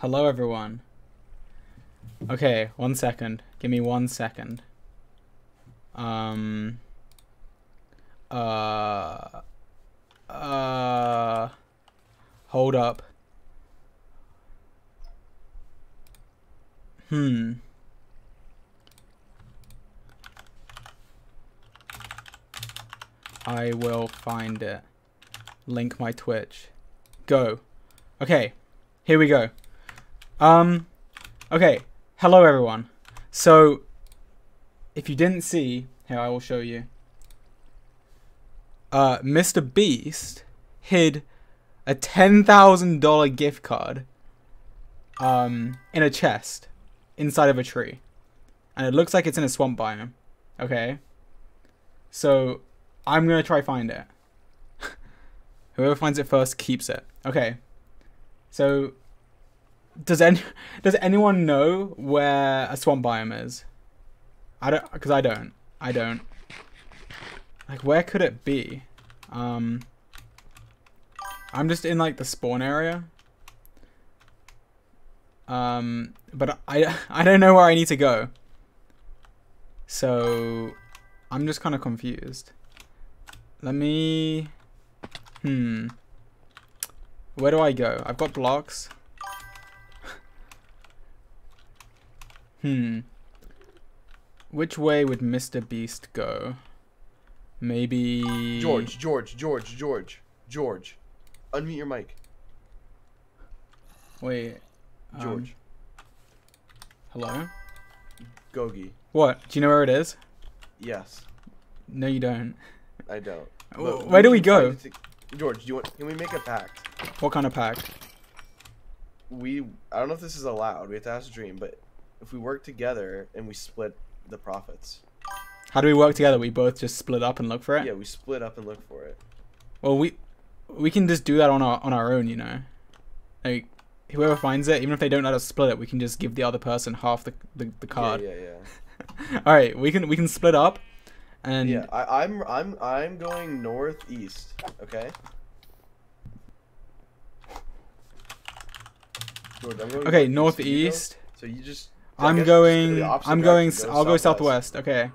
Hello, everyone. Okay, one second. Give me one second. Um. Uh. Uh. Hold up. Hmm. I will find it. Link my Twitch. Go. Okay. Here we go. Um okay. Hello everyone. So if you didn't see, here I will show you. Uh Mr. Beast hid a $10,000 gift card um in a chest inside of a tree. And it looks like it's in a swamp biome. Okay? So I'm going to try find it. Whoever finds it first keeps it. Okay. So does any does anyone know where a swamp biome is? I don't cuz I don't. I don't. Like where could it be? Um I'm just in like the spawn area. Um but I I don't know where I need to go. So I'm just kind of confused. Let me Hmm. Where do I go? I've got blocks. Hmm. Which way would Mr. Beast go? Maybe... George, George, George, George, George. Unmute your mic. Wait. um, George. hello? Gogi. What? Do you know where it is? Yes. No, you don't. I don't. But where do we go? find it to- George, do you want? Can we make a pact? What kind of pact? We. I don't know if this is allowed. We have to ask Dream, but if we work together and we split the profits. How do we work together? We both just split up and look for it? Yeah, we split up and look for it. Well, we we can just do that on our on our own, you know. Like whoever finds it, even if they don't let us split it, we can just give the other person half the the, the card. Yeah, yeah, yeah. All right, we can we can split up, and yeah. I, I'm I'm I'm going northeast. Okay. George, I'm going okay, northeast. So you just. I'm go going. I'm going. s- I'll go southwest. Okay,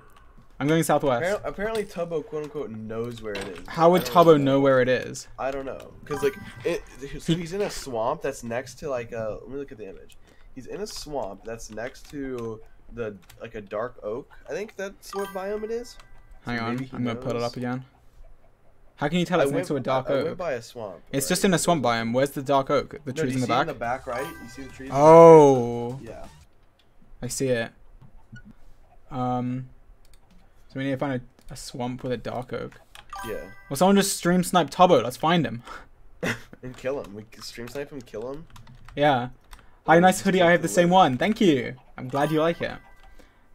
I'm going southwest. Apparently, apparently Tubbo quote unquote knows where it is. How would Tubbo really know where it is? I don't know, cause like, it, so he's in a swamp that's next to like a. Let me look at the image. He's in a swamp that's next to the like a dark oak. I think that's what biome it is. Hang So on, I'm gonna put it up again. How can you tell it's next to a dark I, I oak? went by a swamp. It's right? just in a swamp biome. Where's the dark oak? The No, trees in the back. in the back, right? You see the trees? Oh? Yeah. I see it. Um, so we need to find a, a swamp with a dark oak. Yeah. Well, someone just stream snipe Tubbo. Let's find him. And kill him. We stream snipe him, kill him. Yeah. Hi, nice hoodie. I have the same one. Thank you. I'm glad you like it.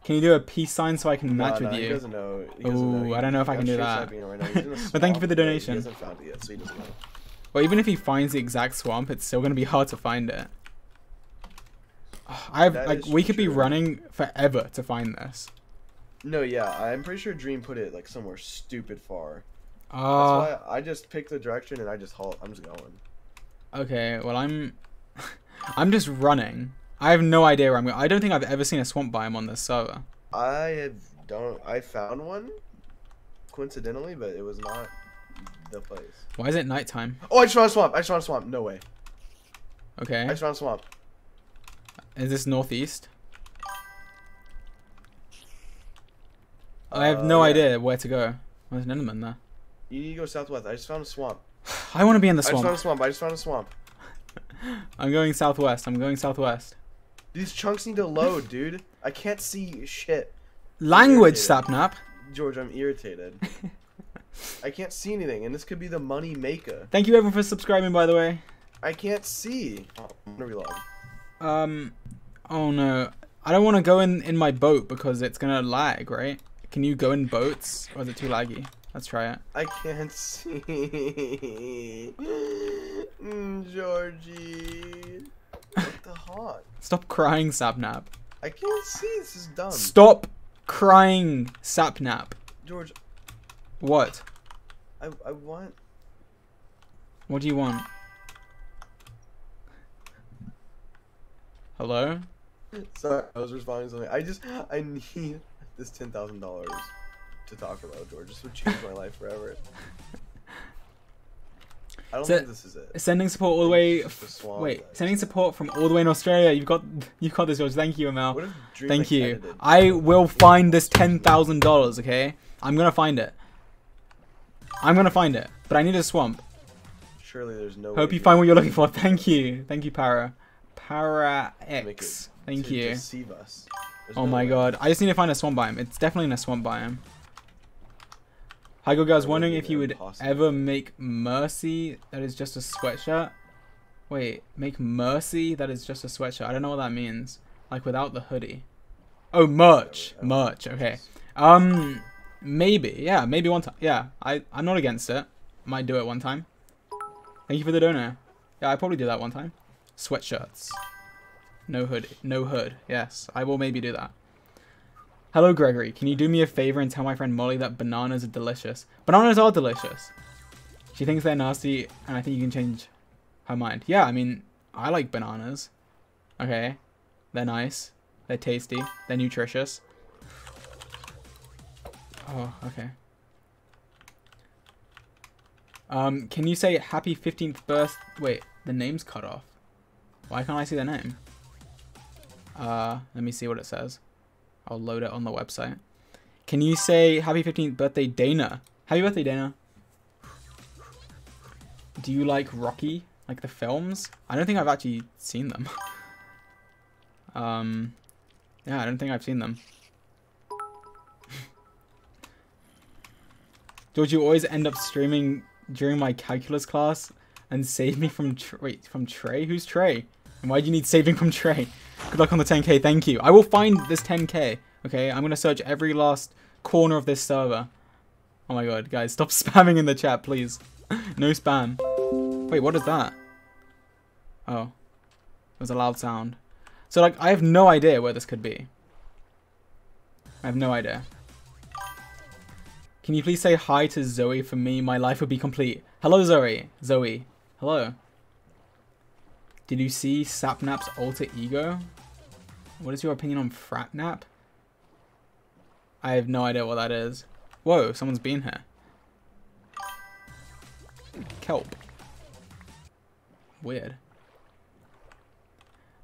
Can you do a peace sign so I can match Nah, with you? doesn't know. He doesn't know. Ooh, I don't know if I can do that. right now. He's in a But thank you for the donation. He hasn't found it yet, so he doesn't know. Well, even if he finds the exact swamp, it's still gonna be hard to find it. I have That like we could be running forever to find this. No, yeah, I'm pretty sure Dream put it like somewhere stupid far. That's Uh, why I just picked the direction and I just halt. I'm just going. okay. Well, I'm I'm just running. I have no idea where I'm going. I don't think I've ever seen a swamp biome on this server. I have don't. I found one, coincidentally, but it was not the place. Why is it nighttime? Oh, I just found a swamp. I just found a swamp. No way. Okay. I just found a swamp. Is this northeast? I have no Uh, yeah. idea where to go. There's an enderman there. You need to go southwest. I just found a swamp. I want to be in the swamp. I just found a swamp. I just found a swamp. I'm going southwest. I'm going southwest. These chunks need to load, dude. I can't see shit. Language. Sapnap. George, I'm irritated. I can't see anything, and this could be the money maker. Thank you everyone for subscribing, by the way. I can't see. Oh, I'm gonna reload. Um, oh no, I don't want to go in in my boat because it's gonna lag, right? Can you go in boats, or is it too laggy? Let's try it. I can't see. Mm, Georgie. What the heck? Stop crying, Sapnap. I can't see. This is dumb. Stop crying, Sapnap. George, What? I, I want. What do you want? Hello? Sorry, I was responding to something. I just I need this ten thousand dollars to talk about George. This would change my life forever. I don't So- think this is it. Sending support all the way. It's just a swamp Wait, sending support from all the way in Australia. You've got, you've got this, George. Thank you, Amel. What if Dream Thank you. I will find this ten thousand dollars. Okay, I'm gonna find it. I'm gonna find it, but I need a swamp. Surely there's no. Hope you find what you're looking for. Thank you, thank you, Para. Para X. Thank to you. Deceive us. There's Oh no my way. god, I just need to find a swamp biome. It's definitely in a swamp biome. Hi, Gogo. I was wondering if you would impossible. ever make Mercy that is just a sweatshirt. Wait, make Mercy that is just a sweatshirt. I don't know what that means. Like without the hoodie. Oh, merch. Merch. Okay. Um, maybe. Yeah, maybe one time. Yeah, I I'm not against it. Might do it one time. Thank you for the donor. Yeah, I probably do that one time. Sweatshirts. No hood. No hood. Yes, I will maybe do that. Hello, Gregory. Can you do me a favor and tell my friend Molly that bananas are delicious? Bananas are delicious. She thinks they're nasty, and I think you can change her mind. Yeah, I mean, I like bananas. Okay. They're nice. They're tasty. They're nutritious. Oh, okay. Um, can you say happy 15th birth... Wait, the name's cut off. Why can't I see the name? Uh, let me see what it says. I'll load it on the website. Can you say happy 15th birthday, Dana? Happy birthday, Dana. Do you like Rocky? Like the films? I don't think I've actually seen them. um, yeah, I don't think I've seen them. George, you always end up streaming during my calculus class and save me from wait from Trey. Who's Trey? And why do you need saving from Trey? Good luck on the 10k. Thank you. I will find this 10k. Okay, I'm gonna search every last corner of this server. Oh my god, guys, stop spamming in the chat, please. no spam. Wait, what is that? Oh, it was a loud sound. So like, I have no idea where this could be. I have no idea. Can you please say hi to Zoe for me? My life would be complete. Hello, Zoe. Zoe. Hello. Did you see Sapnap's alter ego? What is your opinion on Fratnap? I have no idea what that is. Whoa, someone's been here. Kelp. Weird.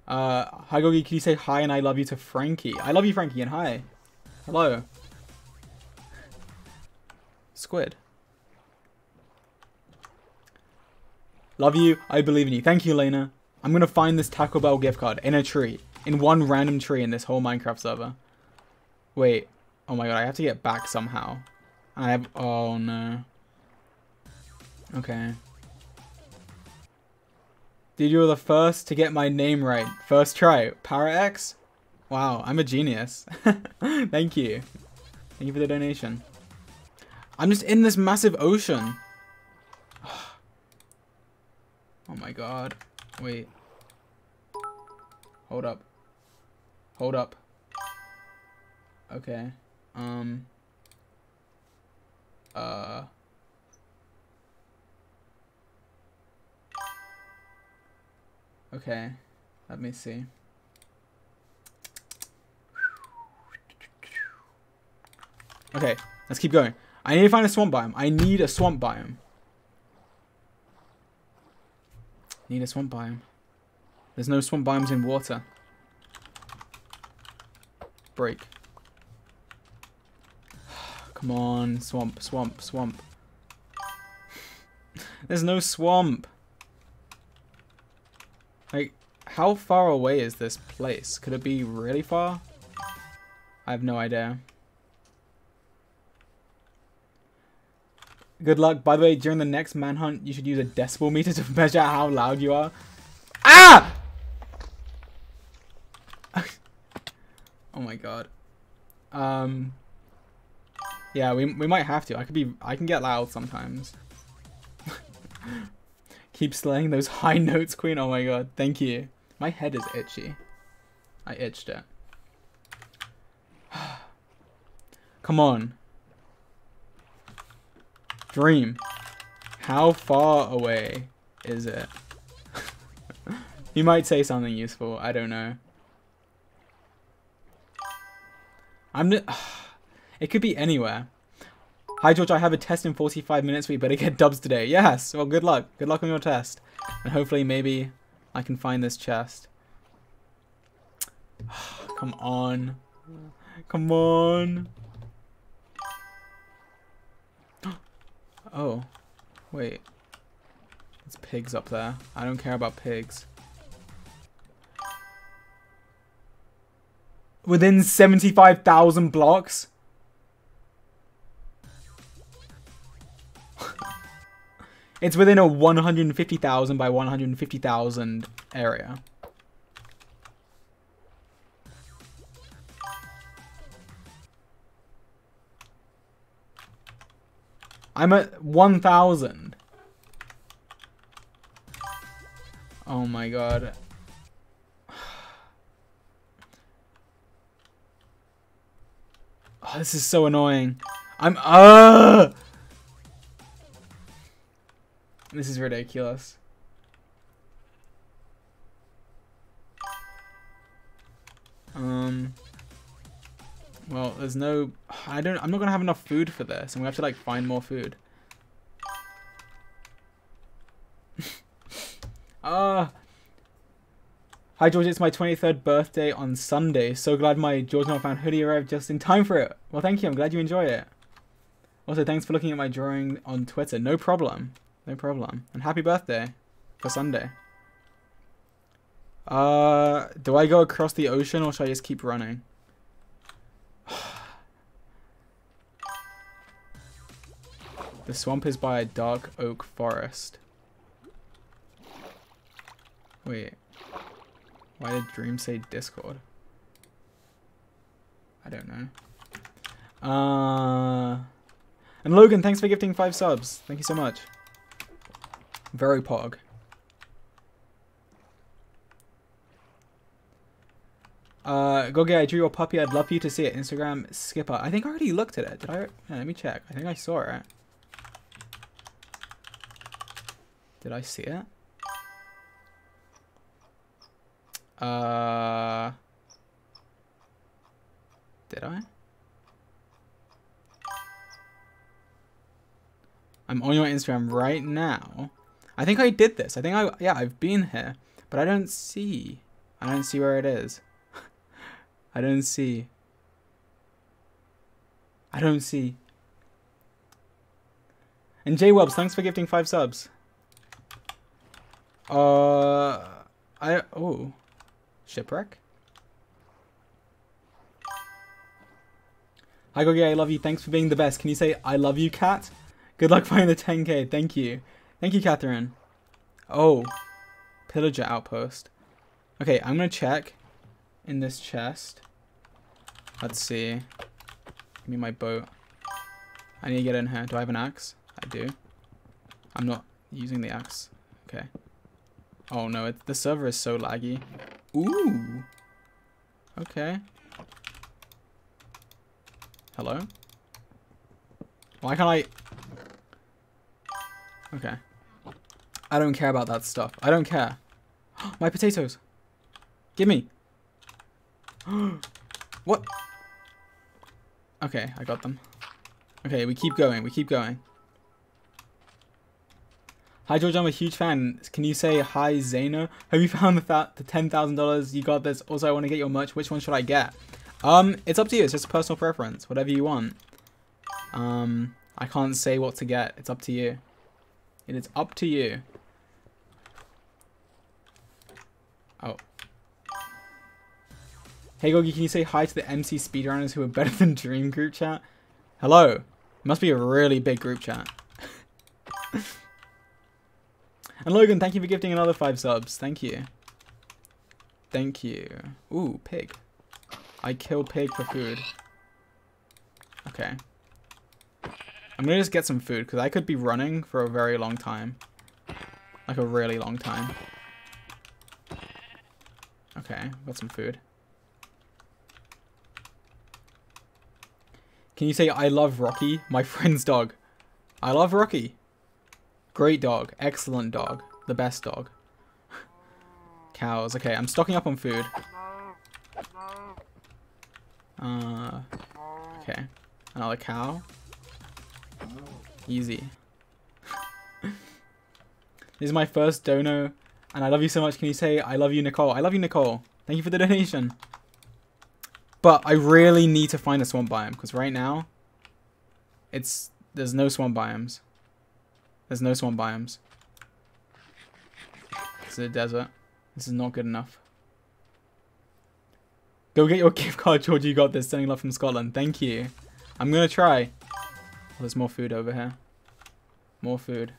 Uh, hi Gogi, can you say hi and I love you to Frankie? I love you, Frankie, and hi. Hello. Squid. Love you. I believe in you. Thank you, Lena. I'm gonna find this Taco Bell gift card in a tree. In one random tree in this whole Minecraft server. Wait. Oh my god, I have to get back somehow. I have... Oh, no. Okay. Dude, you were the first to get my name right. First try. PowerX? Wow, I'm a genius. Thank you. Thank you for the donation. I'm just in this massive ocean. Oh my god. Wait. Hold up. Hold up. Okay. Um. Uh. Okay. Let me see. Okay, let's keep going. I need to find a swamp biome. I need a swamp biome. Need a swamp biome. There's no swamp biomes in water. Break. Come on, swamp, swamp, swamp. There's no swamp. Like, how far away is this place? Could it be really far? I have no idea. Good luck. By the way, during the next manhunt, you should use a decibel meter to measure how loud you are. Ah! oh my god. Um. Yeah, we we might have to. I could be. I can get loud sometimes. Keep slaying those high notes, Queen. Oh my god. Thank you. My head is itchy. I itched it. Come on. Dream. How far away is it? you might say something useful. I don't know. I'm. N- it could be anywhere. Hi George, I have a test in 45 minutes. We better get dubs today. Yes. Well, good luck. Good luck on your test, and hopefully maybe I can find this chest. Come on. Come on. Oh. Wait. There's pigs up there. I don't care about pigs. Within 75,000 blocks? it's within a 150,000 by 150,000 area. I'm at 1,000. Oh my god. Oh, this is so annoying. I'm uh This is ridiculous. Um well, there's no... I don't... I'm not going to have enough food for this. And we have to, like, find more food. Ah... uh, Hi George, it's my 23rd birthday on Sunday. So glad my George Not Found hoodie arrived just in time for it. Well, thank you. I'm glad you enjoy it. Also, thanks for looking at my drawing on Twitter. No problem. No problem. And happy birthday for Sunday. Uh, do I go across the ocean or should I just keep running? The swamp is by a dark oak forest. Wait. Why did Dream say Discord? I don't know. Uh, and Logan, thanks for gifting five subs. Thank you so much. Very pog. Uh, Gogi, I drew your puppy. I'd love for you to see it. Instagram Skipper. I think I already looked at it. Did I? Yeah, let me check. I think I saw it. Did I see it? Uh, did I? I'm on your Instagram right now. I think I did this. I think I, yeah, I've been here, but I don't see. I don't see where it is. I don't see. I don't see. And J Webs, thanks for gifting five subs. Uh, I oh, shipwreck. Hi Gogi, I love you. Thanks for being the best. Can you say I love you, cat? Good luck finding the 10k. Thank you. Thank you, Catherine. Oh, pillager outpost. Okay, I'm gonna check in this chest. Let's see. Give me my boat. I need to get in here. Do I have an axe? I do. I'm not using the axe. Okay. Oh no, it, the server is so laggy. Ooh. Okay. Hello? Why can't I... Okay. I don't care about that stuff. I don't care. My potatoes. Give me. what? Okay, I got them. Okay, we keep going. We keep going. Hi George, I'm a huge fan. Can you say hi Zeno? Have you found the, the $10,000? You got this. Also, I want to get your merch. Which one should I get? Um, it's up to you. It's just personal preference. Whatever you want. Um, I can't say what to get. It's up to you. It is up to you. Oh. Hey Gogi, can you say hi to the MC speedrunners who are better than Dream group chat? Hello. It must be a really big group chat. And Logan, thank you for gifting another five subs. Thank you. Thank you. Ooh, pig. I kill pig for food. Okay. I'm gonna just get some food, because I could be running for a very long time. Like a really long time. Okay, got some food. Can you say, I love Rocky, my friend's dog? I love Rocky. Great dog. Excellent dog. The best dog. Cows. Okay, I'm stocking up on food. Uh, okay. Another cow. Easy. this is my first dono, and I love you so much. Can you say I love you, Nicole? I love you, Nicole. Thank you for the donation. But I really need to find a swamp biome because right now, it's there's no swamp biomes. There's no swamp biomes. This is a desert. This is not good enough. Go get your gift card, George. You got this. Sending love from Scotland. Thank you. I'm gonna try. Oh, there's more food over here. More food.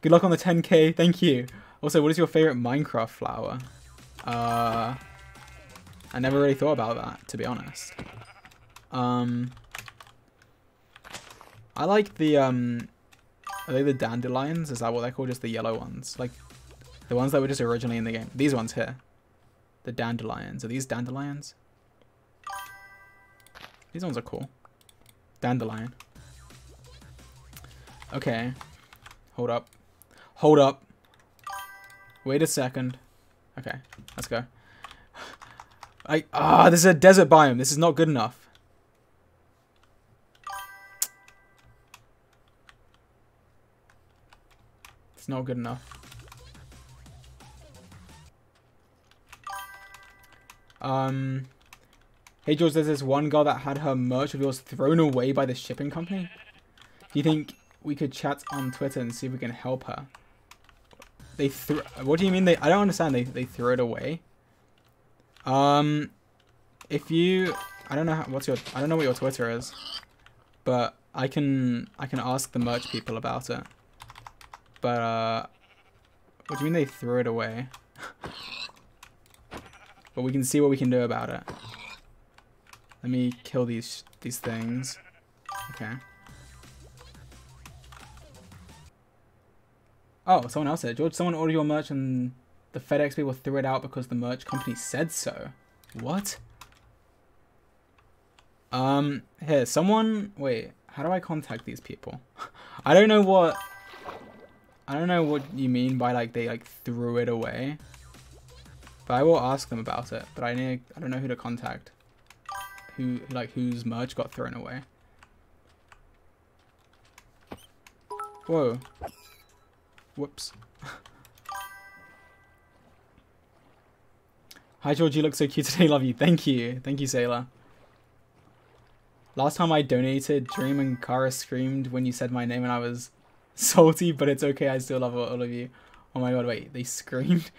Good luck on the 10k. Thank you. Also, what is your favorite Minecraft flower? Uh, I never really thought about that, to be honest. Um, I like the, um, are they the dandelions? Is that what they're called? Just the yellow ones? Like, the ones that were just originally in the game. These ones here. The dandelions. Are these dandelions? These ones are cool. Dandelion. Okay. Hold up. Hold up. Wait a second. Okay, let's go. I ah, this is a desert biome. This is not good enough. Not good enough. Um, hey George, there's this one girl that had her merch of yours thrown away by the shipping company. Do you think we could chat on Twitter and see if we can help her? They threw. What do you mean they? I don't understand. They they threw it away. Um, if you, I don't know how, what's your. I don't know what your Twitter is, but I can I can ask the merch people about it. But uh, what do you mean they threw it away? but we can see what we can do about it. Let me kill these these things. Okay. Oh, someone else said, George, someone ordered your merch and the FedEx people threw it out because the merch company said so. What? Um, here, someone, wait, how do I contact these people? I don't know what, I don't know what you mean by like they like threw it away. But I will ask them about it, but I need, I don't know who to contact. Who, like whose merch got thrown away. Whoa. Whoops. Hi George, you look so cute today, love you. Thank you. Thank you, Sailor. Last time I donated, Dream and Kara screamed when you said my name and I was salty, but it's okay, I still love all of you. Oh my god, wait, they screamed?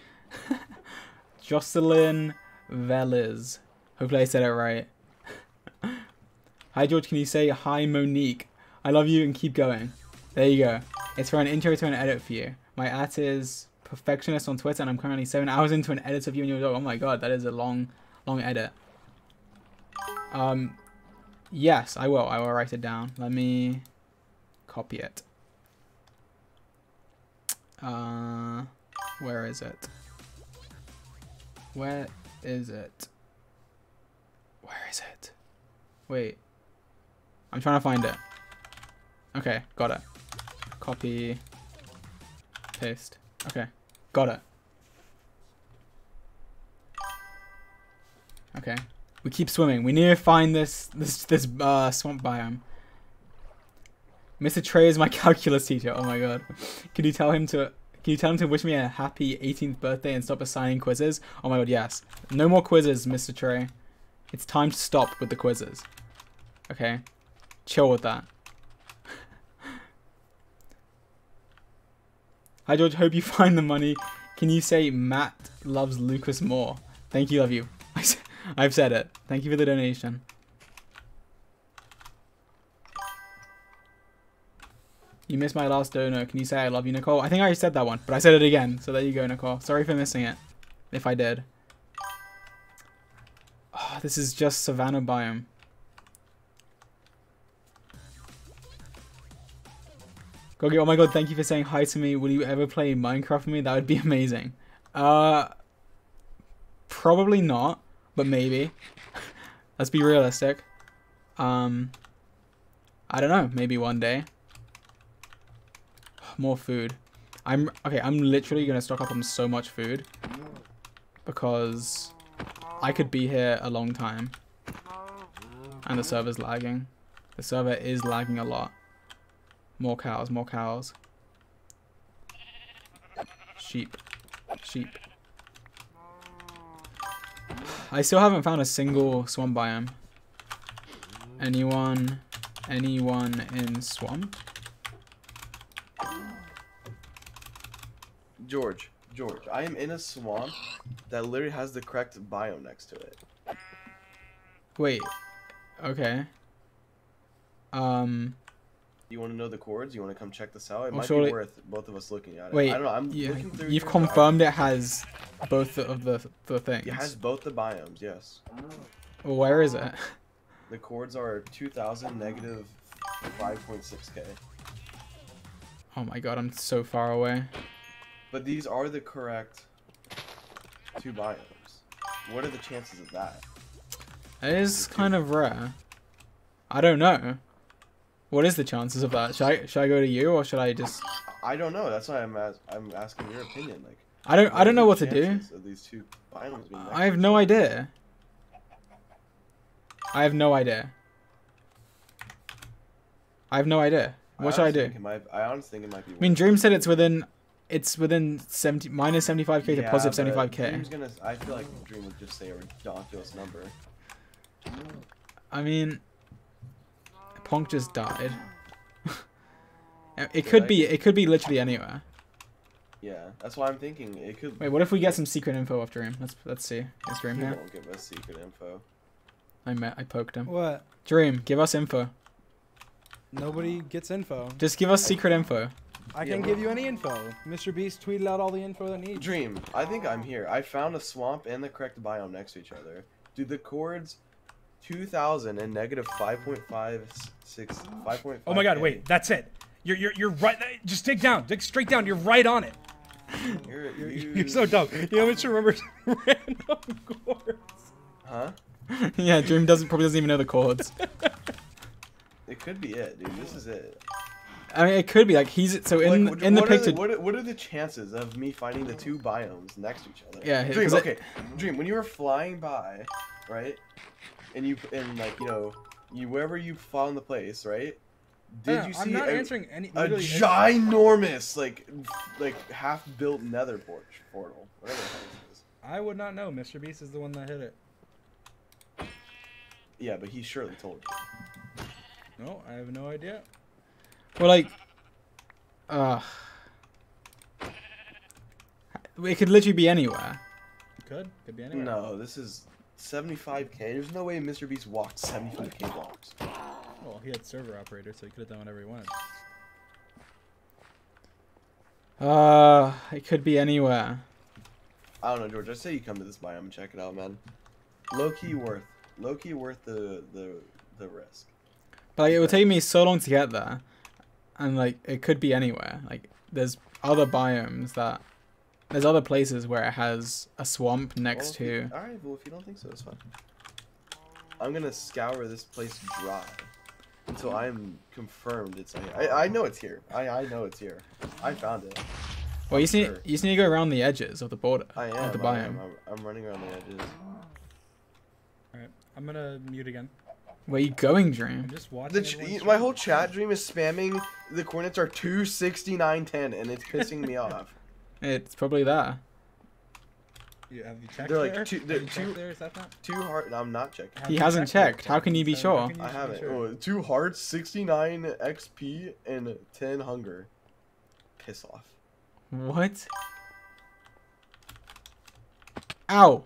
Jocelyn Velez. Hopefully I said it right. hi George, can you say hi Monique? I love you and keep going. There you go. It's for an intro to an edit for you. My at is perfectionist on Twitter, and I'm currently seven hours into an edit of you and your dog. Oh my god, that is a long, long edit. Um, yes, I will. I will write it down. Let me copy it. Uh, where is it? Where is it? Where is it? Wait. I'm trying to find it. Okay, got it. Copy. Paste. Okay. Got it. Okay. We keep swimming. We need to find this this this uh, swamp biome. Mr. Trey is my calculus teacher. Oh my god. Can you tell him to can you tell him to wish me a happy 18th birthday and stop assigning quizzes? Oh my god, yes. No more quizzes, Mr. Trey. It's time to stop with the quizzes. Okay. Chill with that. Hi George, hope you find the money. Can you say Matt loves Lucas more? Thank you, love you. I've said it. Thank you for the donation. You missed my last donor. Can you say I love you, Nicole? I think I said that one, but I said it again. So there you go, Nicole. Sorry for missing it. If I did. Oh, this is just Savannah biome. Gogi, oh my god, thank you for saying hi to me. Will you ever play Minecraft with me? That would be amazing. Uh, probably not, but maybe. Let's be realistic. Um, I don't know. Maybe one day. More food. I'm okay. I'm literally gonna stock up on so much food because I could be here a long time, and the server's lagging. The server is lagging a lot. More cows, more cows. Sheep, sheep. I still haven't found a single swamp biome. Anyone, anyone in swamp? George, George, I am in a swamp that literally has the correct biome next to it. Wait. Okay. Um. You want to know the coords? You want to come check this out? It might surely- be worth both of us looking at it. Wait. I don't know. I'm you, looking through. you've confirmed it has both of the the things. It has both the biomes. Yes. Well, where is it? The coords are 2,000 negative 5.6k. Oh my god, I'm so far away. But these are the correct two biomes. What are the chances of that? It is kind of rare. I don't know. What is the chances of that? Should I should I go to you or should I just? I don't know. That's why I'm as- I'm asking your opinion. Like, I don't I don't know what to do. These two biomes I have no idea. I have no idea. I have no idea. What should I do? might- I honestly think it might be. I mean, Dream said it's within, it's within seventy minus seventy five k to positive seventy five k. Dream's gonna. I feel like Dream would just say a ridiculous number. I mean, Ponk just died. it could I be. It could be literally anywhere. Yeah, that's why I'm thinking it could. Wait, what if we get some secret info off Dream? Let's let's see. Is Dream He here? won't give us secret info. I met. I poked him. What? Dream, give us info. Nobody gets info. Just give us secret info. I Yeah, can but- give you any info. Mr. Beast tweeted out all the info that needs. Dream, I think I'm here. I found a swamp and the correct biome next to each other. Do the coords 2000 and negative 5.56 5.5 Oh my god, wait, that's it. You're you're you're right. Just dig down, dig straight down. You're right on it. You're, You're, you- you're so dumb. You know, Mr. remembers random coords. Huh? yeah, Dream doesn't probably doesn't even know the coords. It could be it, dude. This is it. I mean, it could be like he's so in Like, what- in the what are picture. what, are, what are the chances of me finding the two biomes next to each other? Yeah, Dream. 'cause it- Okay, Dream. When you were flying by, right, and you and like you know you wherever you found the place, right? Did Yeah, you see I'm not a, answering any. a literally- ginormous like like half built nether port portal? Whatever the hell is. I would not know. Mr. Beast is the one that hit it. Yeah, but he surely told you. No, I have no idea. Well, like, uh, it could literally be anywhere. Could. Could be anywhere. No, this is 75k. There's no way Mr. Beast walked 75k blocks. Well, he had server operator, so he could have done whatever he wanted. Uh, it could be anywhere. I don't know, George. I say you come to this biome and check it out, man. Low key worth, low key worth the the the risk. But like, it would take me so long to get there, and like, it could be anywhere. Like, there's other biomes that, there's other places where it has a swamp next Well, if you- to. All right, well if you don't think so, it's fine. I'm gonna scour this place dry until I'm confirmed it's here. I I know it's here. I I know it's here. I found it. Well, you just need sure. you just need to go around the edges of the border I am. of the I biome. am. I'm, I'm running around the edges. Alright, I'm gonna mute again. Where you going, I'm Dream? just watching. The ch- my whole chat dream is spamming. The coordinates are two sixty nine ten, and it's pissing me off. It's probably that. You, have you checked They're like there? two- they're you checked two- there? Is that not? Two heart. I'm not checking. Have He hasn't checked checked. How can you be So sure? you I haven't. sure? Oh, two hearts, 69 XP, and 10 hunger. Piss off. What? Ow!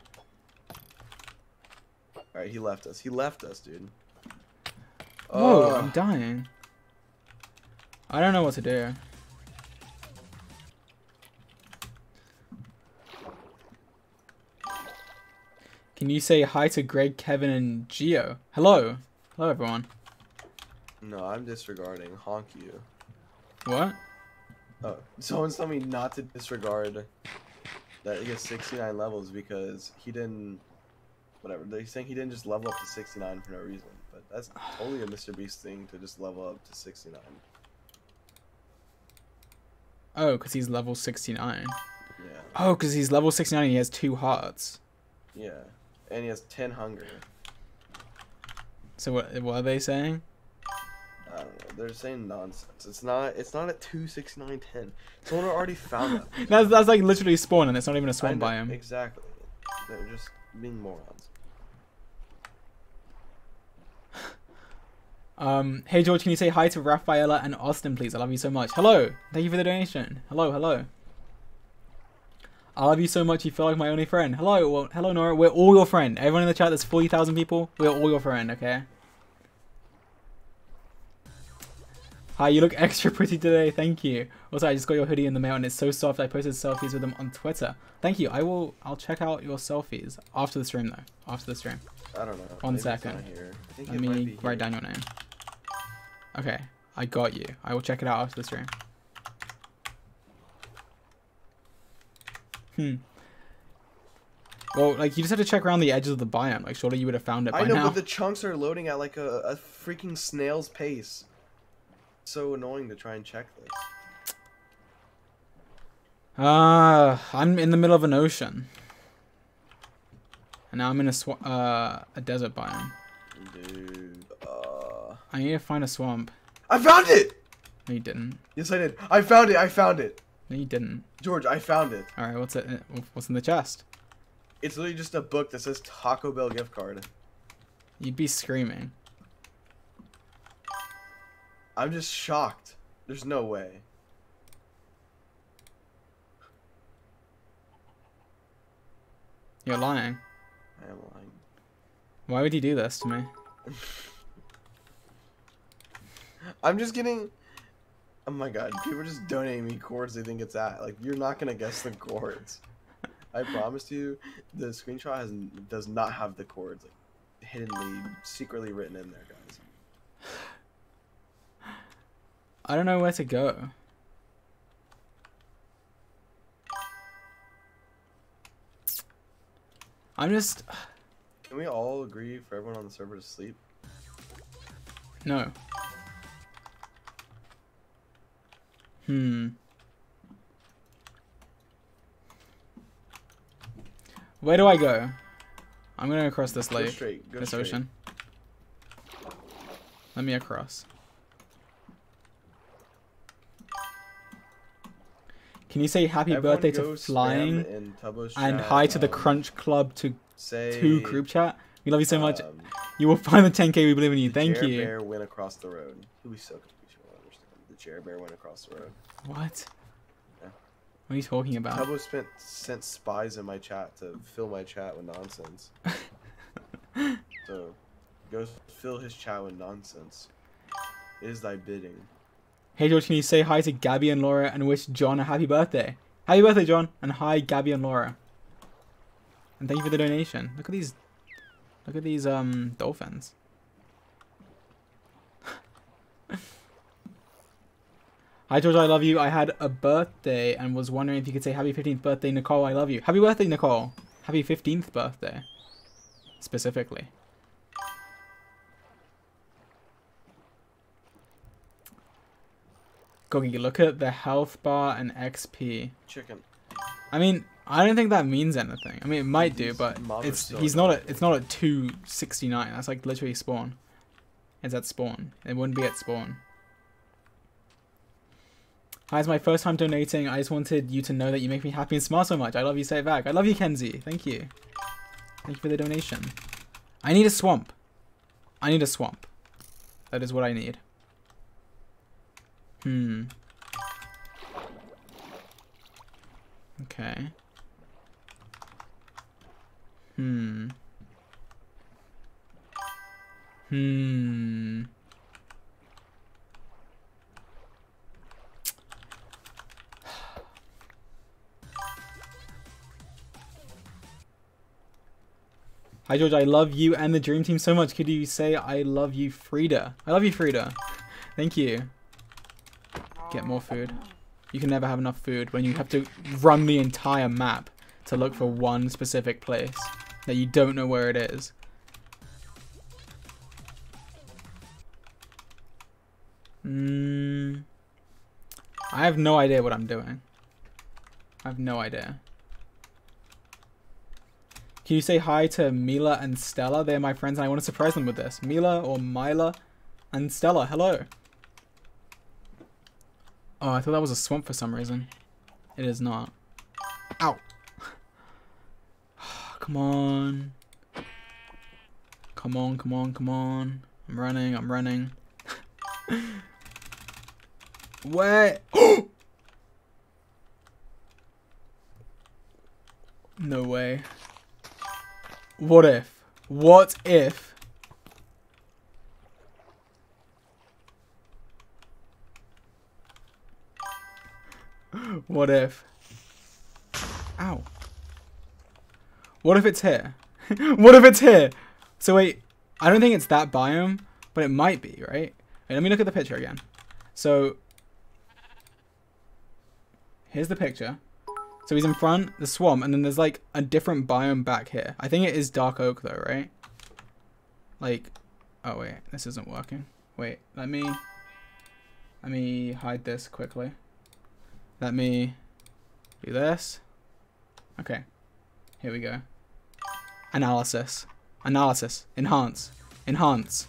Alright, he left us. He left us, dude. Whoa, Ugh. I'm dying. I don't know what to do. Can you say hi to Greg, Kevin, and Geo? Hello. Hello, everyone. no, I'm disregarding. Honk you. What? Oh, someone's telling me not to disregard that he has 69 levels because he didn't. Whatever. They're saying he didn't just level up to 69 for no reason. That's totally a Mr. Beast thing to just level up to 69. Oh, because he's level 69. Yeah. Oh, because he's level 69 and he has two hearts. Yeah. And he has 10 hunger. So what, what are they saying? I don't know. They're saying nonsense. It's not. It's not at two six nine ten. Someone already found that. That's, that's like literally spawn and it's not even a spawn biome. Exactly. They're just being morons. Um, hey George, can you say hi to Rafaela and Austin, please? I love you so much. Hello, thank you for the donation. Hello, hello. I love you so much. You feel like my only friend. Hello, well, hello Nora. We're all your friend. Everyone in the chat, there's forty thousand people. We're all your friend. Okay. Hi, you look extra pretty today. Thank you. Also, I just got your hoodie in the mail and it's so soft. I posted selfies with them on Twitter. Thank you. I will. I'll check out your selfies after the stream though. After the stream. I don't know. One second. Here. Let me write down your name. Okay, I got you. I will check it out after the stream. Hmm. Well, like you just have to check around the edges of the biome. Like, surely you would have found it by now. I know, now. but the chunks are loading at like a, a freaking snail's pace. So annoying to try and check this. Ah, I'm in the middle of an ocean, and now I'm in a sw- uh, a desert biome. Dude. Uh... I need to find a swamp. I found it! No, you didn't. Yes, I did. I found it. I found it. No, you didn't. George, I found it. All right, what's it? uh, What's in the chest? It's literally just a book that says Taco Bell gift card. You'd be screaming. I'm just shocked. There's no way. You're lying. Why would you do this to me? I'm just getting. Oh my god, people are just donating me coords they think it's at. Like, you're not gonna guess the coords. I promise you, the screenshot has does not have the coords like hiddenly, secretly written in there, guys. I don't know where to go. I'm just Can we all agree for everyone on the server to sleep? no. Hmm. Where do I go? I'm gonna cross this Go lake, straight. Go this straight. ocean. Let me across. Can you say happy Everyone birthday to flying in Tubbo's and hi to the um, Crunch Club to say, two group chat? We love you so much. um, You will find the 10k. We believe in you. the Thank you. Bear went across the road. He'll be so confused. Understand. The Jer Bear went across the road. What? Yeah. What are you talking about? Tubbo spent sent spies in my chat to fill my chat with nonsense. so, go fill his chat with nonsense. It is thy bidding. Hey George, can you say hi to Gabby and Laura and wish John a happy birthday? Happy birthday, John, and hi Gabby and Laura. And thank you for the donation. Look at these, look at these um dolphins. Hi George, I love you. I had a birthday and was wondering if you could say happy 15th birthday, Nicole. I love you. Happy birthday, Nicole. Happy 15th birthday, specifically. Look at the health bar and XP. Chicken. I mean, I don't think that means anything. I mean, it might do, but it's he's not at it's not at two sixty nine. That's like literally spawn. It's at spawn. It wouldn't be at spawn. Hi, it's my first time donating. I just wanted you to know that you make me happy and smile so much. I love you, say it back. I love you, Kenzie. Thank you. Thank you for the donation. I need a swamp. I need a swamp. That is what I need. Hmm. Okay. Hmm. Hmm. Hi George, I love you and the dream team so much. Could you say I love you, Frida? I love you, Frida. Thank you. Get more food. You can never have enough food when you have to run the entire map to look for one specific place that you don't know where it is. Mm, I have no idea what I'm doing. I have no idea. Can you say hi to Mila and Stella? They're my friends and I want to surprise them with this. Mila or Mila and Stella, hello. Oh, I thought that was a swamp for some reason. It is not. Ow. come on. Come on, come on, come on. I'm running, I'm running. Where? no way. What if? What if? What if? Ow. What if it's here? what if it's here? So wait, I don't think it's that biome, but it might be, right? Wait, let me look at the picture again. So, here's the picture. So he's in front, the swamp, and then there's like a different biome back here. I think it is dark oak though, right? Like, oh wait, this isn't working. Wait, let me, let me hide this quickly. Let me do this. Okay, here we go. Analysis, analysis, enhance, enhance.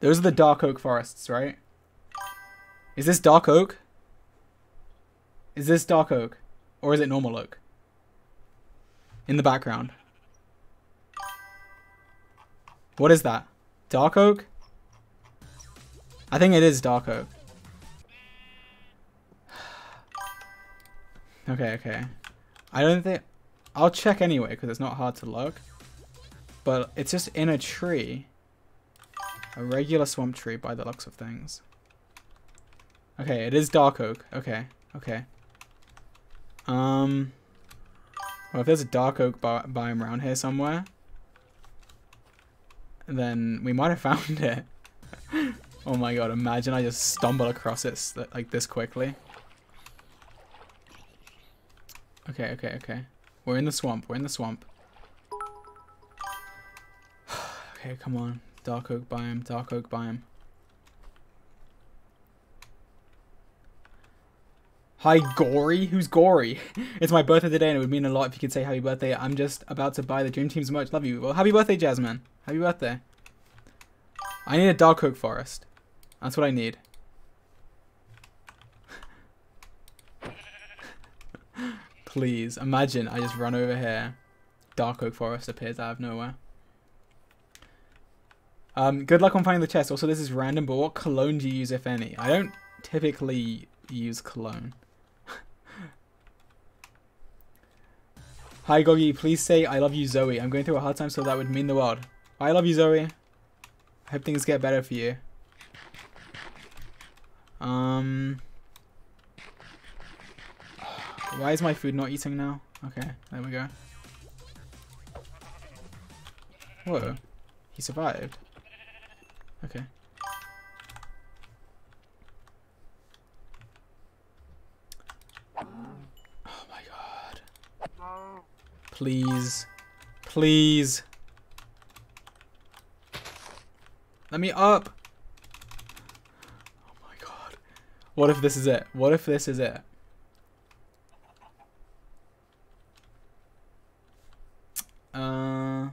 Those are the dark oak forests, right? Is this dark oak? Is this dark oak? Or is it normal oak? In the background. What is that? Dark oak? I think it is dark oak. Okay, okay. I don't think... I'll check anyway, because it's not hard to look. But it's just in a tree. A regular swamp tree by the looks of things. Okay, it is dark oak. Okay, okay. Um... Well, if there's a dark oak bi biome around here somewhere, then we might have found it. oh my god, imagine I just stumble across it like this quickly. Okay, okay, okay. We're in the swamp. We're in the swamp. okay, come on. Dark oak biome. Dark oak biome. Hi, Gory. Who's Gory? it's my birthday today, and it would mean a lot if you could say happy birthday. I'm just about to buy the Dream Team's merch. Love you. Well, happy birthday, Jasmine. Happy birthday. I need a dark oak forest. That's what I need. Please, imagine I just run over here. Dark Oak Forest appears out of nowhere. Um, good luck on finding the chest. Also, this is random, but what cologne do you use, if any? I don't typically use cologne. Hi, Goggy. Please say I love you, Zoe. I'm going through a hard time, so that would mean the world. I love you, Zoe. I hope things get better for you. Um... Why is my food not eating now? Okay, there we go. Whoa. He survived. Okay. Oh my god. Please. Please. Let me up. Oh my god. What if this is it? What if this is it? Uh,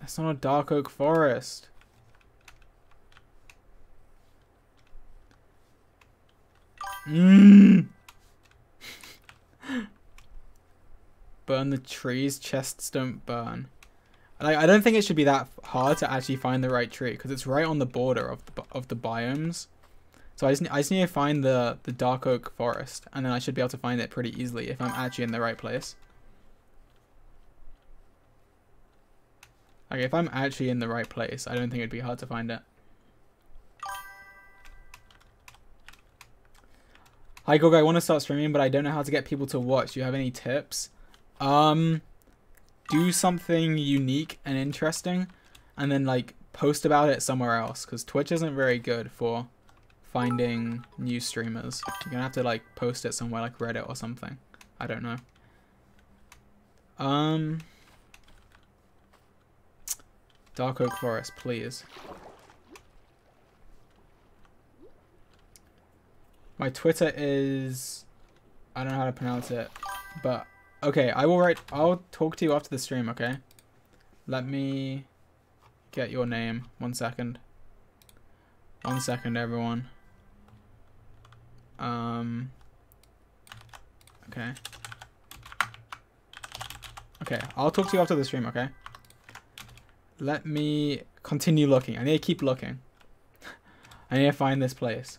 that's not a dark oak forest. Mmm. burn the trees, chests don't burn. Like, I don't think it should be that hard to actually find the right tree because it's right on the border of the, of the biomes. So I just, I just need to find the, the dark oak forest, and then I should be able to find it pretty easily if I'm actually in the right place. Okay, if I'm actually in the right place, I don't think it'd be hard to find it. Hi Gog, I want to start streaming, but I don't know how to get people to watch. Do you have any tips? Um, do something unique and interesting, and then like post about it somewhere else, because Twitch isn't very good for finding new streamers. You're gonna have to like post it somewhere like Reddit or something. I don't know. Um, Dark Oak Forest, please. My Twitter is, I don't know how to pronounce it, but okay, I will write, I'll talk to you after the stream, okay? Let me get your name, one second. One second, everyone. Um Okay. Okay, I'll talk to you after the stream, okay? Let me continue looking. I need to keep looking. I need to find this place.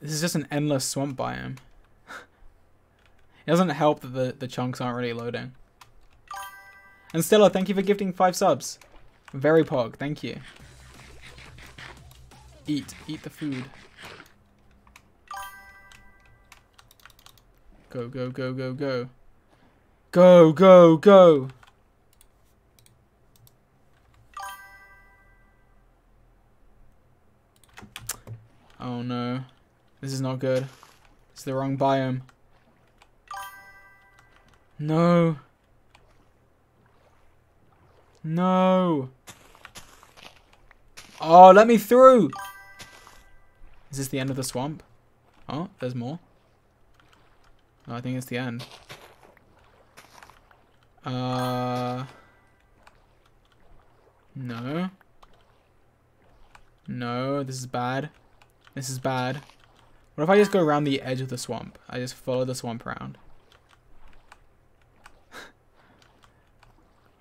This is just an endless swamp biome. it doesn't help that the, the chunks aren't really loading. And Stella, thank you for gifting five subs. Very pog, thank you. Eat, eat the food. Go, go, go, go, go. Go, go, go. Oh no. This is not good. It's the wrong biome. No. No. Oh, let me through. Is this the end of the swamp? Oh, there's more. I think it's the end. Uh. No. No, this is bad. This is bad. What if I just go around the edge of the swamp? I just follow the swamp around.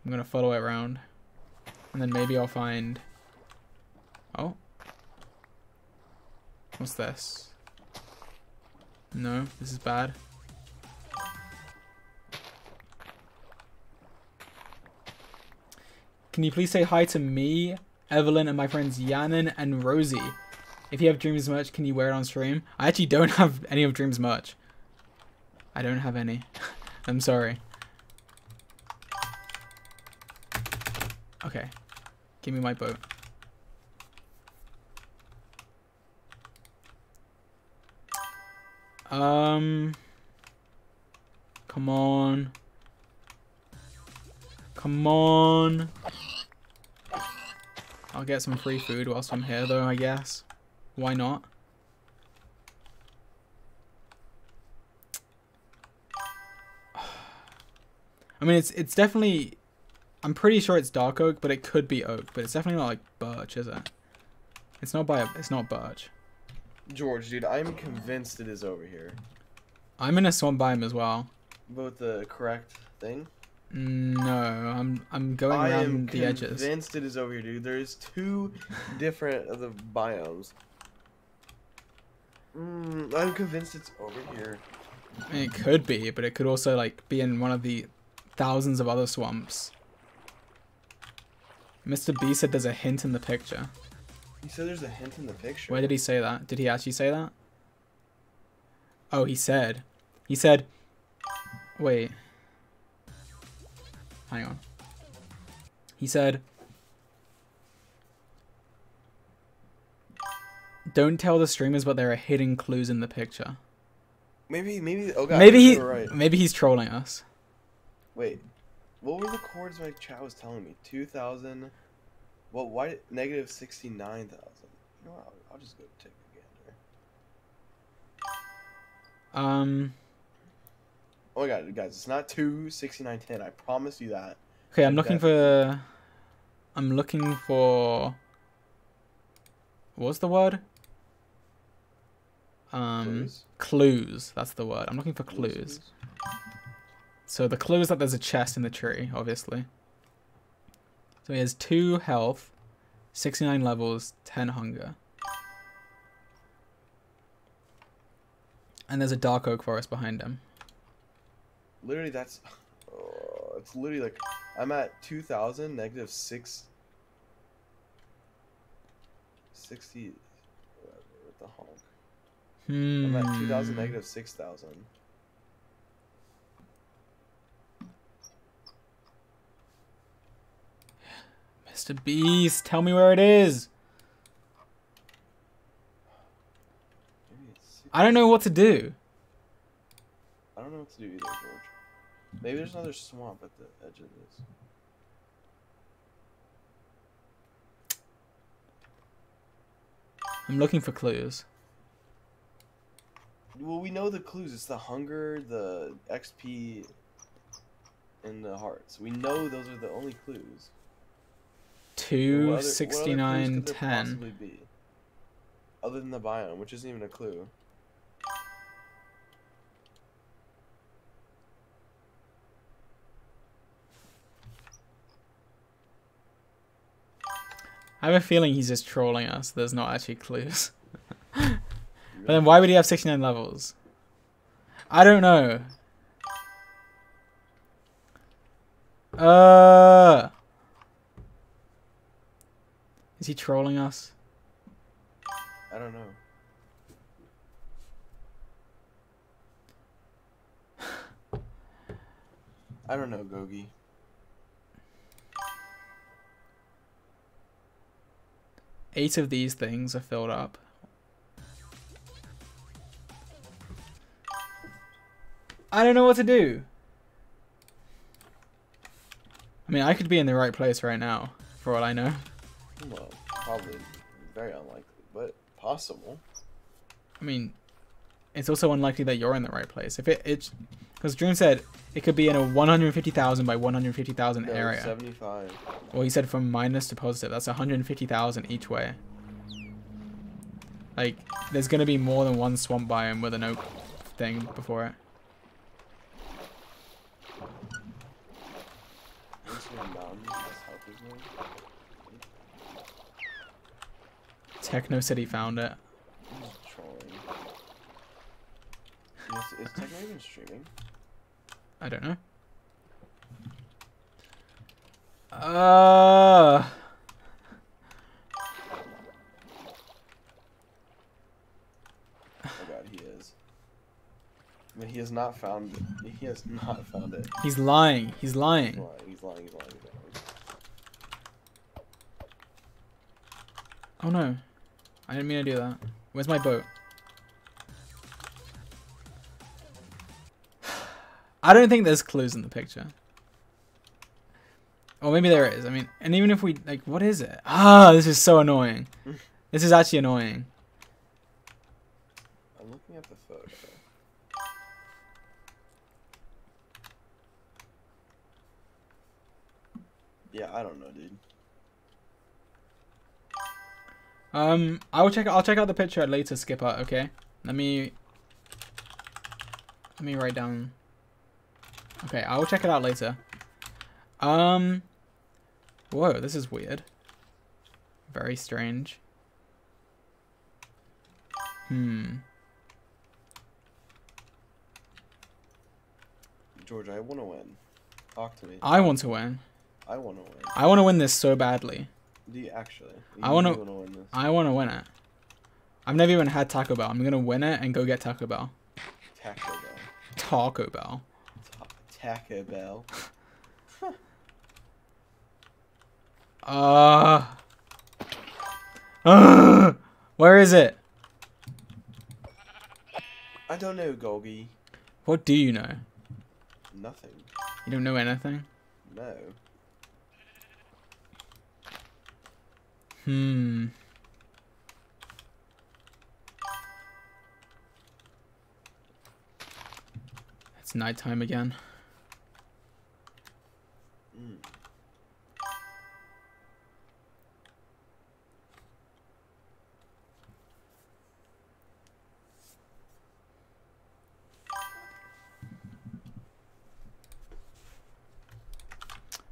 I'm gonna follow it around. And then maybe I'll find... Oh. What's this? No, this is bad. Can you please say hi to me, Evelyn, and my friends Yannon and Rosie? If you have Dreams merch, can you wear it on stream? I actually don't have any of Dreams merch. I don't have any. I'm sorry. Okay. Give me my boat. Um. Come on. Come on. I'll get some free food whilst I'm here though, I guess. Why not? I mean, it's it's definitely... I'm pretty sure it's dark oak, but it could be oak. But it's definitely not like birch, is it? It's not by It's not birch. George, dude, I'm convinced it is over here. I'm in a swamp biome as well. Vote the correct thing. No, I'm I'm going I around the edges. I am convinced it is over here, dude. There's two different of the biomes. Mm, I'm convinced it's over here. It could be, but it could also like be in one of the thousands of other swamps. Mr. B said there's a hint in the picture. You said there's a hint in the picture. Where did he say that? Did he actually say that? Oh, he said. He said. Wait. Hang on. He said. Don't tell the streamers, but there are hidden clues in the picture. Maybe, maybe. Oh god. maybe he, right. maybe he's trolling us. Wait, what were the coords my chat was telling me? Two thousand. Well, why negative sixty nine thousand? You know, what, I'll, I'll just go take a gander. Um. Oh my god, guys, it's not two sixty nine ten. I promise you that. Okay, I'm looking for. I'm looking for. What's the word? Um, Clues? clues. That's the word. I'm looking for clues. So the clue is that there's a chest in the tree, obviously. So he has 2 health, 69 levels, 10 hunger. And there's a dark oak forest behind him. Literally, that's... Oh, it's literally like... I'm at 2,000, negative 6... 60... What the honk? Hmm. I'm at hmm. 2,000, negative 6,000. Mr. Beast, tell me where it is. Maybe it's. Six, I don't know what to do. I don't know what to do either, George. Maybe there's another swamp at the edge of this. I'm looking for clues. Well, we know the clues. It's the hunger, the XP, and the hearts. We know those are the only clues. What Two, other- what other clues sixty nine, could there ten. possibly be? Other than the biome, which isn't even a clue. I have a feeling he's just trolling us. There's not actually clues. but then why would he have 69 levels? I don't know. Uh. Is he trolling us? I don't know. I don't know, Gogi. Eight of these things are filled up. I don't know what to do. I mean, I could be in the right place right now, for all I know. Well, probably very unlikely, but possible. I mean, it's also unlikely that you're in the right place. If it, it's, because Dream said it could be in a 150,000 by 150,000 No, area. 75. Well, he said from minus to positive. That's 150,000 each way. Like, there's gonna be more than one swamp biome with an oak thing before it. Techno City found it. Yes, is Techno even streaming? I don't know. Uh. Oh god, he is. But he has not found it. He has not found it. He's lying. He's He's lying. lying, he's lying, he's lying, he's lying. Oh no. I didn't mean to do that. Where's my boat? I don't think there's clues in the picture. Or maybe there is. I mean, and even if we like, what is it? Ah, this is so annoying. This is actually annoying. I'm looking at the photo. Yeah, I don't know, dude. Um, I will check. I'll check out the picture later, Skipper. Okay. Let me. Let me write down. Okay, I will check it out later. Um. Whoa, this is weird. Very strange. Hmm. George, I want to win. Talk to me. I want to win. I want to win. I want to win this so badly. Do you actually? You I wanna- win this. I want to win it. I've never even had Taco Bell. I'm gonna win it and go get Taco Bell. Taco Bell. Taco Bell. Ta- Taco Bell. Uh. Uh. Where is it? I don't know, Golgi. What do you know? Nothing. You don't know anything? No. Hmm. It's nighttime again.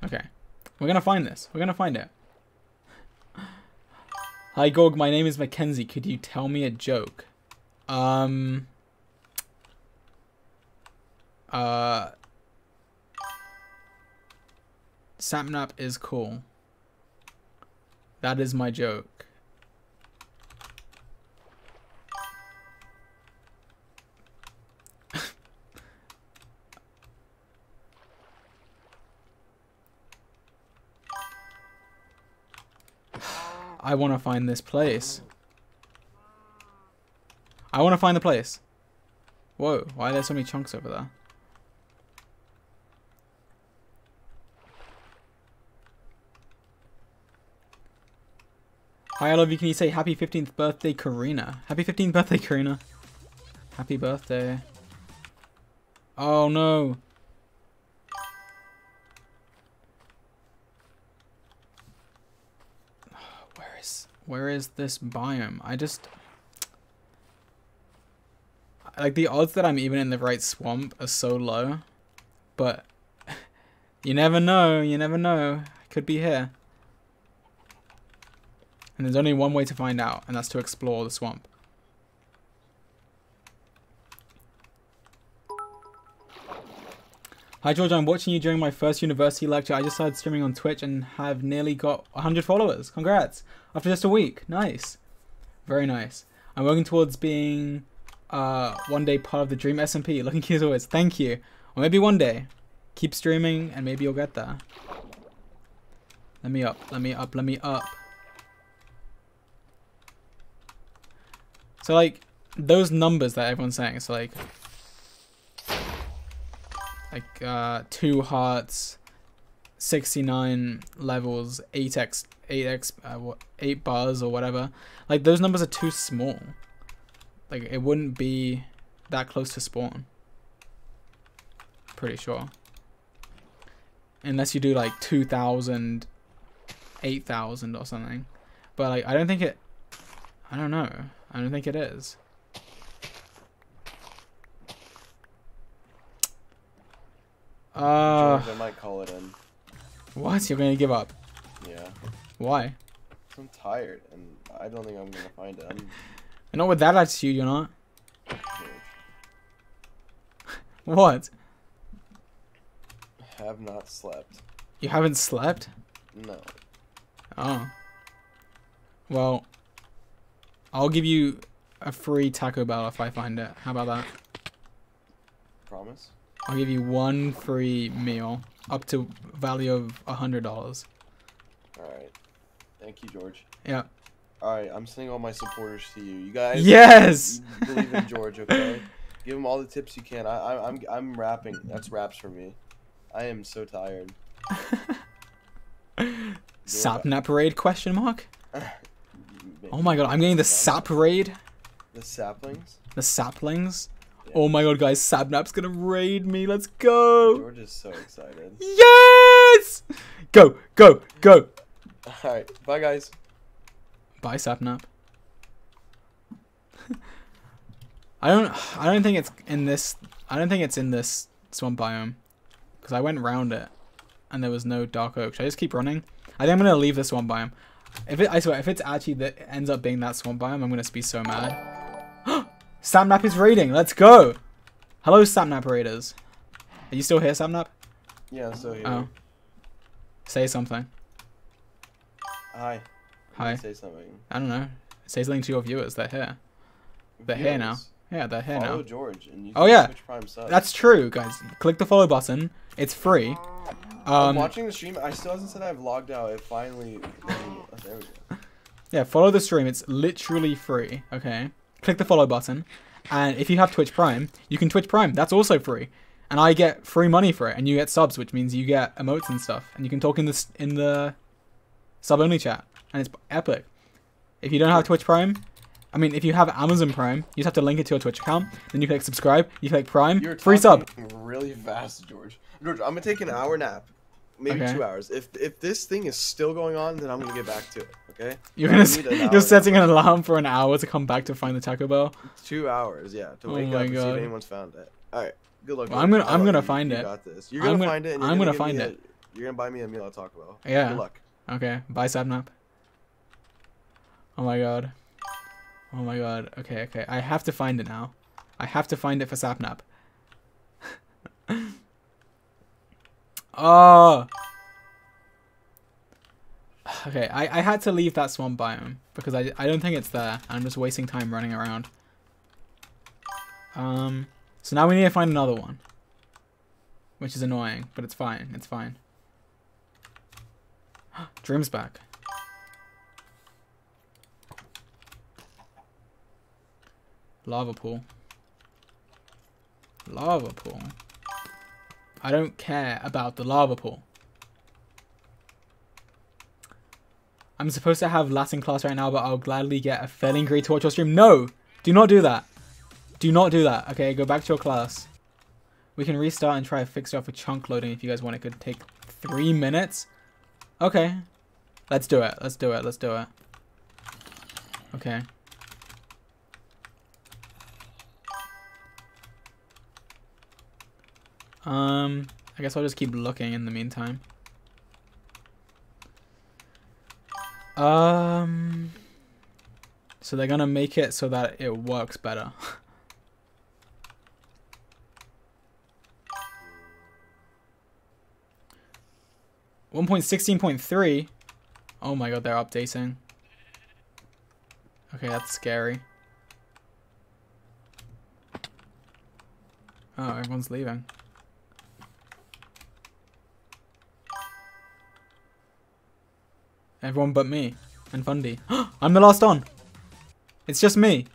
Okay. We're gonna find this. We're gonna find it. Hi Gorg, my name is Mackenzie. Could you tell me a joke? Um Uh Sapnap is cool. That is my joke. I want to find this place. I want to find the place. Whoa, why are there so many chunks over there? Hi, I love you. Can you say happy 15th birthday, Karina? Happy 15th birthday, Karina. Happy birthday. Oh no. Where is this biome? I just like the odds that I'm even in the right swamp are so low, but you never know. You never know. I could be here. And there's only one way to find out, and that's to explore the swamp. Hi George, I'm watching you during my first university lecture. I just started streaming on Twitch and have nearly got 100 followers. Congrats! After just a week. Nice. Very nice. I'm working towards being uh, one day part of the Dream SMP. Looking cute as always. Thank you. Or maybe one day. Keep streaming and maybe you'll get there. Let me up, let me up, let me up. So like, those numbers that everyone's saying, so like, like uh, two hearts, 69 levels, 8x, 8x, uh, what, 8 bars or whatever. Like those numbers are too small. Like it wouldn't be that close to spawn. Pretty sure. Unless you do like 2,000, 8,000 or something. But like I don't think it, I don't know. I don't think it is. Uh, George, I might call it in. what? You're gonna give up? Yeah. Why? I'm tired, and I don't think I'm gonna find it. I'm Not with that attitude, you're not. What? Have not slept. You haven't slept? No. Oh. Well, I'll give you a free Taco Bell if I find it. How about that? Promise. I'll give you one free meal up to value of a hundred dollars. All right. Thank you, George. Yeah. All right, I'm sending all my supporters to you. You guys. Yes! you believe in George, okay? Give him all the tips you can. I, I, I'm, I'm rapping. That's raps for me. I am so tired. Sapnap raid question mark? Oh my god, I'm getting the sap raid. The saplings. The saplings. Oh my god, guys, Sapnap's gonna raid me. Let's go. George is so excited. Yes! Go, go, go. All right, bye guys. Bye, Sapnap. I don't. I don't think it's in this. I don't think it's in this swamp biome, because I went round it, and there was no dark oak. Should I just keep running? I think I'm gonna leave the swamp biome. If it, I swear, if it's actually that ends up being that swamp biome, I'm gonna be so mad. Sapnap is reading. Let's go. Hello, Sapnap readers. Are you still here, Sapnap? Yeah, so here. Oh. Say something. Hi. Hi. Say something. I don't know. Say something to your viewers. They're here. They're here now. Yeah, they're here Follow now. George and you Oh, yeah. Twitch Prime sub. That's true, guys. Click the follow button. It's free. I'm Um, watching the stream. I still hasn't said I've logged out. It finally. oh, there we go. yeah, follow the stream. It's literally free. Okay. Click the follow button, and if you have Twitch Prime, you can Twitch Prime. That's also free, and I get free money for it, and you get subs, which means you get emotes and stuff, and you can talk in this in the sub only chat, and it's epic. If you don't have Twitch Prime, I mean, if you have Amazon Prime, you just have to link it to your Twitch account. Then you click subscribe. You click Prime. You're free sub. really fast, George. George, I'm gonna take an hour nap, maybe Okay. two hours. If if this thing is still going on, then I'm gonna get back to it. Okay. You're gonna. need s- an hour You're setting an alarm for an hour to come back to find the Taco Bell. Two hours, yeah, to Oh wake my up and see if anyone's found it. All right. Good luck. Well, I'm gonna- I'm gonna you. find You it. got this. You're I'm gonna gonna- find it. I'm gonna me find a- it. You're gonna buy me a meal at Taco Bell. Yeah. Good luck. Okay, bye Sapnap. Oh my god. Oh my god. Okay, okay. I have to find it now. I have to find it for Sapnap. oh. Okay, I, I had to leave that swamp biome because I, I don't think it's there. I'm just wasting time running around. Um, so now we need to find another one. Which is annoying, but it's fine. It's fine. Dream's back. Lava pool. Lava pool. I don't care about the lava pool. I'm supposed to have Latin class right now, but I'll gladly get a failing grade to watch your stream. No! Do not do that. Do not do that. Okay, go back to your class. We can restart and try to fix it off with chunk loading if you guys want. It could take three minutes. Okay. Let's do it. Let's do it. Let's do it. Okay. Um, I guess I'll just keep looking in the meantime. Um, so they're gonna make it so that it works better. One point sixteen point three. Oh my god, they're updating. Okay, that's scary. Oh, everyone's leaving. Everyone but me and Fundy. I'm the last on. It's just me.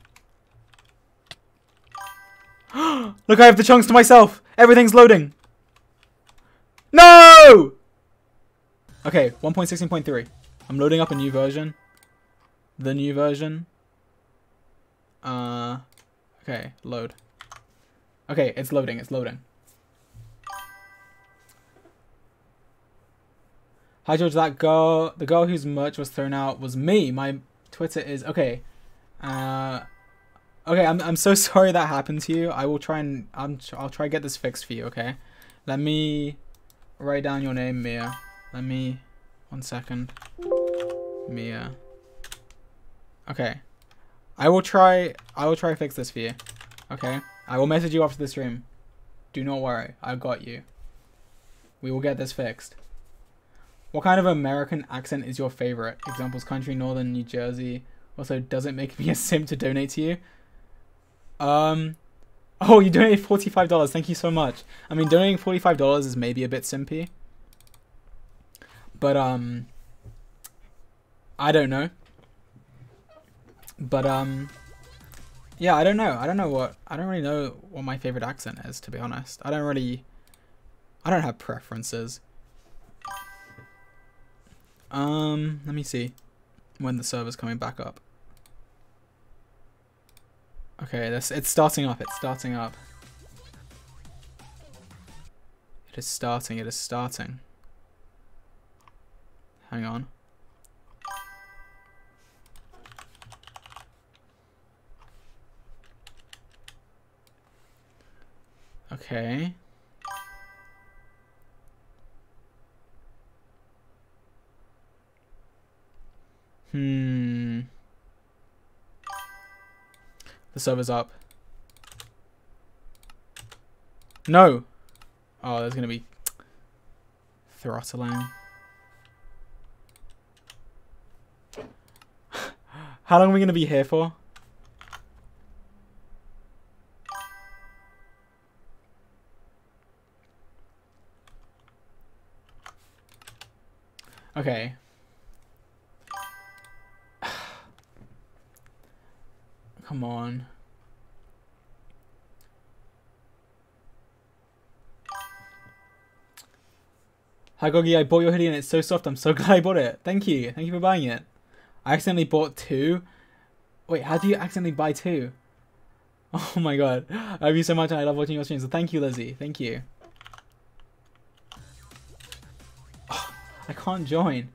Look, I have the chunks to myself. Everything's loading. No! Okay, 1.16.3. I'm loading up a new version. The new version. Uh, okay, load. Okay, it's loading, it's loading. Hi George, that girl, the girl whose merch was thrown out was me. My Twitter is okay. Uh, okay, I'm I'm so sorry that happened to you. I will try and I'm I'll try to get this fixed for you. Okay, let me write down your name, Mia. Let me one second, Mia. Okay, I will try. I will try fix this for you. Okay, I will message you after the stream. Do not worry, I got you. We will get this fixed. What kind of American accent is your favorite? Examples country, northern, New Jersey. Also, does it make me a sim to donate to you? Um, oh, you donated $45. Thank you so much. I mean, donating $45 is maybe a bit simpy. But, um, I don't know. But, um, yeah, I don't know. I don't know what, I don't really know what my favorite accent is, to be honest. I don't really, I don't have preferences. Um, let me see when the server's coming back up. Okay, this it's starting up. It's starting up. It is starting. It is starting. Hang on. Okay. Hmm. The server's up. No! Oh, there's gonna be throttling. How long are we gonna be here for? Okay. Come on. Hi Goggy, I bought your hoodie and it's so soft. I'm so glad I bought it. Thank you. Thank you for buying it. I accidentally bought two. Wait, how do you accidentally buy two? Oh my god. I love you so much and I love watching your streams. So thank you, Lizzie. Thank you. Oh, I can't join.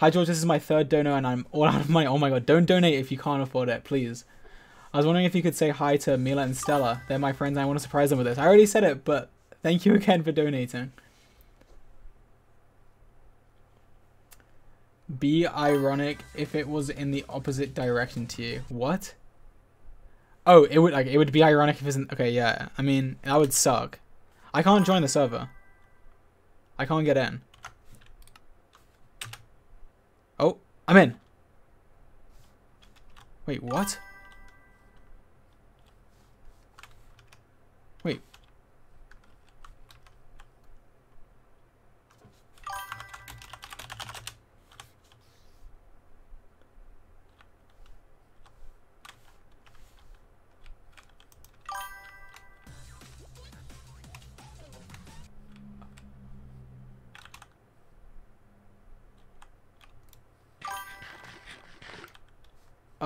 Hi George, this is my third donor and I'm all out of money. Oh my god, don't donate if you can't afford it, please. I was wondering if you could say hi to Mila and Stella. They're my friends and I want to surprise them with this. I already said it, but thank you again for donating. Be ironic if it was in the opposite direction to you. What? Oh, it would like it would be ironic if it isn't okay, yeah. I mean, that would suck. I can't join the server. I can't get in. Oh, I'm in. Wait, what?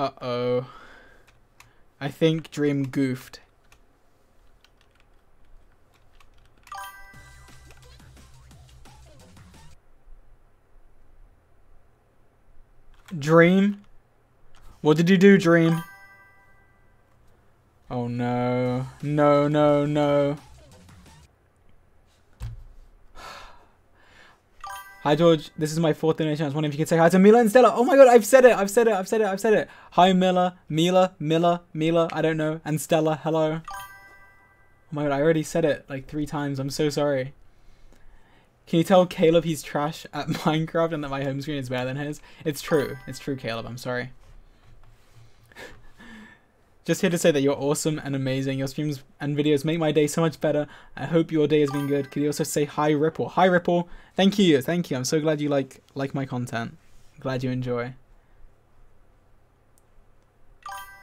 Uh oh. I think Dream goofed. Dream? What did you do, Dream? Oh no. No, no, no. Hi George, this is my fourth donation. I was wondering if you could say hi to Mila and Stella. Oh my god, I've said it, I've said it, I've said it, I've said it. Hi Mila, Mila, Mila, Mila, I don't know. And Stella, hello. Oh my god, I already said it like three times. I'm so sorry. Can you tell Caleb he's trash at Minecraft and that my home screen is better than his? It's true. It's true, Caleb. I'm sorry. Just here to say that you're awesome and amazing. Your streams and videos make my day so much better. I hope your day has been good. Could you also say hi, Ripple? Hi, Ripple. Thank you. Thank you. I'm so glad you like like my content. Glad you enjoy.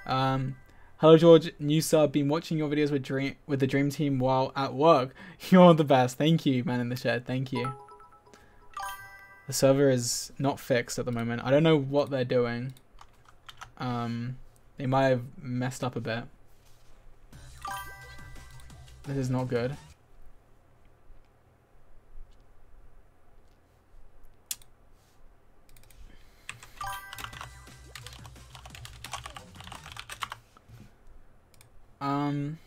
Um, hello, George. New sub. Been watching your videos with Dream with the Dream Team while at work. You're the best. Thank you, man in the shed. Thank you. The server is not fixed at the moment. I don't know what they're doing. Um. They might have messed up a bit. This is not good. Um.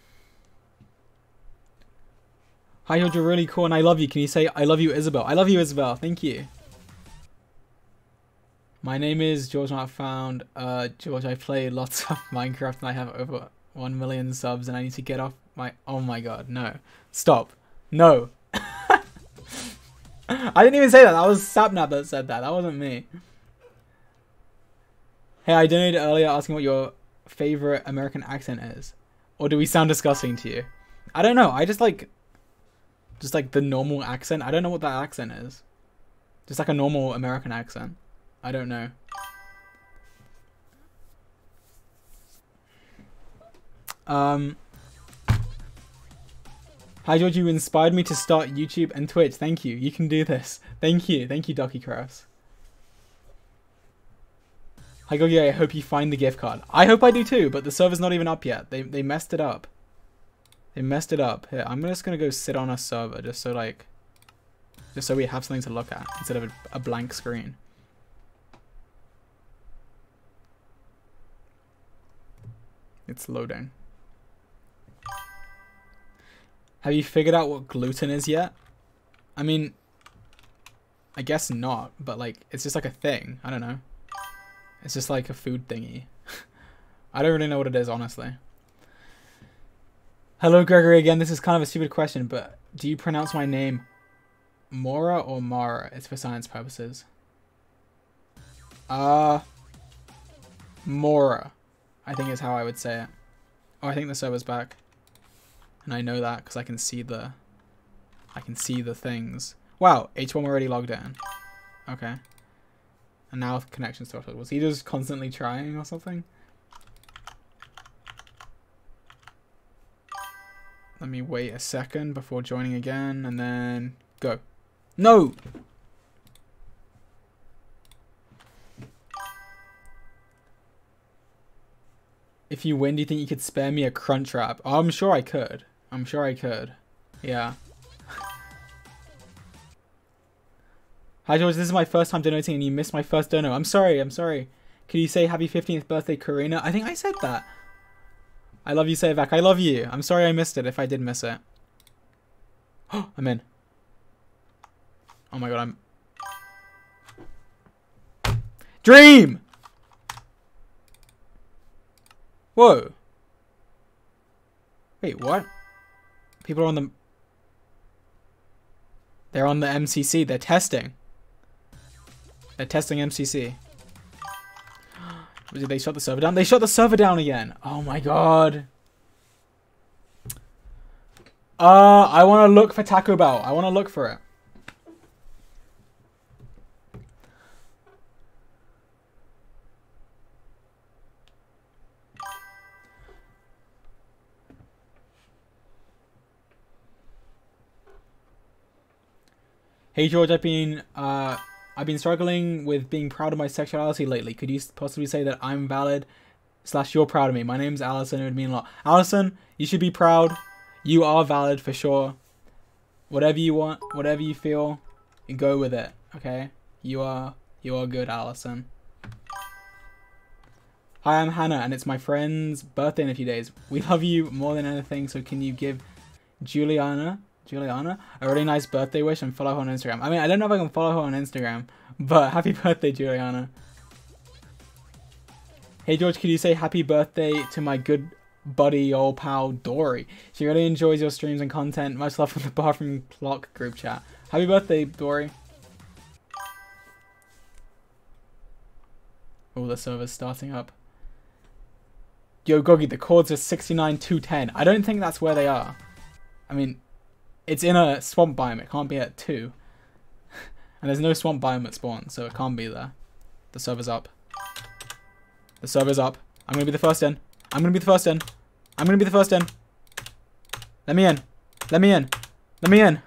Hi, you're really cool and I love you. Can you say I love you, Isabel? I love you, Isabel. Thank you. My name is George Not Found. Uh, George, I play lots of Minecraft and I have over 1 million subs and I need to get off my... Oh my god, no. Stop. No. I didn't even say that. That was Sapnap that said that. That wasn't me. Hey, I donated earlier asking what your favorite American accent is. Or do we sound disgusting to you? I don't know. I just like... Just like the normal accent. I don't know what that accent is. Just like a normal American accent. I don't know. Um. Hi George, you inspired me to start YouTube and Twitch. Thank you. You can do this. Thank you. Thank you, Ducky Crafts. Hi Gogi, I hope you find the gift card. I hope I do too, but the server's not even up yet. They they messed it up. They messed it up. Here, I'm just gonna go sit on a server just so like just so we have something to look at instead of a, a blank screen. It's loading. Have you figured out what gluten is yet? I mean, I guess not, but like, it's just like a thing. I don't know. It's just like a food thingy. I don't really know what it is, honestly. Hello, Gregory, again. This is kind of a stupid question, but do you pronounce my name Mora or Mara? It's for science purposes. Uh, Mora. I think is how I would say it. Oh, I think the server's back. And I know that because I can see the... I can see the things. Wow, H1 already logged in. Okay. And now connection stuff. Was he just constantly trying or something? Let me wait a second before joining again and then go. No! If you win, do you think you could spare me a crunch wrap? Oh, I'm sure I could. I'm sure I could. Yeah. Hi George, this is my first time donating and you missed my first dono. I'm sorry, I'm sorry. Could you say happy 15th birthday, Karina? I think I said that. I love you, say it back. I love you. I'm sorry I missed it if I did miss it. Oh, I'm in. Oh my god, I'm... Dream! Whoa. Wait, what? People are on the... They're on the MCC. They're testing. They're testing MCC. Did they shut the server down? They shut the server down again. Oh my god. Uh, I want to look for Taco Bell. I want to look for it. Hey George, I've been uh, I've been struggling with being proud of my sexuality lately. Could you possibly say that I'm valid? Slash, you're proud of me. My name's Allison. It would mean a lot. Allison, you should be proud. You are valid for sure. Whatever you want, whatever you feel, you go with it. Okay? You are, you are good, Allison. Hi, I'm Hannah, and it's my friend's birthday in a few days. We love you more than anything, so can you give Juliana, Juliana, a really nice birthday wish and follow her on Instagram? I mean, I don't know if I can follow her on Instagram, but happy birthday, Juliana. Hey George, could you say happy birthday to my good buddy, old pal Dory? She really enjoys your streams and content. Much love from the bathroom clock group chat. Happy birthday, Dory. Oh, the server's starting up. Yo, Gogi, the coords are 69 210. I don't think that's where they are. I mean, it's in a swamp biome. It can't be at 2. and there's no swamp biome at spawn, so it can't be there. The server's up. The server's up. I'm gonna be the first in. I'm gonna be the first in. I'm gonna be the first in. Let me in. Let me in. Let me in.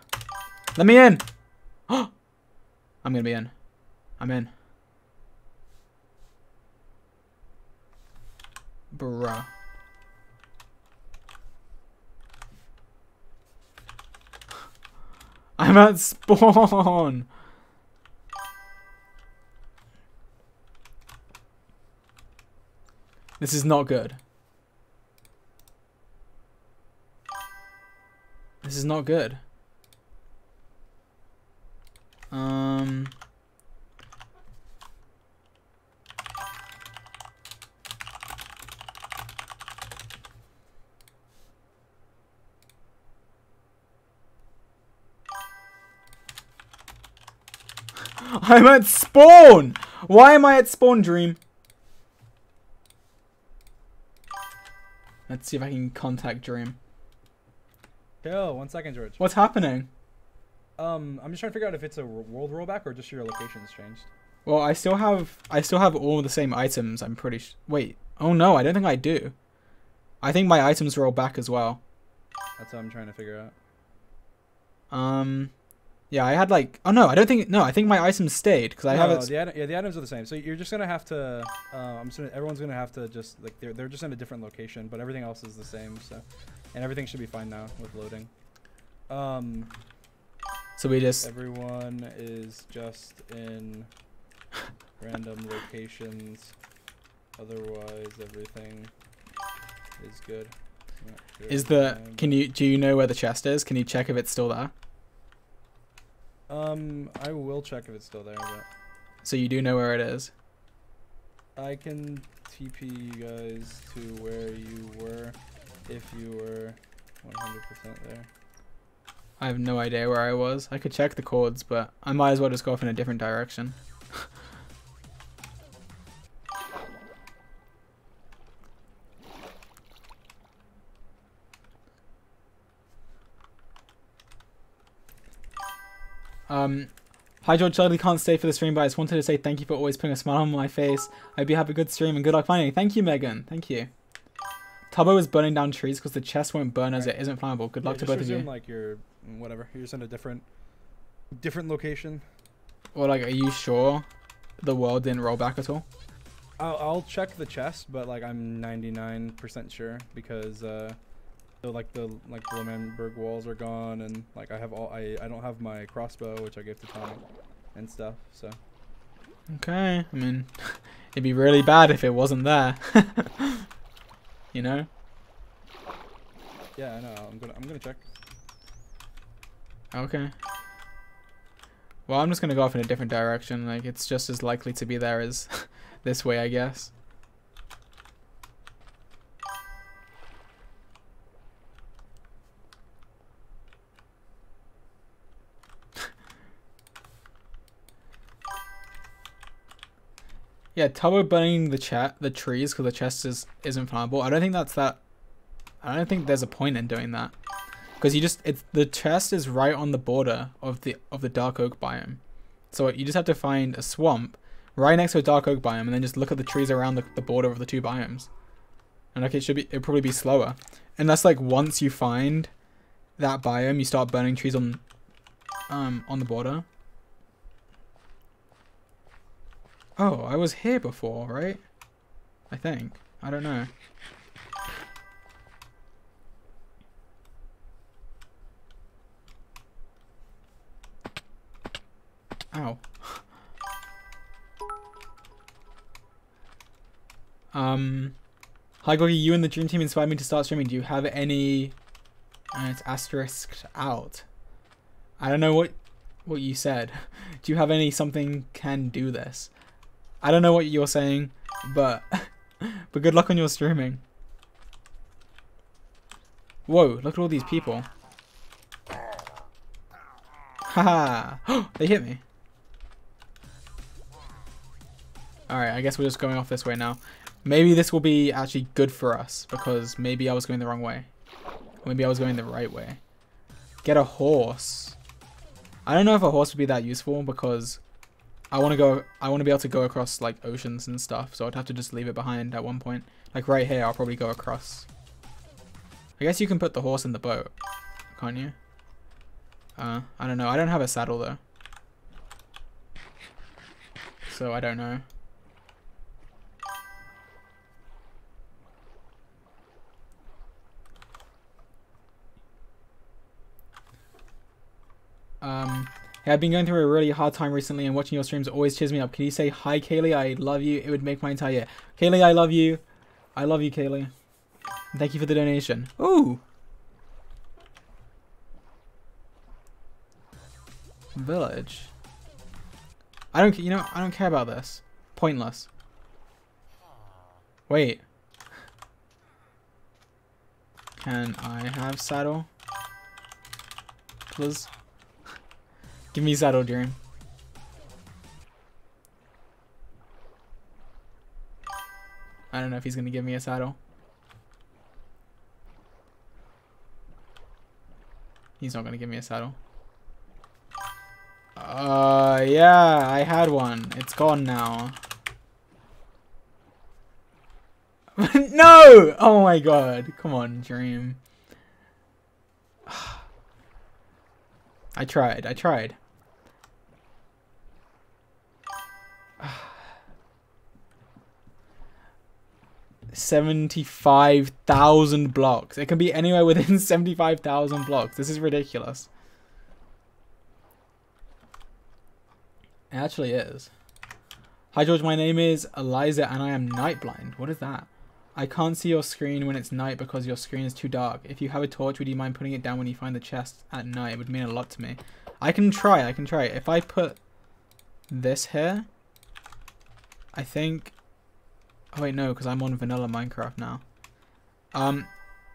Let me in. I'm gonna be in. I'm in. Bruh. I'm at spawn. This is not good. This is not good. Um. I'm at spawn! Why am I at spawn, Dream? Let's see if I can contact Dream. Chill. One second, George. What's happening? Um, I'm just trying to figure out if it's a world rollback or just your location's changed. Well, I still have I still have all the same items. I'm pretty. Sh- Wait. Oh no, I don't think I do. I think my items roll back as well. That's what I'm trying to figure out. Um, yeah, I had like. Oh no, I don't think. No, I think my items stayed because I have No, it. The item, yeah, the items are the same. So you're just gonna have to. Uh, I'm just gonna, everyone's gonna have to just like they're they're just in a different location, but everything else is the same. So, and everything should be fine now with loading. Um, So we just. everyone is just in random locations. Otherwise, everything is good. Is the? Can you? Do you know where the chest is? Can you check if it's still there? Um, I will check if it's still there, but So you do know where it is. I can TP you guys to where you were if you were 100% there. I have no idea where I was. I could check the coords, but I might as well just go off in a different direction. um, hi George, sadly can't stay for the stream, but I just wanted to say thank you for always putting a smile on my face. I hope you have a good stream and good luck finding. Thank you, Megan. Thank you. Tubbo is burning down trees because the chest won't burn as it isn't flammable. Good Yeah, luck to both of you. like your whatever. You're just in a different different location. Well, like, are you sure the world didn't roll back at all? I'll, I'll check the chest, but like I'm 99% sure because uh, the like the like the L'Manberg walls are gone, and like I have all I I don't have my crossbow, which I gave to Tommy, and stuff. So Okay, I mean, it'd be really bad if it wasn't there. you know? yeah, I know. I'm gonna I'm gonna check. Okay. Well, I'm just gonna go off in a different direction. Like, it's just as likely to be there as this way, I guess. Yeah, Tubbo burning the chat, the trees, because the chest is isn't flammable. I don't think that's that. I don't think there's a point in doing that, because you just it's the chest is right on the border of the of the dark oak biome, so you just have to find a swamp right next to a dark oak biome, and then just look at the trees around the, the border of the two biomes. And like it should be, it'll probably be slower, unless like once you find that biome, you start burning trees on, um, on the border. Oh, I was here before, right? I think. I don't know. Ow. um, hi Goggy, you and the Dream Team inspired me to start streaming. Do you have any? And it's asterisked out. I don't know what what you said. Do you have any something can do this? I don't know what you're saying, but but good luck on your streaming. Whoa, look at all these people. Haha, they hit me. Alright, I guess we're just going off this way now. Maybe this will be actually good for us, because maybe I was going the wrong way. Maybe I was going the right way. Get a horse. I don't know if a horse would be that useful, because I want to go, I want to be able to go across, like, oceans and stuff, so I'd have to just leave it behind at one point. Like, right here, I'll probably go across. I guess you can put the horse in the boat, can't you? Uh, I don't know. I don't have a saddle, though. So, I don't know. Um, I've been going through a really hard time recently and watching your streams always cheers me up. Can you say hi, Kaylee? I love you. It would make my entire year. Kaylee, I love you. I love you, Kaylee. Thank you for the donation. Ooh. Village. I don't, you know, I don't care about this. Pointless. Wait. Can I have saddle? Please. Give me a saddle, Dream. I don't know if he's gonna give me a saddle. He's not gonna give me a saddle. Uh, yeah, I had one. It's gone now. no! Oh my god. Come on, Dream. I tried. I tried. Seventy-five thousand blocks. It can be anywhere within seventy-five thousand blocks. This is ridiculous. It actually is. Hi George, my name is Eliza and I am night blind. What is that? I can't see your screen when it's night because your screen is too dark. If you have a torch, would you mind putting it down when you find the chest at night? It would mean a lot to me. I can try, I can try. If I put this here, I think... Oh wait, no, because I'm on vanilla Minecraft now. Um,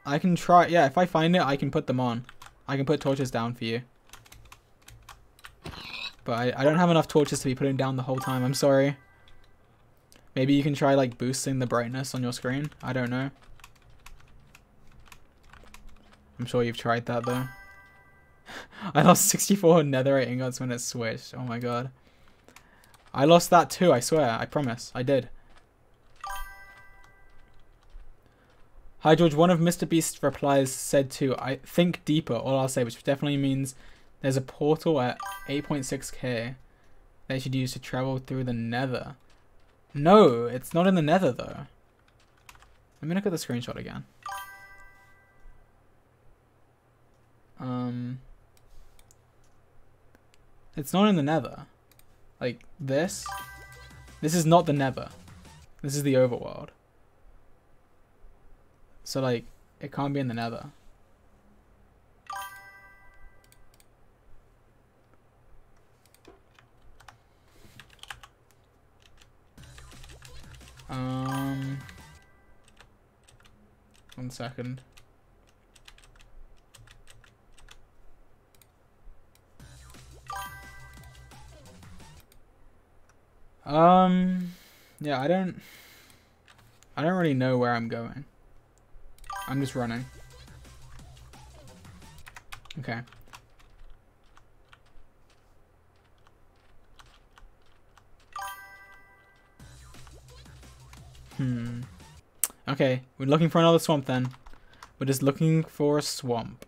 I can try, yeah, if I find it, I can put them on. I can put torches down for you. But I, I don't have enough torches to be putting down the whole time, I'm sorry. Maybe you can try like boosting the brightness on your screen. I don't know. I'm sure you've tried that though. I lost 64 netherite ingots when it switched. Oh my god. I lost that too, I swear. I promise. I did. Hi George, one of Mr. Beast's replies said to I think deeper, all I'll say, which definitely means there's a portal at 8.6k they should use to travel through the nether. No, it's not in the nether though. Let me look at the screenshot again. Um, it's not in the nether. Like this, this is not the nether. This is the overworld. So like, it can't be in the nether. Um, one second. Um, yeah, I don't, I don't really know where I'm going. I'm just running. Okay. Hmm. Okay, we're looking for another swamp then. We're just looking for a swamp.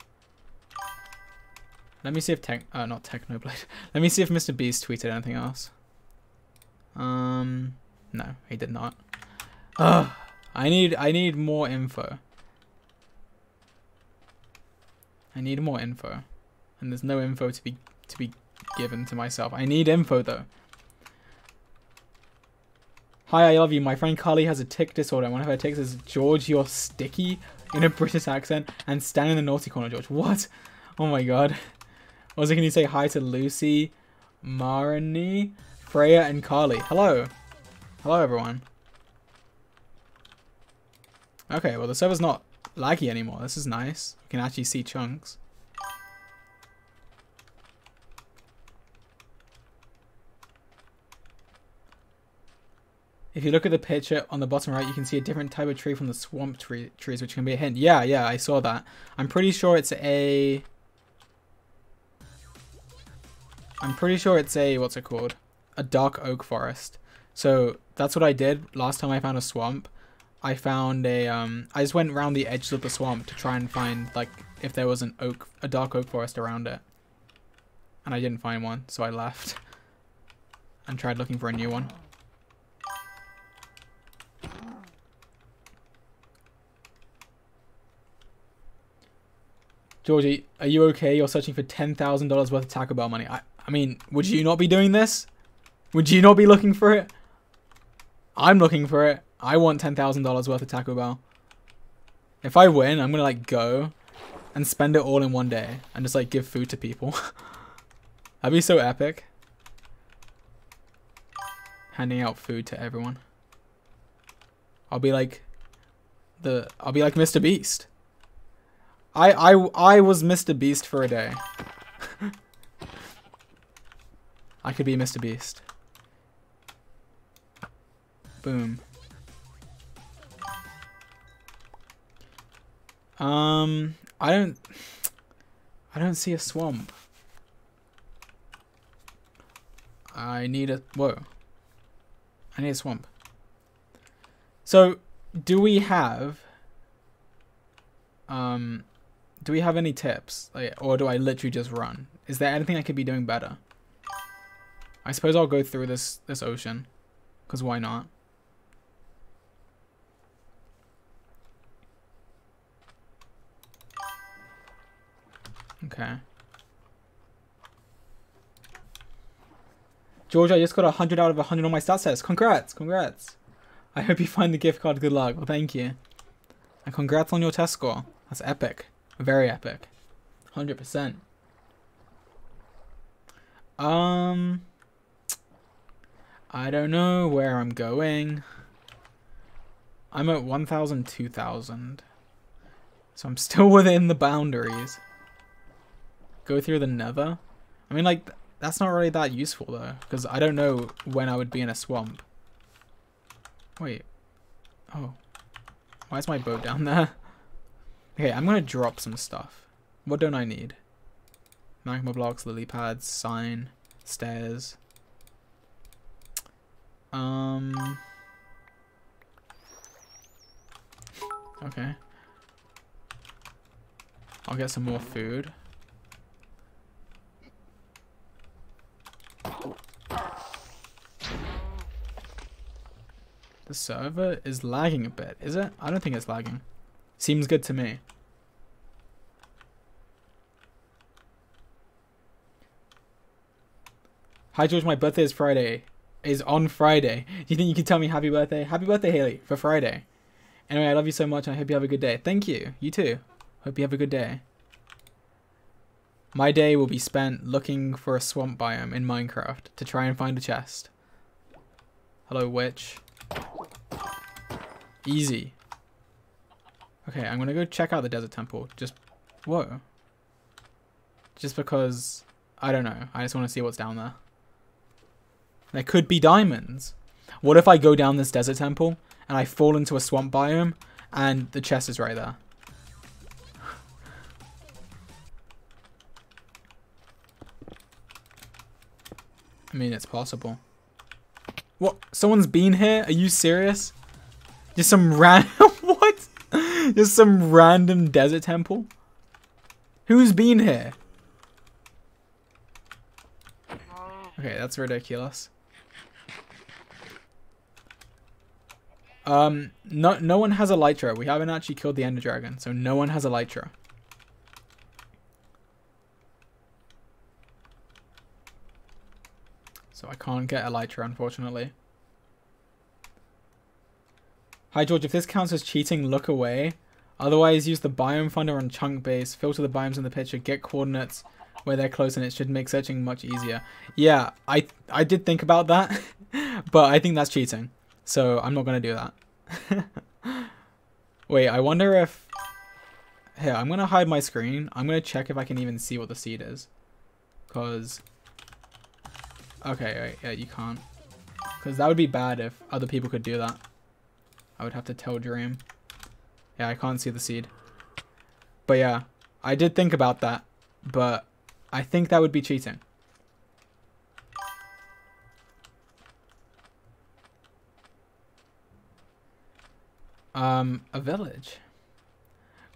Let me see if Tech, uh, not Technoblade. Let me see if Mr. Beast tweeted anything else. Um, no, he did not. Ugh, I need I need more info. I need more info, and there's no info to be to be given to myself. I need info though. Hi, I love you. My friend Carly has a tick disorder. One of her ticks is George, you're sticky in a British accent and stand in the naughty corner, George. What? Oh my god. Also, can you say hi to Lucy, Marani, Freya, and Carly? Hello. Hello, everyone. Okay, well, the server's not laggy anymore. This is nice. We can actually see chunks. If you look at the picture on the bottom right, you can see a different type of tree from the swamp tree trees, which can be a hint. Yeah, yeah, I saw that. I'm pretty sure it's a... I'm pretty sure it's a, what's it called? A dark oak forest. So that's what I did last time I found a swamp. I found a, um, I just went around the edges of the swamp to try and find, like, if there was an oak, a dark oak forest around it. And I didn't find one, so I left. And tried looking for a new one. Georgie, are you okay? You're searching for $10,000 worth of Taco Bell money. I, I mean, would you not be doing this? Would you not be looking for it? I'm looking for it. I want $10,000 worth of Taco Bell. If I win, I'm going to like go and spend it all in one day and just like give food to people. That'd be so epic. Handing out food to everyone. I'll be like the I'll be like Mr. Beast. I I I was Mr. Beast for a day. I could be Mr. Beast. Boom. Um, I don't, I don't see a swamp. I need a, whoa. I need a swamp. So, do we have, um, do we have any tips? Like, or do I literally just run? Is there anything I could be doing better? I suppose I'll go through this, this ocean. Because why not? Okay. George, I just got a 100 out of a 100 on my stat test. Congrats, congrats. I hope you find the gift card. Good luck. Well, thank you. And congrats on your test score. That's epic. Very epic. 100%. Um... I don't know where I'm going. I'm at 1,000, 2,000. So I'm still within the boundaries. Go through the nether? I mean, like, that's not really that useful, though. Because I don't know when I would be in a swamp. Wait. Oh. Why is my boat down there? Okay, I'm going to drop some stuff. What don't I need? Magma blocks, lily pads, sign, stairs. Um. Okay. I'll get some more food. The server is lagging a bit, is it? I don't think it's lagging. Seems good to me. Hi George, my birthday is Friday is on Friday. Do you think you can tell me happy birthday? Happy birthday, Haley, for Friday. Anyway, I love you so much. and I hope you have a good day. Thank you. You too. Hope you have a good day. My day will be spent looking for a swamp biome in Minecraft to try and find a chest. Hello, witch. Easy. Okay, I'm gonna go check out the desert temple. Just, whoa. Just because, I don't know. I just want to see what's down there. There could be diamonds. What if I go down this desert temple and I fall into a swamp biome and the chest is right there? I mean, it's possible. What? Someone's been here? Are you serious? Just some ran- What? Just some random desert temple? Who's been here? Okay, that's ridiculous. Um, no, no one has Elytra. We haven't actually killed the Ender Dragon, so no one has Elytra. I can't get elytra, unfortunately. Hi George, if this counts as cheating, look away. Otherwise, use the biome finder on Chunkbase, filter the biomes in the picture, get coordinates where they're close, and it should make searching much easier. Yeah, I I did think about that, but I think that's cheating. So I'm not gonna do that. Wait, I wonder if... Here, I'm gonna hide my screen. I'm gonna check if I can even see what the seed is. Cause... Okay, wait, yeah, you can't. Because that would be bad if other people could do that. I would have to tell Dream. Yeah, I can't see the seed. But yeah, I did think about that. But I think that would be cheating. Um, a village.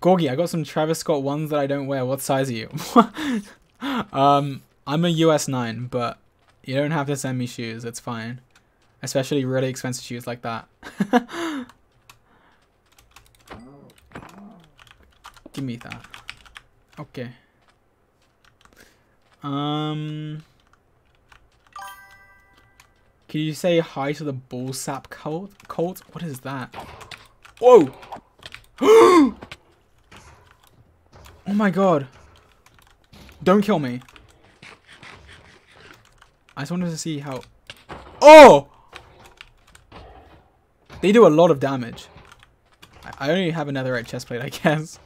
Gorgie, I got some Travis Scott ones that I don't wear. What size are you? um, I'm a US 9, but you don't have to send me shoes. It's fine. Especially really expensive shoes like that. Give me that. Okay. Um... Can you say hi to the bull sap cult? Cult? What is that? Whoa! oh my god. Don't kill me. I just wanted to see how... Oh! They do a lot of damage. I, only have a netherite chestplate, I guess.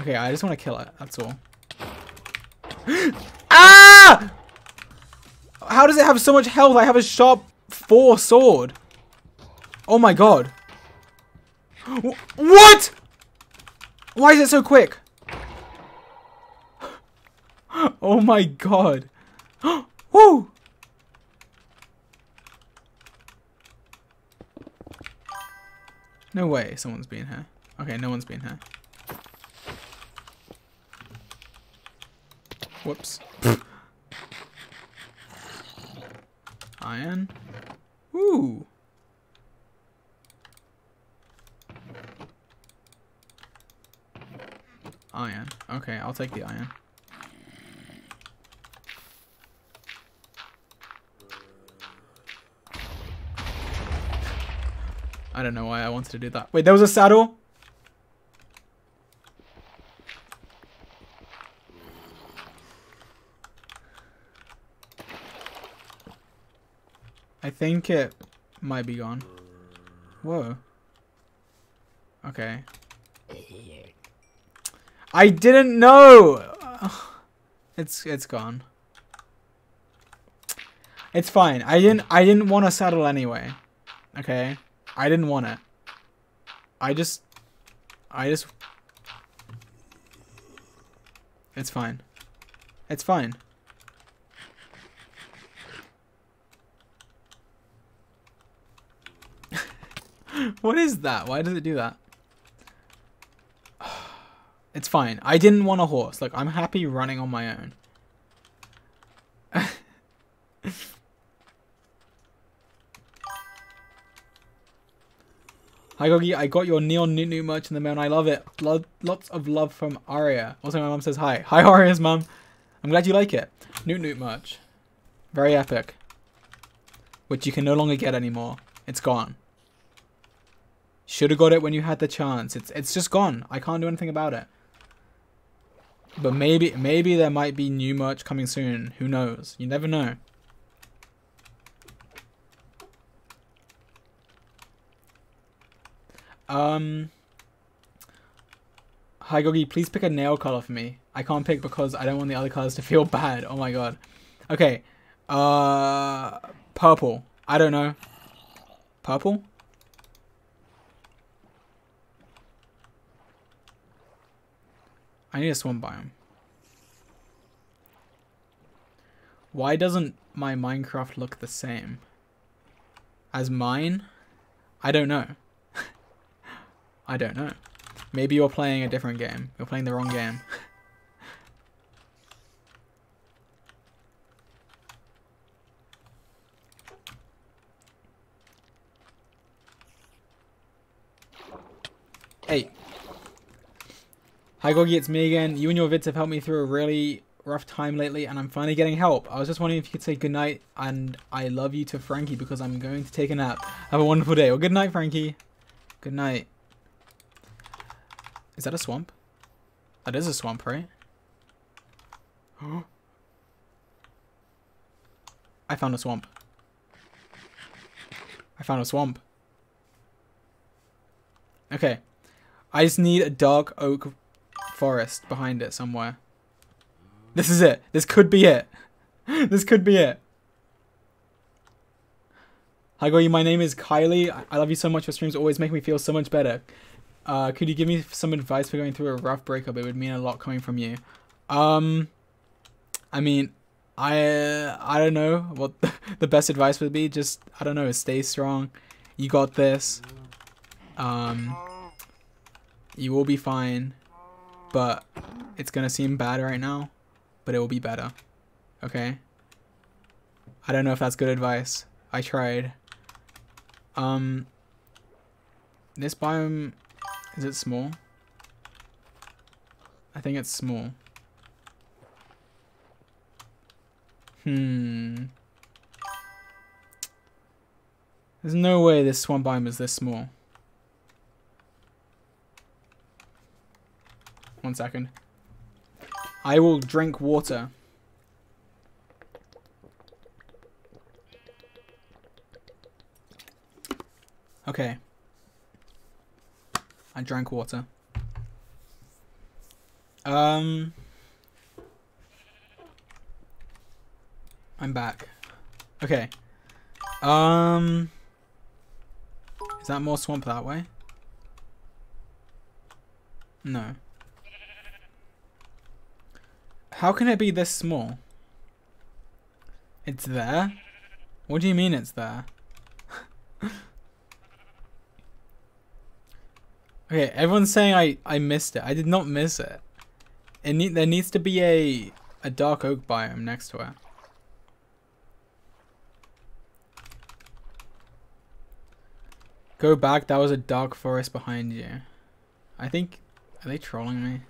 okay, I just want to kill it. That's all. ah! How does it have so much health? I have a sharp 4 sword. Oh my god. What? Why is it so quick? Oh my god. Woo! No way someone's been here. Okay, no one's been here. Whoops. Iron. Ooh. Iron. Okay, I'll take the iron. I don't know why I wanted to do that. Wait, there was a saddle? I think it might be gone. Whoa. Okay. I didn't know! It's it's gone. It's fine. I didn't I didn't want a saddle anyway. Okay? I didn't want to. I just I just It's fine. It's fine. what is that? Why does it do that? It's fine. I didn't want a horse. Like, I'm happy running on my own. Hi Gogi, I got your Neon new Newt merch in the mail and I love it. Lo lots of love from Aria. Also my mom says hi. Hi Aria's mom. I'm glad you like it. Newt Newt merch. Very epic. Which you can no longer get anymore. It's gone. Should have got it when you had the chance. It's it's just gone. I can't do anything about it. But maybe maybe there might be new merch coming soon. Who knows? You never know. Um. Hi Gogi, please pick a nail color for me. I can't pick because I don't want the other colors to feel bad. Oh my god. Okay. Uh, purple. I don't know. Purple? I need a swamp biome. Why doesn't my Minecraft look the same as mine? I don't know. I don't know. Maybe you're playing a different game. You're playing the wrong game. hey. Hi Gogi, it's me again. You and your vids have helped me through a really rough time lately and I'm finally getting help. I was just wondering if you could say goodnight and I love you to Frankie because I'm going to take a nap. Have a wonderful day. Well, good night, Frankie. Good night. Is that a swamp? That is a swamp, right? I found a swamp. I found a swamp. Okay. I just need a dark oak forest behind it somewhere. This is it. This could be it. this could be it. Hi, Goyi. My name is Kylie. I love you so much. Your streams always make me feel so much better. Uh, could you give me some advice for going through a rough breakup? It would mean a lot coming from you. Um, I mean, I I don't know what the best advice would be. Just I don't know. Stay strong. You got this. Um, you will be fine. But it's gonna seem bad right now, but it will be better. Okay. I don't know if that's good advice. I tried. Um, this biome is it small? I think it's small. Hmm. There's no way this swamp biome is this small. One second. I will drink water. Okay. I drank water. Um... I'm back. Okay. Um... Is that more swamp that way? No. How can it be this small? It's there? What do you mean it's there? okay, everyone's saying I, I missed it. I did not miss it. It there needs to be a a dark oak biome next to it. Go back, that was a dark forest behind you. I think are they trolling me?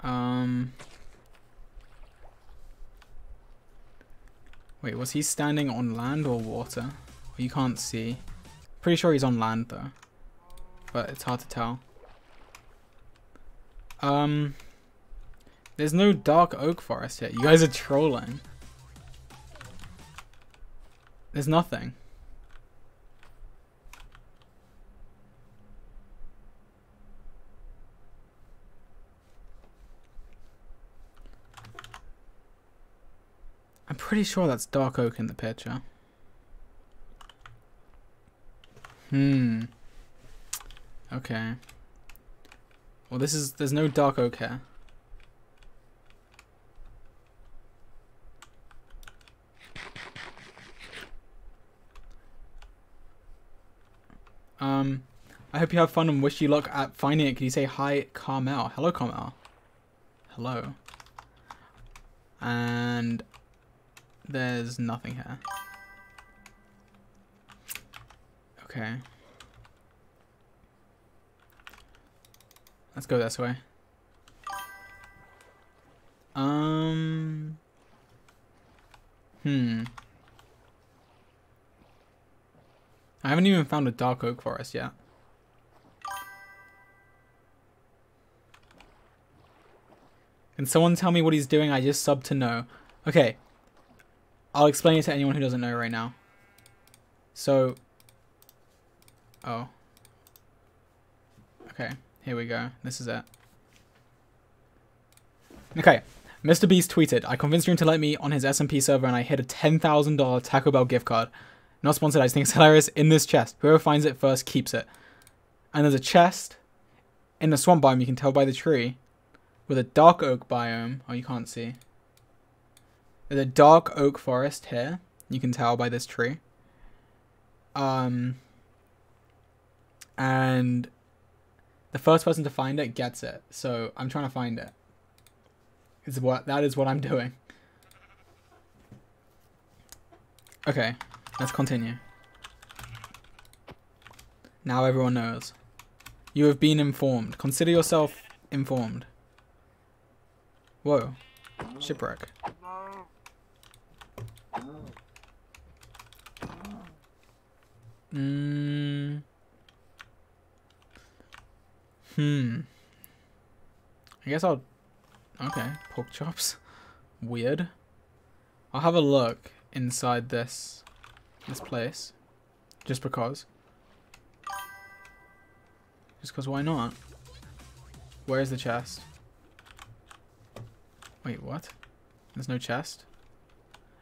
Um. Wait, was he standing on land or water? You can't see. Pretty sure he's on land though. But it's hard to tell. Um. There's no dark oak forest yet. You guys are trolling. There's nothing. I'm pretty sure that's dark oak in the picture. Hmm. Okay. Well, this is, there's no dark oak here. Um, I hope you have fun and wish you luck at finding it. Can you say hi, Carmel? Hello, Carmel. Hello. And there's nothing here. Okay. Let's go this way. Um. Hmm. I haven't even found a dark oak forest yet. Can someone tell me what he's doing? I just sub to know. Okay. I'll explain it to anyone who doesn't know right now. So. Oh. Okay. Here we go. This is it. Okay. Mr. Beast tweeted, I convinced him to let me on his SMP server and I hit a $10,000 Taco Bell gift card. Not sponsored, I just think it's hilarious. In this chest. Whoever finds it first keeps it. And there's a chest in the swamp biome, you can tell by the tree, with a dark oak biome. Oh, you can't see. There's a dark oak forest here. You can tell by this tree. Um, and the first person to find it gets it. So I'm trying to find it. Is what that is what I'm doing. Okay, let's continue. Now everyone knows. You have been informed. Consider yourself informed. Whoa. Shipwreck. Mm. Hmm. I guess I'll. Okay, pork chops. Weird. I'll have a look inside this this place, just because. Just because why not? Where's the chest? Wait, what? There's no chest?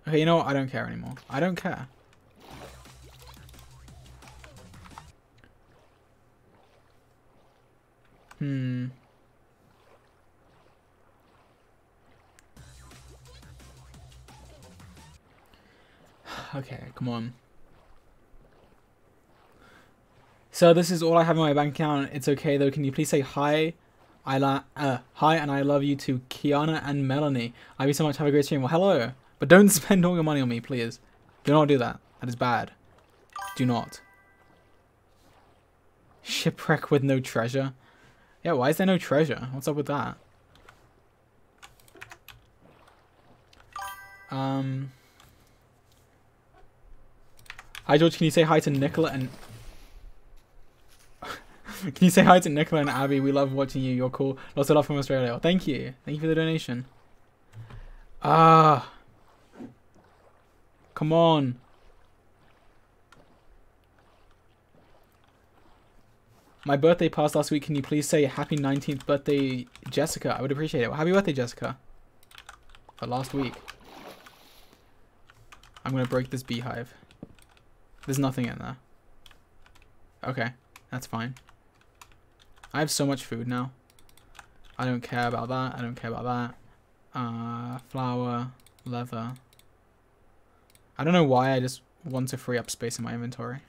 Okay, you know what? I don't care anymore. I don't care. Hmm. Okay, come on. So this is all I have in my bank account. It's okay though. Can you please say hi? I la uh, hi and I love you to Kiana and Melanie. I love you so much. Have a great stream. Well, hello. But don't spend all your money on me, please. Do not do that. That is bad. Do not. Shipwreck with no treasure. Yeah, why is there no treasure? What's up with that? Um. Hi George, can you say hi to Nicola and Can you say hi to Nicola and Abby? We love watching you. You're cool. Lots of love from Australia. Thank you. Thank you for the donation. Ah. Come on. My birthday passed last week. Can you please say happy 19th birthday, Jessica? I would appreciate it. Well, happy birthday, Jessica. For last week. I'm going to break this beehive. There's nothing in there. Okay, that's fine. I have so much food now. I don't care about that. I don't care about that. Uh, flour, leather. I don't know why. I just want to free up space in my inventory.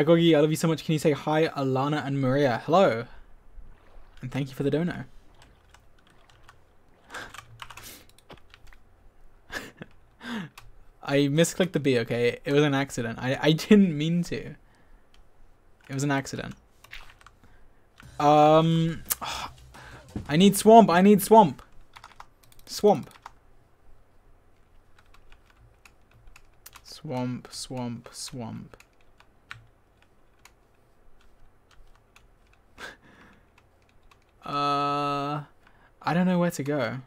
Hi Gogi, I love you so much. Can you say hi Alana and Maria? Hello. And thank you for the dono. I misclicked the B, okay? It was an accident. I, I didn't mean to. It was an accident. Um, I need swamp. I need swamp. Swamp. Swamp, swamp, swamp. I don't know where to go.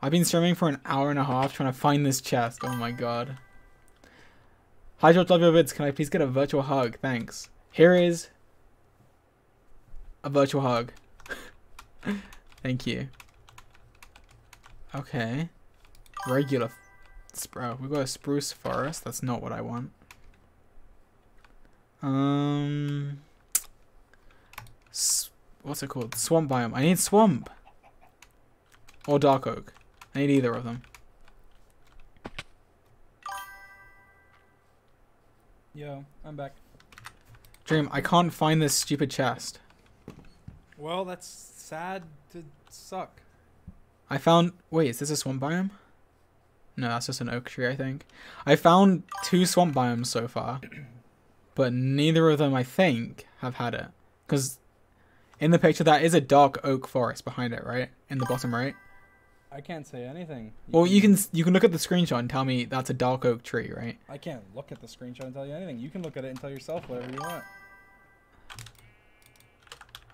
I've been streaming for an hour and a half trying to find this chest. Oh my god. Hi George, love your vids. Can I please get a virtual hug? Thanks. Here is a virtual hug. Thank you. Okay. Regular. Bro, we got a spruce forest. That's not what I want. Um what's it called? Swamp biome. I need swamp. Or dark oak. I need either of them. Yo, I'm back. Dream, I can't find this stupid chest. Well, that's sad to suck. I found... Wait, is this a swamp biome? No, that's just an oak tree, I think. I found two swamp biomes so far. But neither of them, I think, have had it. Because in the picture, that is a dark oak forest behind it, right? In the bottom right. I can't say anything. You well, you can you can look at the screenshot and tell me that's a dark oak tree, right? I can't look at the screenshot and tell you anything. You can look at it and tell yourself whatever you want.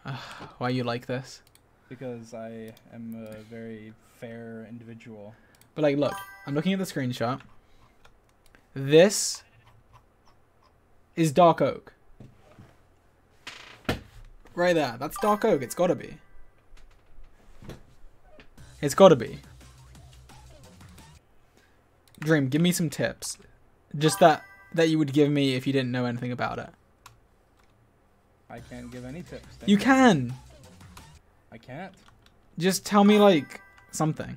Uh, why you like this? Because I am a very fair individual. But like, look, I'm looking at the screenshot. This is dark oak. Right there. That's dark oak. It's gotta be. It's gotta be. Dream, give me some tips. Just that that you would give me if you didn't know anything about it. I can't give any tips. You, you can. I can't. Just tell me like something.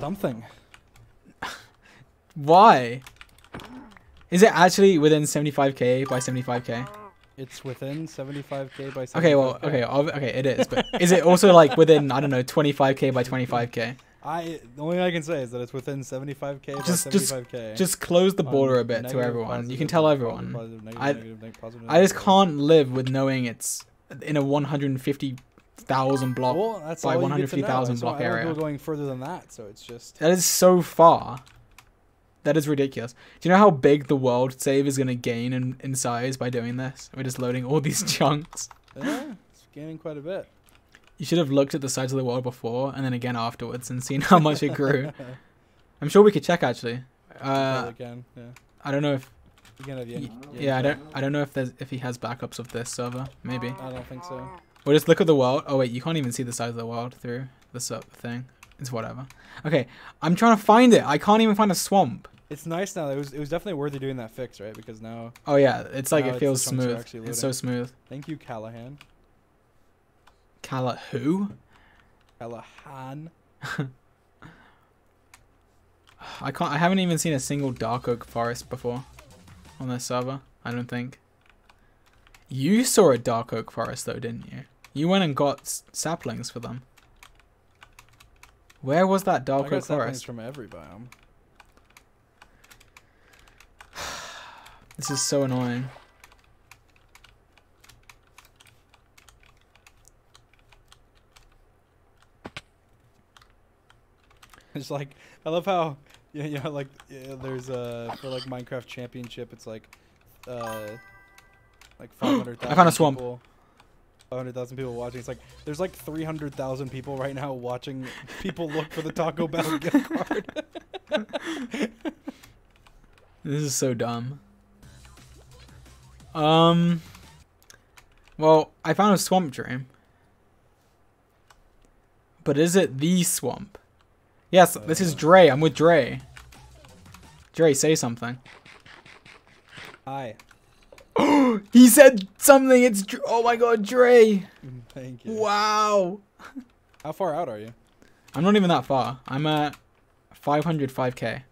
Something. Why? Is it actually within 75k by 75k? It's within 75k by 75k. Okay, well, okay, okay, it is. But is it also like within I don't know 25k by 25k? I the only thing I can say is that it's within 75k Just- by just- 75k. Just close the border a um, bit to everyone. You can tell everyone. positive, negative, I- negative, I just can't live with knowing it's in a 150,000 block. Well, that's by all you get to know. 150,000 So block don't area. go going further than that, so it's just That is so far. That is ridiculous. Do you know how big the world save is going to gain in, in size by doing this? We're just loading all these chunks. yeah, it's gaining quite a bit. You should have looked at the size of the world before and then again afterwards and seen how much it grew. I'm sure we could check actually. Uh, can, yeah. I don't know if You can have the, yeah, yeah, I don't I don't know if there's if he has backups of this server. Maybe. I don't think so. We'll just look at the world. Oh wait, you can't even see the size of the world through the sub thing. It's whatever. Okay, I'm trying to find it. I can't even find a swamp. It's nice now. It was it was definitely worthy doing that fix, right? Because now, Oh yeah, it's like it feels the chunks are smooth. It's so smooth. thank you, Callahan. Cala who? Callahan. I can't. I haven't even seen a single dark oak forest before on this server. I don't think. You saw a dark oak forest though, didn't you? You went and got s- saplings for them. Where was that dark Forest? From every biome. this is so annoying. It's like I love how yeah, you know, like yeah, there's a for like Minecraft Championship, it's like uh like 500,000 I found a swamp. People. 100,000 people watching. It's like there's like 300,000 people right now watching people look for the Taco Bell gift card. this is so dumb. Um Well, I found a swamp dream. But is it the swamp? Yes, uh, this is uh. Dre. I'm with Dre. Dre, say something. Hi. he said something. It's Dr- oh my god, Dre. Thank you. Wow. How far out are you? I'm not even that far. I'm at 505k.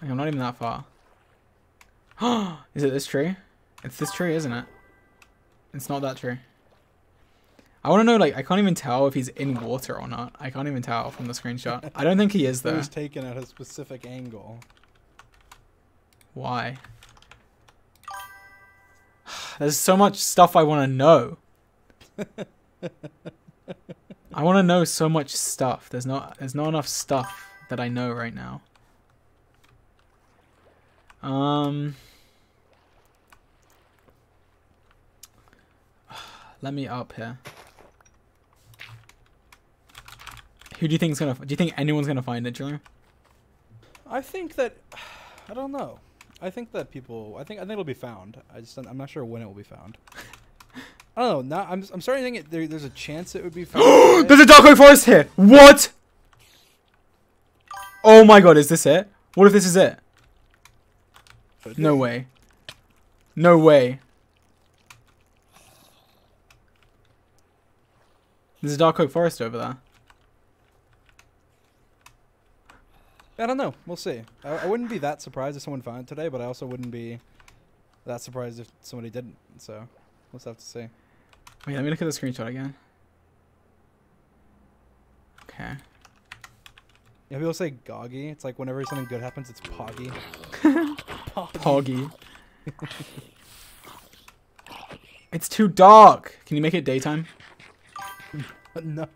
Like, I'm not even that far. is it this tree? It's this tree, isn't it? It's not that tree. I want to know, like, I can't even tell if he's in water or not. I can't even tell from the screenshot. I don't think he is, though. was taken at a specific angle. Why? There's so much stuff I want to know. I want to know so much stuff. There's not there's not enough stuff that I know right now. Um Let me up here. Who do you think's going to do you think anyone's going to find it, Drew? I think that I don't know. I think that people. I think I think it'll be found. I just I'm not sure when it will be found. I don't know. Now I'm I'm starting to think it, there, there's a chance it would be found. There's a dark oak forest here. What? Oh my god, is this it? What if this is it? No way. No way. There's a dark oak forest over there. I don't know. We'll see. I, I wouldn't be that surprised if someone found it today, but I also wouldn't be that surprised if somebody didn't. So we'll have to see. Oh, Wait, let me look at the screenshot again. Okay. Yeah, people say goggy. It's like whenever something good happens, it's poggy. Poggy. it's too dark. Can you make it daytime? no,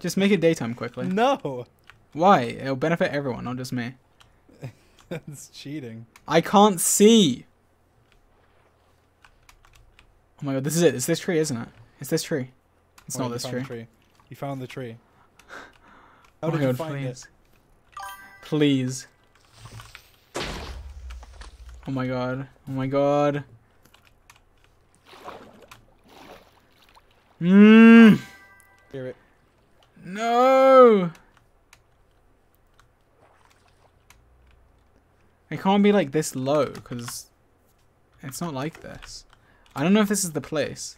Just make it daytime quickly. no, Why? It'll benefit everyone, not just me. That's cheating. I can't see. Oh my god, this is it. It's this tree, isn't it? It's this tree. It's Oh, not this tree. tree. You found the tree. Oh How my did you god, find please. Please. Oh my god. Oh my god. Mmm. Hear it. No. It can't be like this low because it's not like this. I don't know if this is the place.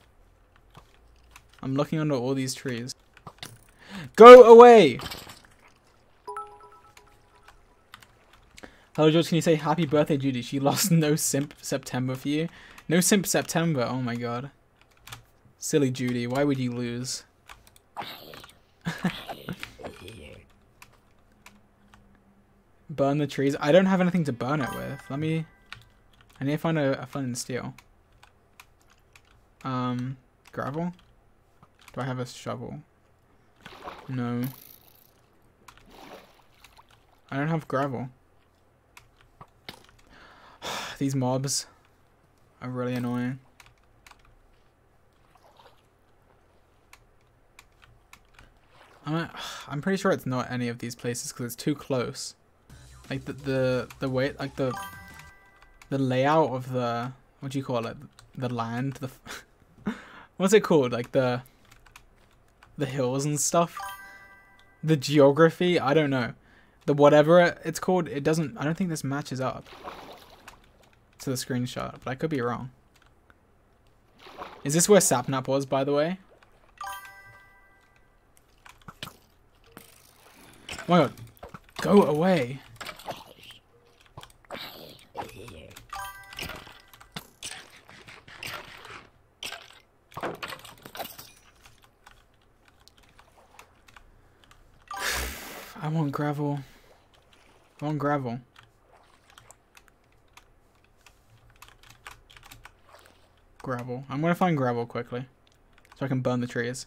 I'm looking under all these trees. Go away! Hello, George. Can you say happy birthday, Judy? She lost no simp September for you. No simp September. Oh my god. Silly Judy. Why would you lose? burn the trees. I don't have anything to burn it with. Let me. I need to find a, a flint and steel. Um, gravel. Do I have a shovel? No. I don't have gravel. These mobs are really annoying. I'm, I'm pretty sure it's not any of these places because it's too close. Like the the the way like the the layout of the what do you call it? The land. The what's it called? Like the the hills and stuff. The geography. I don't know. The whatever it's called. It doesn't. I don't think this matches up to the screenshot, but I could be wrong. Is this where Sapnap was, by the way? Oh my god. Go away. I want gravel. I want gravel. Gravel. I'm gonna find gravel quickly. So I can burn the trees.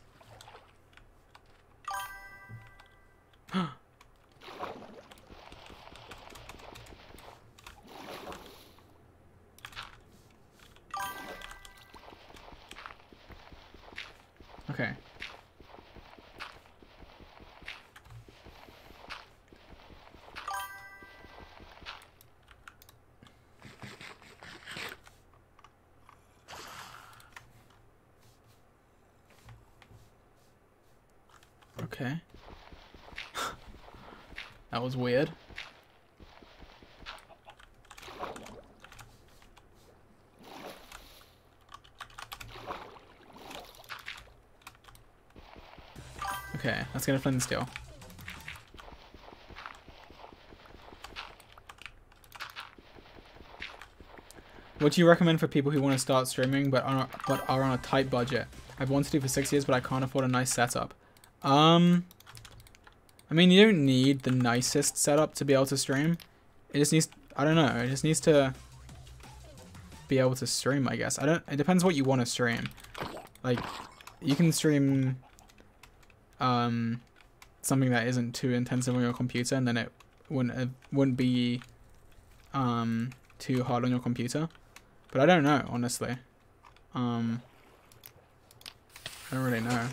okay. Okay. that was weird. Okay, let's get a flint and steel. What do you recommend for people who want to start streaming but are, but are on a tight budget? I've wanted to do for six years, but I can't afford a nice setup. Um, I mean, you don't need the nicest setup to be able to stream. It just needs, I don't know, it just needs to be able to stream, I guess. I don't, it depends what you want to stream. Like, you can stream, um, something that isn't too intensive on your computer, and then it wouldn't, it wouldn't be, um, too hard on your computer. But I don't know, honestly. Um, I don't really know.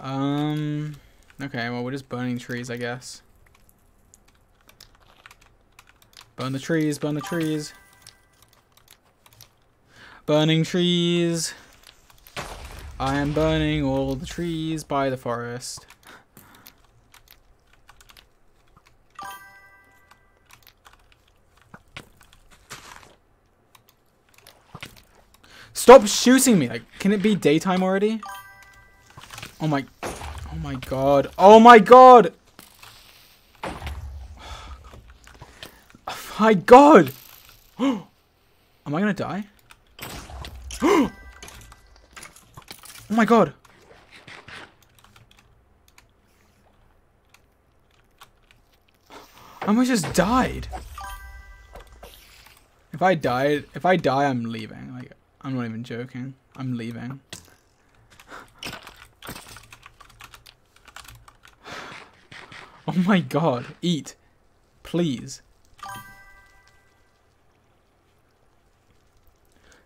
Um, okay, well, we're just burning trees, I guess. Burn the trees, burn the trees. Burning trees. I am burning all the trees by the forest. Stop shooting me! Like, can it be daytime already? Oh my... Oh my god. Oh my god! my god! Am I gonna die? oh my god! I almost just died. If I died, if I die, I'm leaving. Like, I'm not even joking. I'm leaving. Oh my god, eat. Please.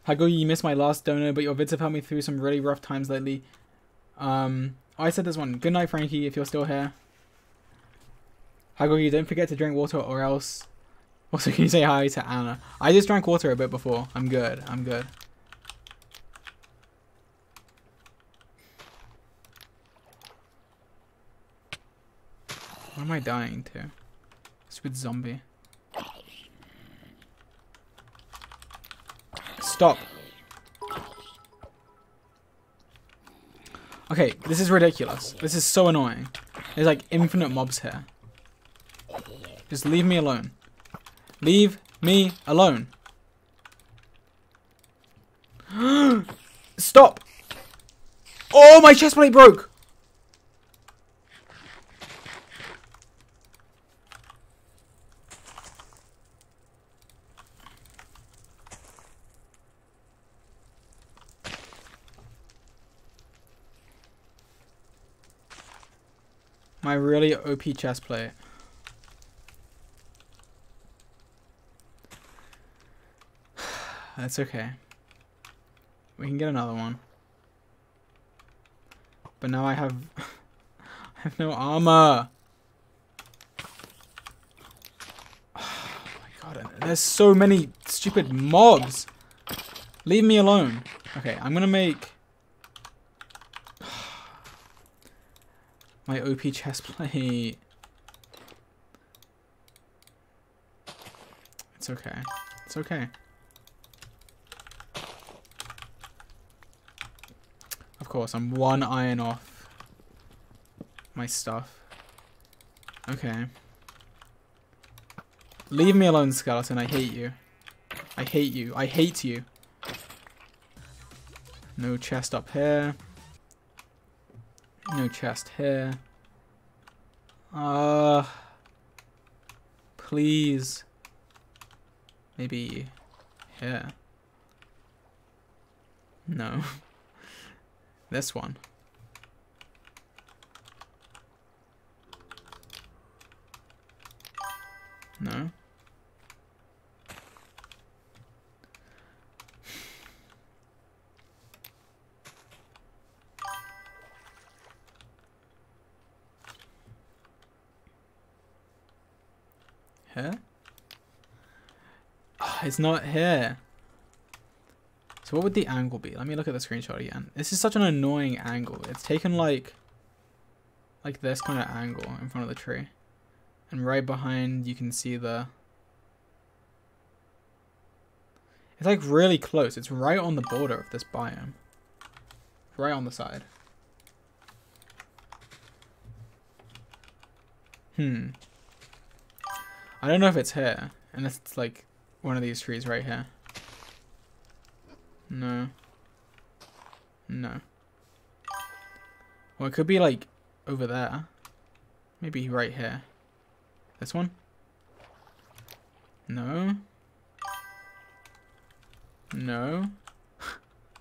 Hago, you missed my last donor, but your vids have helped me through some really rough times lately. Um, I said this one. Good night, Frankie, if you're still here. Hago, you don't forget to drink water or else... Also, can you say hi to Anna? I just drank water a bit before. I'm good. I'm good. Am I dying to? Stupid zombie. Stop. Okay, this is ridiculous. This is so annoying. There's like infinite mobs here. Just leave me alone. Leave me alone. Stop! Oh, my chest plate broke! My really OP chest plate. That's okay. We can get another one. But now I have I have no armor. Oh my god, there's so many stupid mobs. Leave me alone. Okay, I'm gonna make my OP chest plate. It's okay. It's okay. Of course, I'm one iron off my stuff. Okay. Leave me alone, skeleton. I hate you. I hate you. I hate you. No chest up here. No chest here. Uh, please. Maybe here. No. this one. No. Here? Oh, it's not here. So what would the angle be? Let me look at the screenshot again. This is such an annoying angle. It's taken like like this kind of angle in front of the tree. And right behind you can see the It's like really close. It's right on the border of this biome. Right on the side. Hmm. I don't know if it's here. Unless it's like one of these trees right here. No. No. Well, it could be like over there. Maybe right here. This one? No. No.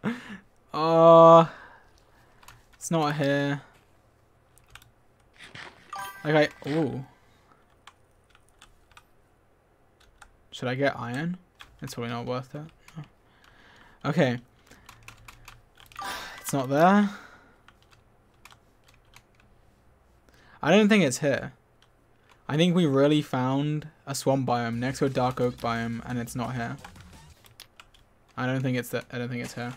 Oh. it's not here. Like I, ooh. Should I get iron? It's probably not worth it. Okay. It's not there. I don't think it's here. I think we really found a swamp biome next to a dark oak biome and it's not here. I don't think it's that I don't think it's here.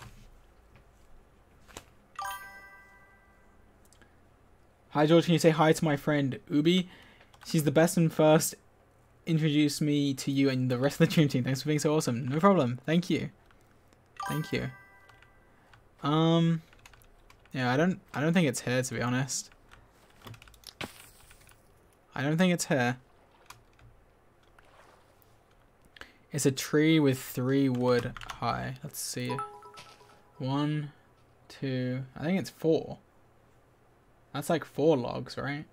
Hi George, can you say hi to my friend Ubi? She's the best and first introduced me to you and the rest of the dream team. Thanks for being so awesome. No problem. Thank you. Thank you. Um yeah, I don't I don't think it's here to be honest. I don't think it's here. It's a tree with three wood high. Let's see. One, two, I think it's four. That's like four logs, right?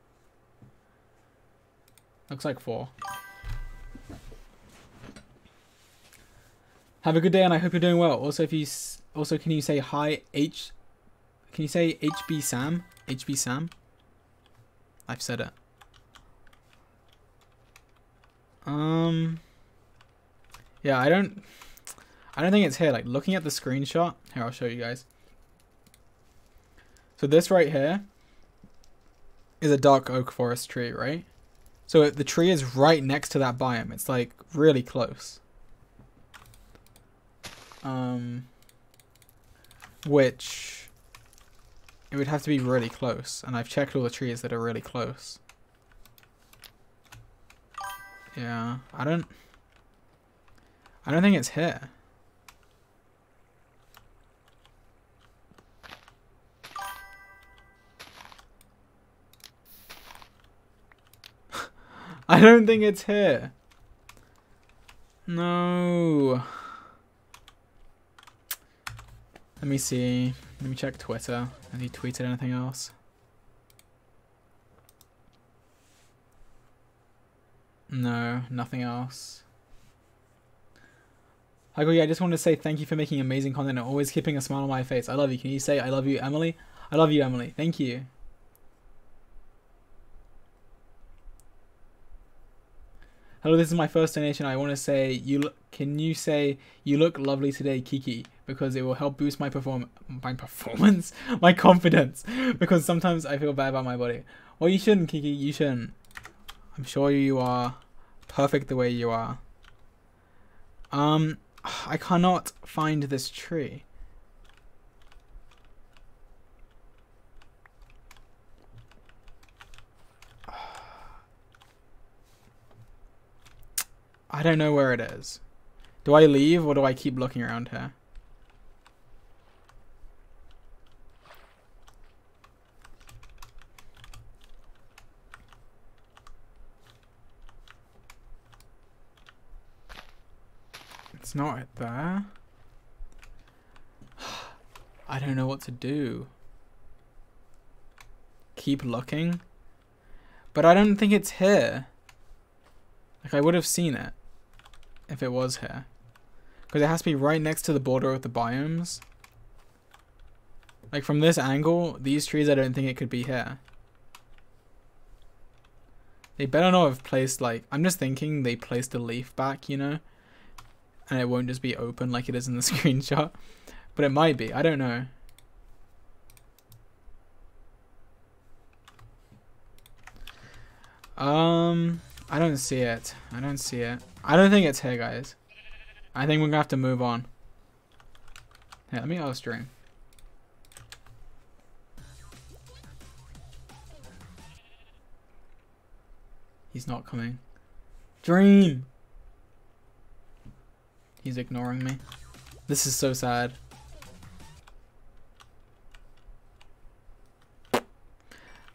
Looks like four. Have a good day, and I hope you're doing well. Also, if you also can you say hi H? Can you say HB Sam? HB Sam. I've said it. Um. Yeah, I don't. I don't think it's here. Like looking at the screenshot. Here, I'll show you guys. So this right here is a dark oak forest tree, right? So the tree is right next to that biome. It's like really close. Um, which it would have to be really close, and I've checked all the trees that are really close. Yeah, I don't. I don't think it's here. I don't think it's here. No. Let me see. Let me check Twitter. Has he tweeted anything else? No, nothing else. Hi, yeah, I just want to say thank you for making amazing content and always keeping a smile on my face. I love you. Can you say I love you, Emily? I love you, Emily. Thank you. Hello, this is my first donation. I want to say you look, can you say you look lovely today, Kiki, because it will help boost my perform my performance, my confidence, because sometimes I feel bad about my body. Well, you shouldn't, Kiki. You shouldn't. I'm sure you are perfect the way you are. Um, I cannot find this tree. I don't know where it is. Do I leave or do I keep looking around here? It's not there. I don't know what to do. Keep looking? But I don't think it's here. Like, I would have seen it if it was here. Because it has to be right next to the border of the biomes. Like, from this angle, these trees, I don't think it could be here. They better not have placed, like, I'm just thinking they placed a leaf back, you know? And it won't just be open like it is in the screenshot. But it might be, I don't know. Um, I don't see it. I don't see it. I don't think it's here, guys. I think we're gonna have to move on. Hey, let me out stream. He's not coming. Dream! He's ignoring me. This is so sad.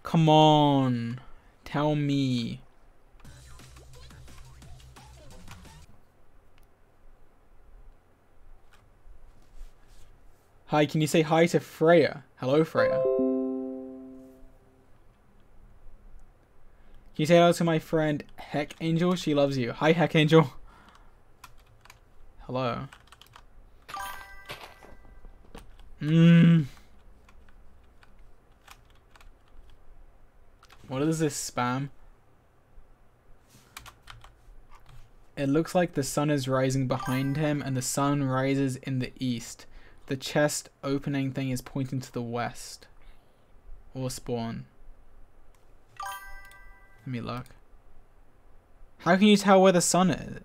Come on. Tell me. Hi, can you say hi to Freya? Hello, Freya. Can you say hello to my friend Heck Angel? She loves you. Hi, Heck Angel. Hello. Mmm. What is this spam? It looks like the sun is rising behind him and the sun rises in the east. The chest opening thing is pointing to the west. Or spawn. Let me look. How can you tell where the sun is?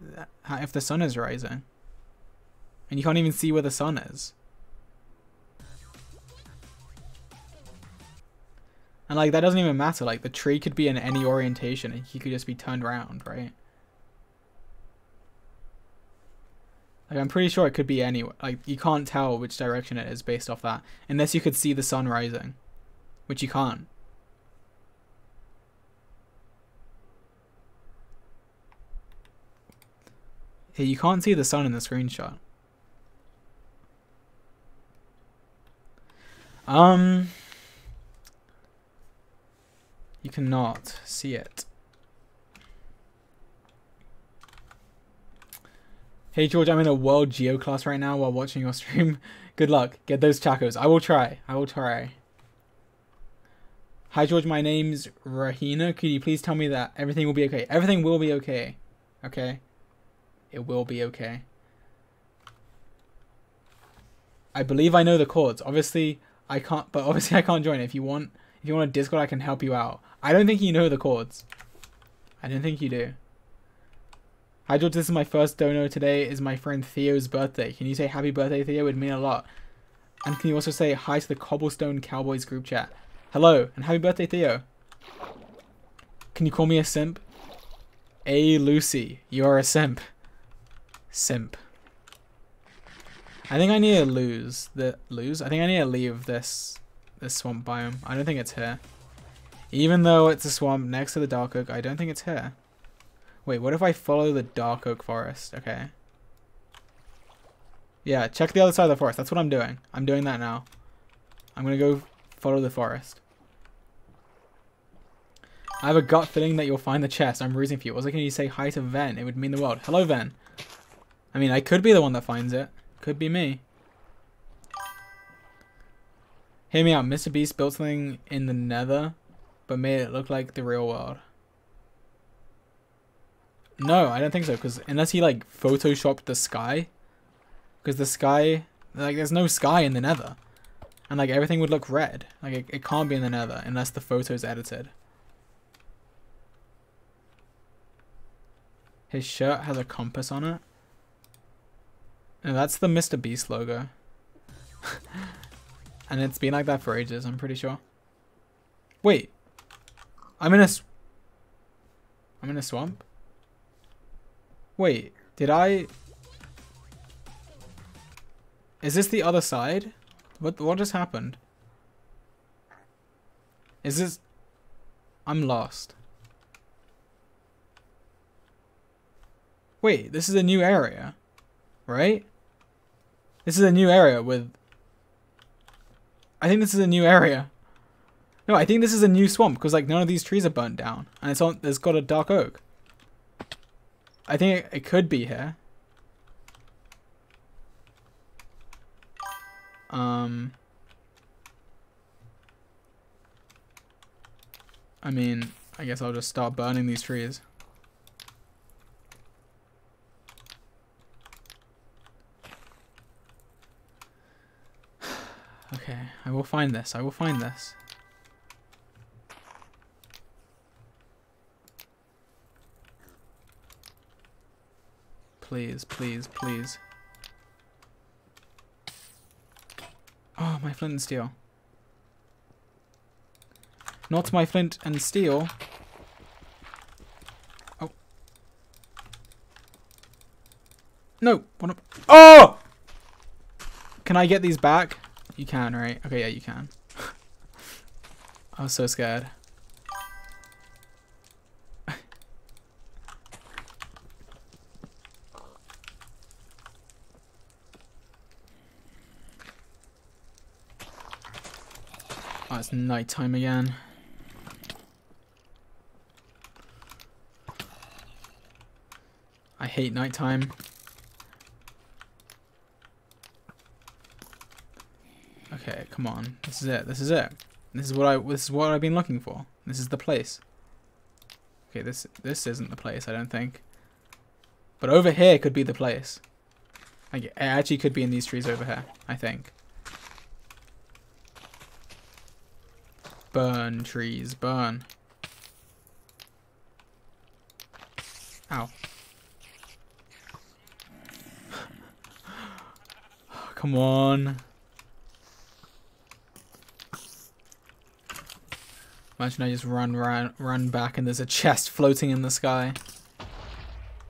If the sun is rising? And you can't even see where the sun is. And like that doesn't even matter. Like the tree could be in any orientation and he could just be turned around, right? Like I'm pretty sure it could be anywhere. Like you can't tell which direction it is based off that, unless you could see the sun rising, which you can't. Hey, you can't see the sun in the screenshot. Um, you cannot see it. Hey George, I'm in a world geo class right now while watching your stream. Good luck. Get those tacos. I will try. I will try. Hi George, my name's Rahina. Could you please tell me that everything will be okay? Everything will be okay. Okay? It will be okay. I believe I know the coords. Obviously, I can't, but obviously I can't join. If you want, if you want a Discord, I can help you out. I don't think you know the coords. I don't think you do. Hi George, this is my first dono today. Is my friend Theo's birthday. Can you say happy birthday, Theo? It would mean a lot. And can you also say hi to the Cobblestone Cowboys group chat? Hello, and happy birthday, Theo. Can you call me a simp? A Lucy, you are a simp. Simp. I think I need to lose the lose. I think I need to leave this this swamp biome. I don't think it's here. Even though it's a swamp next to the dark oak, I don't think it's here. Wait, what if I follow the dark oak forest? Okay. Yeah, check the other side of the forest. That's what I'm doing. I'm doing that now. I'm gonna go follow the forest. I have a gut feeling that you'll find the chest. I'm rooting for you. Also, can you say hi to Ven? It would mean the world. Hello, Ven. I mean, I could be the one that finds it. Could be me. Hear me out. Mr. Beast built something in the nether, but made it look like the real world. No, I don't think so. Because unless he like photoshopped the sky, because the sky, like, there's no sky in the nether, and like everything would look red. Like it, it can't be in the nether unless the photo's edited. His shirt has a compass on it. That's the Mr. Beast logo. and it's been like that for ages, I'm pretty sure. Wait. I'm in a... I'm in a swamp? Wait, did I... Is this the other side? What what just happened? Is this... I'm lost. Wait, this is a new area, right? This is a new area with. I think this is a new area. No, I think this is a new swamp because like none of these trees are burnt down, and it's on. There's got a dark oak. I think it, it could be here. Um. I mean, I guess I'll just start burning these trees. Okay, I will find this. I will find this. Please, please, please. Oh, my flint and steel. Not my flint and steel. Oh. No! What Oh! Can I get these back? You can, right? Okay, yeah, you can. I was so scared. Oh, it's nighttime again. I hate nighttime. Okay, come on. This is it. This is it. This is what I this is what I've been looking for. This is the place. Okay, this this isn't the place, I don't think. But over here could be the place. Like it actually could be in these trees over here, I think. Burn trees, burn. Ow. Come on. Imagine I just run, run, run back and there's a chest floating in the sky.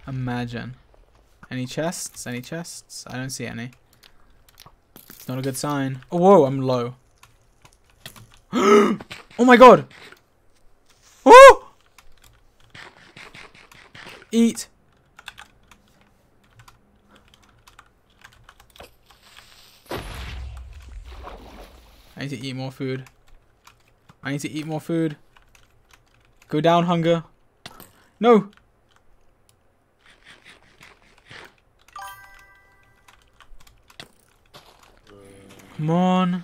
Imagine. Any chests? Any chests? I don't see any. It's not a good sign. Oh, whoa, I'm low. oh my god! Oh! Eat. I need to eat more food. I need to eat more food. Go down, hunger. No! Come on.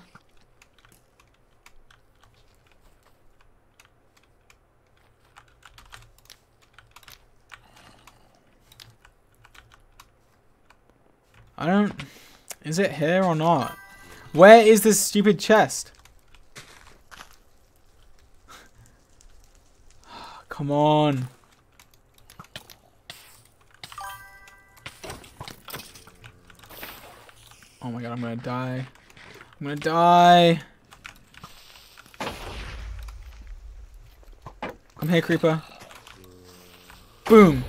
I don't... Is it here or not? Where is this stupid chest? Come on. Oh my god, I'm gonna die. I'm gonna die. Come here, creeper. Boom.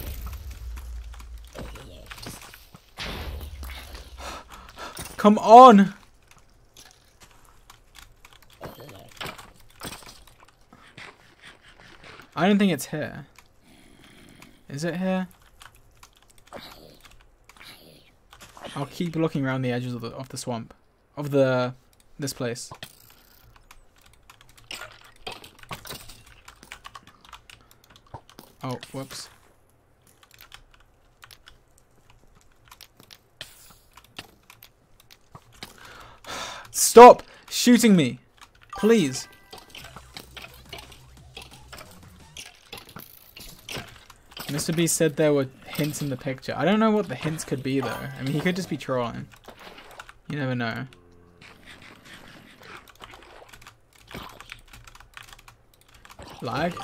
Come on. I don't think it's here. Is it here? I'll keep looking around the edges of the of the swamp, of the this place. Oh, whoops. Stop shooting me, please. Mr. B said there were hints in the picture. I don't know what the hints could be though. I mean, he could just be trolling. You never know. Lag?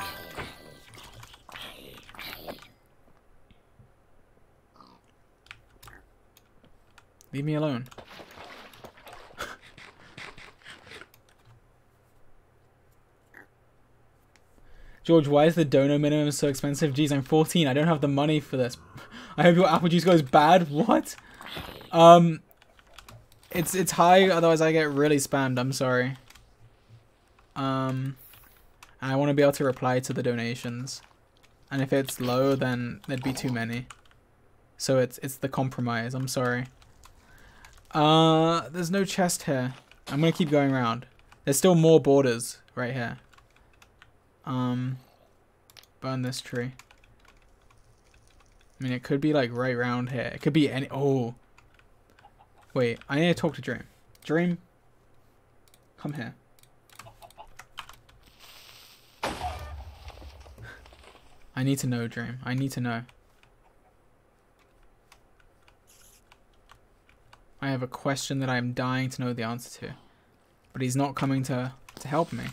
Leave me alone. George, why is the dono minimum so expensive? Geez, I'm 14. I don't have the money for this. I hope your apple juice goes bad. What? Um, it's it's high. Otherwise, I get really spammed. I'm sorry. Um, I want to be able to reply to the donations, and if it's low, then there'd be too many. So it's it's the compromise. I'm sorry. Uh, there's no chest here. I'm gonna keep going around. There's still more borders right here. Um, burn this tree. I mean, it could be like right around here. It could be any. Oh, wait. I need to talk to Dream. Dream, come here. I need to know, Dream. I need to know. I have a question that I'm dying to know the answer to. But he's not coming to, to help me.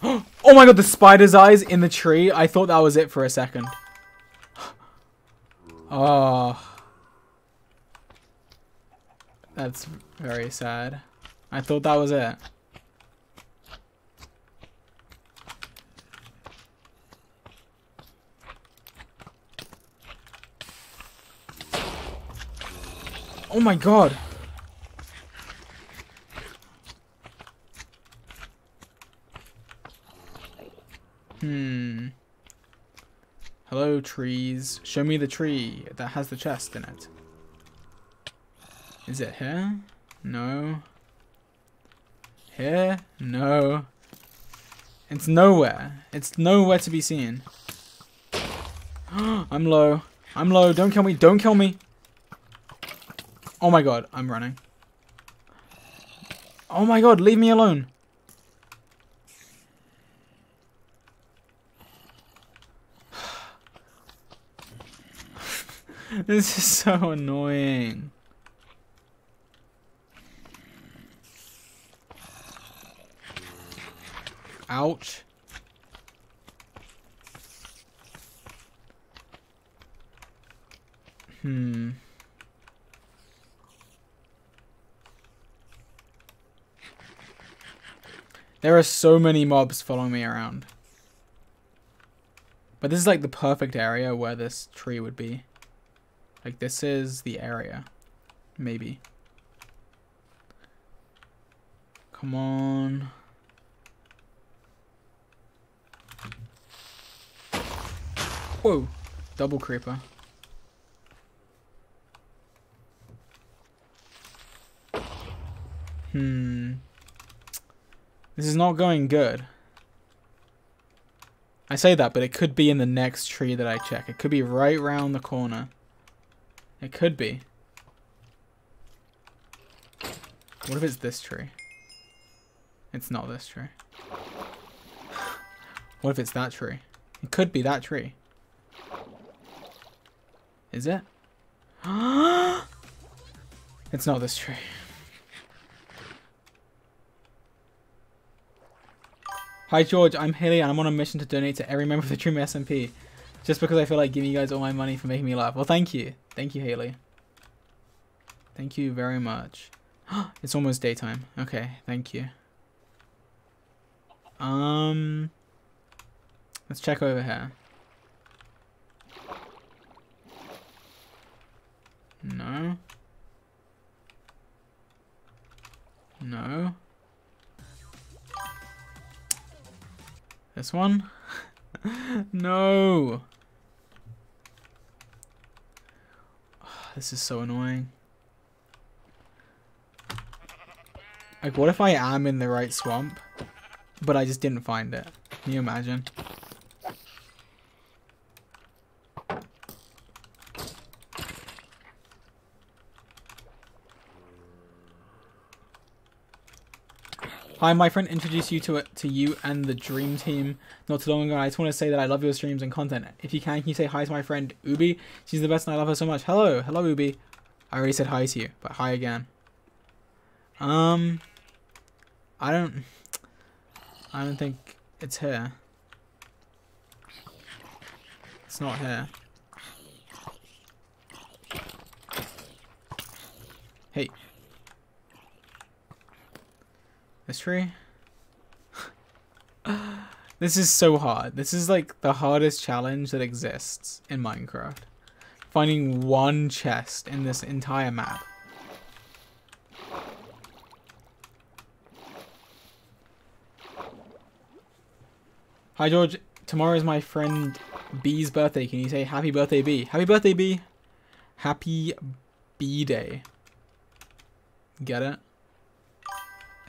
oh my god, the spider's eyes in the tree. I thought that was it for a second. Oh. That's very sad. I thought that was it. Oh my god. Hmm. Hello, trees. Show me the tree that has the chest in it. Is it here? No. Here? No. It's nowhere. It's nowhere to be seen. I'm low. I'm low. Don't kill me. Don't kill me. Oh my god. I'm running. Oh my god. Leave me alone. This is so annoying. Ouch. Hmm. There are so many mobs following me around. But this is like the perfect area where this tree would be. Like this is the area. Maybe. Come on. Whoa. Double creeper. Hmm. This is not going good. I say that, but it could be in the next tree that I check. It could be right round the corner. It could be. What if it's this tree? It's not this tree. What if it's that tree? It could be that tree. Is it? it's not this tree. Hi George, I'm Haley and I'm on a mission to donate to every member of the Dream SMP. Just because I feel like giving you guys all my money for making me laugh. Well, thank you. Thank you, Haley. Thank you very much. it's almost daytime. Okay, thank you. Um, let's check over here. No. No. This one? no. This is so annoying. Like, what if I am in the right swamp, but I just didn't find it? Can you imagine? Hi, my friend introduced you to it to you and the Dream Team not too long ago. I just want to say that I love your streams and content. If you can, can you say hi to my friend Ubi? She's the best and I love her so much. Hello, hello Ubi. I already said hi to you, but hi again. Um, I don't, I don't think it's here. It's not here. Hey. This this is so hard. This is like the hardest challenge that exists in Minecraft. Finding one chest in this entire map. Hi George, tomorrow is my friend B's birthday. Can you say happy birthday B? Happy birthday B. Happy B day. Get it?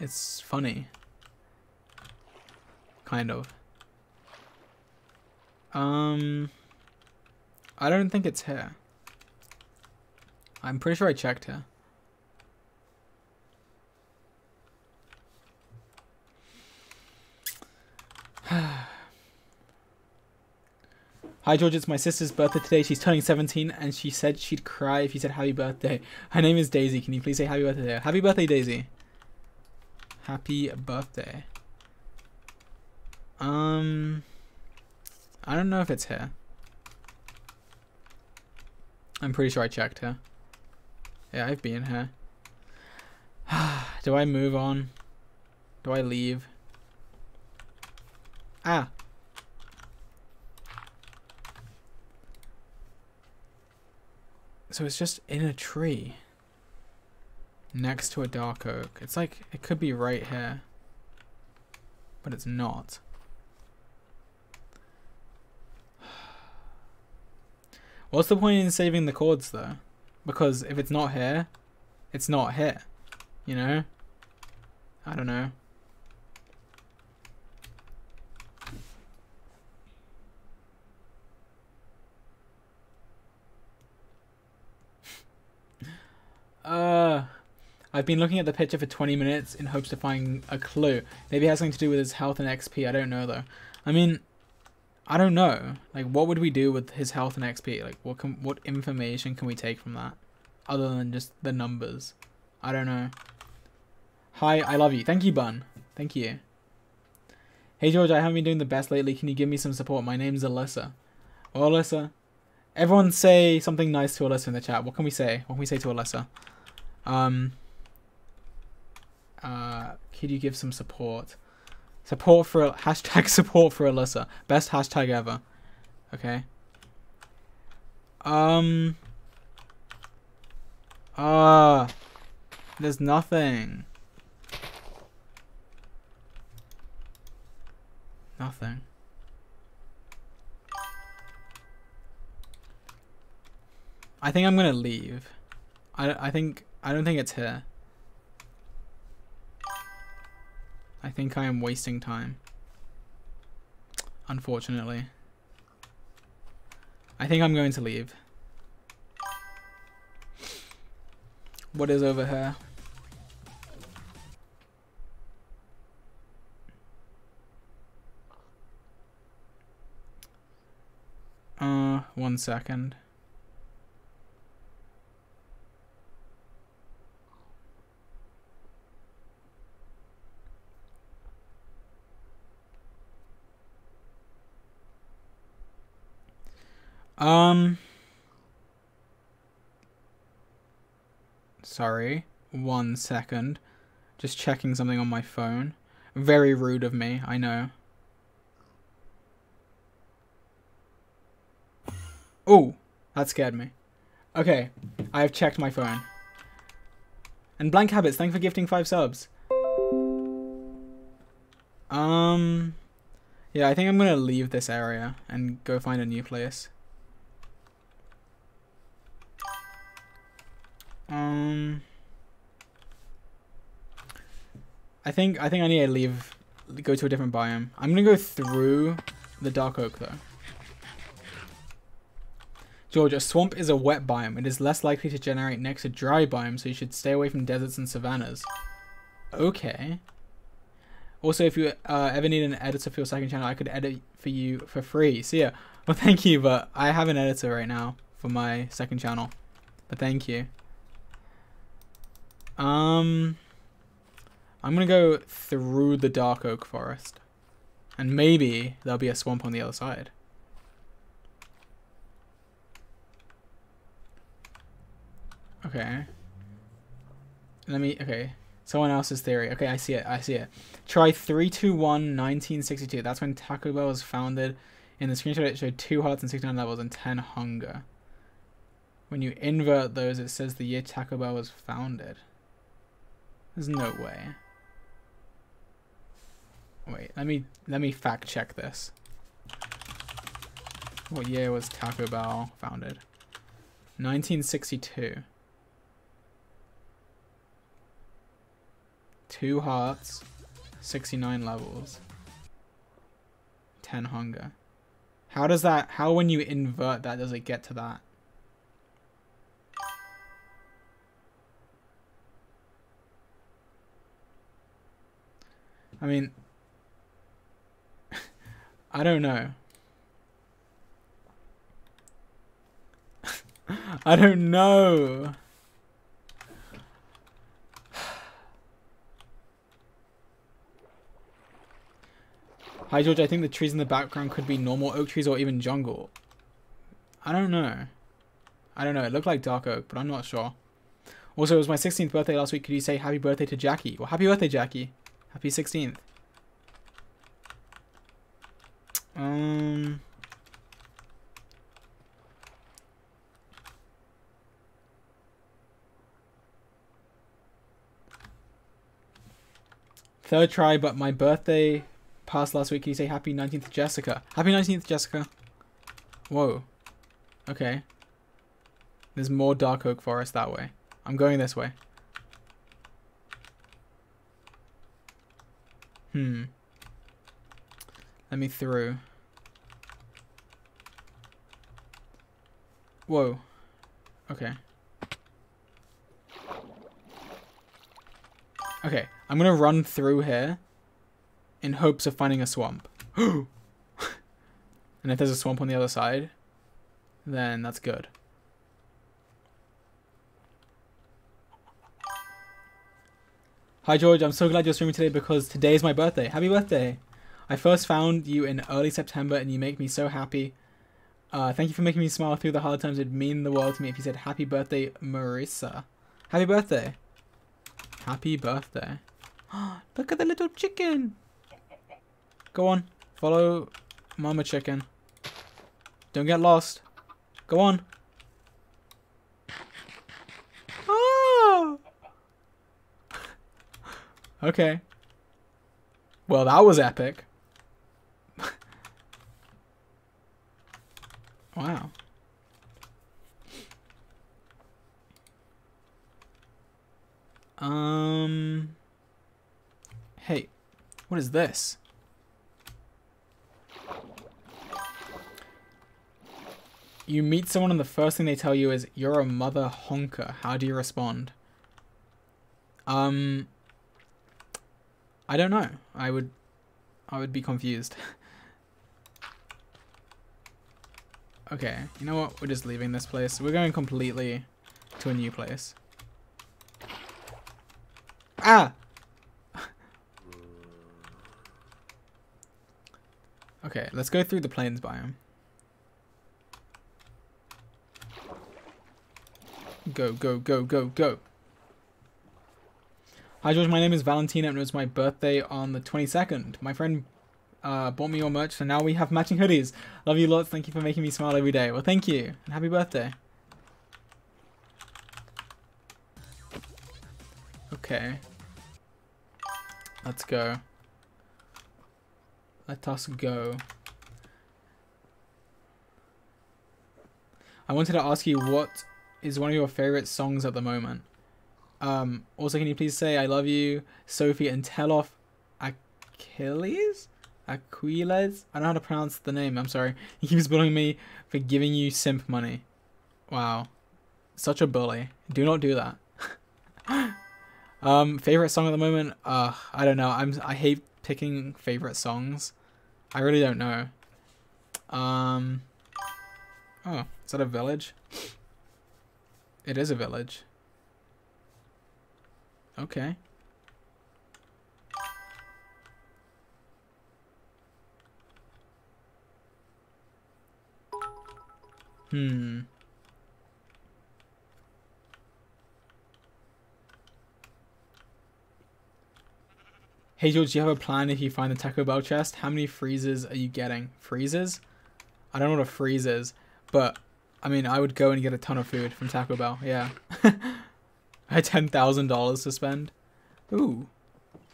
It's funny. Kind of. Um I don't think it's here. I'm pretty sure I checked here. Hi George, it's my sister's birthday today. She's turning 17 and she said she'd cry if you said happy birthday. Her name is Daisy. Can you please say happy birthday? Happy birthday, Daisy. Happy birthday. Um, I don't know if it's here. I'm pretty sure I checked here. Yeah, I've been here. Do I move on? Do I leave? Ah. So it's just in a tree. Next to a dark oak. It's like, it could be right here. But it's not. What's the point in saving the coords though? Because if it's not here, it's not here. You know? I don't know. uh, I've been looking at the picture for 20 minutes in hopes to find a clue. Maybe it has something to do with his health and XP. I don't know though. I mean, I don't know. Like, what would we do with his health and XP? Like, what can what information can we take from that, other than just the numbers? I don't know. Hi, I love you. Thank you, Bun. Thank you. Hey George, I haven't been doing the best lately. Can you give me some support? My name's Alyssa. Well, Alyssa, everyone say something nice to Alyssa in the chat. What can we say? What can we say to Alyssa? Um. Uh, could you give some support? Support for hashtag support for Alyssa. Best hashtag ever. Okay. Um. Ah. Uh, there's nothing. Nothing. I think I'm gonna leave. I, I think I don't think it's here. I think I am wasting time. Unfortunately. I think I'm going to leave. What is over here? Uh, one second. Um. Sorry. One second. Just checking something on my phone. Very rude of me, I know. Oh, that scared me. Okay, I have checked my phone. And Blank Habits, thanks for gifting five subs. Um, yeah, I think I'm gonna leave this area and go find a new place. Um, I think I think I need to leave, go to a different biome. I'm gonna go through the dark oak though. George, a swamp is a wet biome. It is less likely to generate next to dry biome, so you should stay away from deserts and savannas. Okay. Also, if you uh, ever need an editor for your second channel, I could edit for you for free. See ya. Well, thank you, but I have an editor right now for my second channel. But thank you. Um, I'm gonna go through the dark oak forest, and maybe there'll be a swamp on the other side. Okay. Let me. Okay. Someone else's theory. Okay, I see it. I see it. Try 321 1962. That's when Taco Bell was founded. In the screenshot, it showed 2 hearts and 69 levels and 10 hunger. When you invert those, it says the year Taco Bell was founded. There's no way. Wait, let me let me fact check this. What year was Taco Bell founded? 1962. Two hearts, 69 levels, 10 hunger. How does that, how when you invert that, does it get to that? I mean, I don't know. I don't know. Hi George, I think the trees in the background could be normal oak trees or even jungle. I don't know. I don't know. It looked like dark oak, but I'm not sure. Also, it was my 16th birthday last week. Could you say happy birthday to Jackie? Well, happy birthday, Jackie. Happy 16th. Um... Third try, but my birthday passed last week. Can you say happy 19th, Jessica? Happy 19th, Jessica. Whoa. Okay. There's more dark oak forest that way. I'm going this way. Hmm. Let me through. Whoa. Okay. Okay, I'm gonna run through here in hopes of finding a swamp. and if there's a swamp on the other side, then that's good. Hi George, I'm so glad you're streaming today because today is my birthday. Happy birthday! I first found you in early September and you make me so happy. Uh, thank you for making me smile through the hard times. It'd mean the world to me if you said happy birthday, Marissa. Happy birthday. Happy birthday. Look at the little chicken. Go on. Follow Mama Chicken. Don't get lost. Go on. Oh! Okay. Well, that was epic. wow. Um. Hey, what is this? You meet someone and the first thing they tell you is, you're a mother honker. How do you respond? Um, I don't know. I would, I would be confused. okay, you know what? We're just leaving this place. We're going completely to a new place. Ah! okay, let's go through the plains biome. Go, go, go, go, go. Hi George, my name is Valentina and it was my birthday on the 22nd. My friend uh, bought me your merch, so now we have matching hoodies. Love you lots. Thank you for making me smile every day. Well, thank you, and happy birthday. Okay. Let's go. Let us go. I wanted to ask you what is one of your favorite songs at the moment? Um, also, can you please say I love you, Sophie, and tell off Achilles? Aquiles? I don't know how to pronounce the name. I'm sorry. He keeps bullying me for giving you simp money. Wow, such a bully. Do not do that. um, favorite song at the moment? Uh, I don't know. I'm I hate picking favorite songs. I really don't know. Um. Oh, is that a village? It is a village. Okay. Hmm. Hey George, do you have a plan if you find the Taco Bell chest? How many freezes are you getting? Freezes? I don't know what a freeze is, but I mean, I would go and get a ton of food from Taco Bell. Yeah. I had ten thousand dollars to spend. Ooh,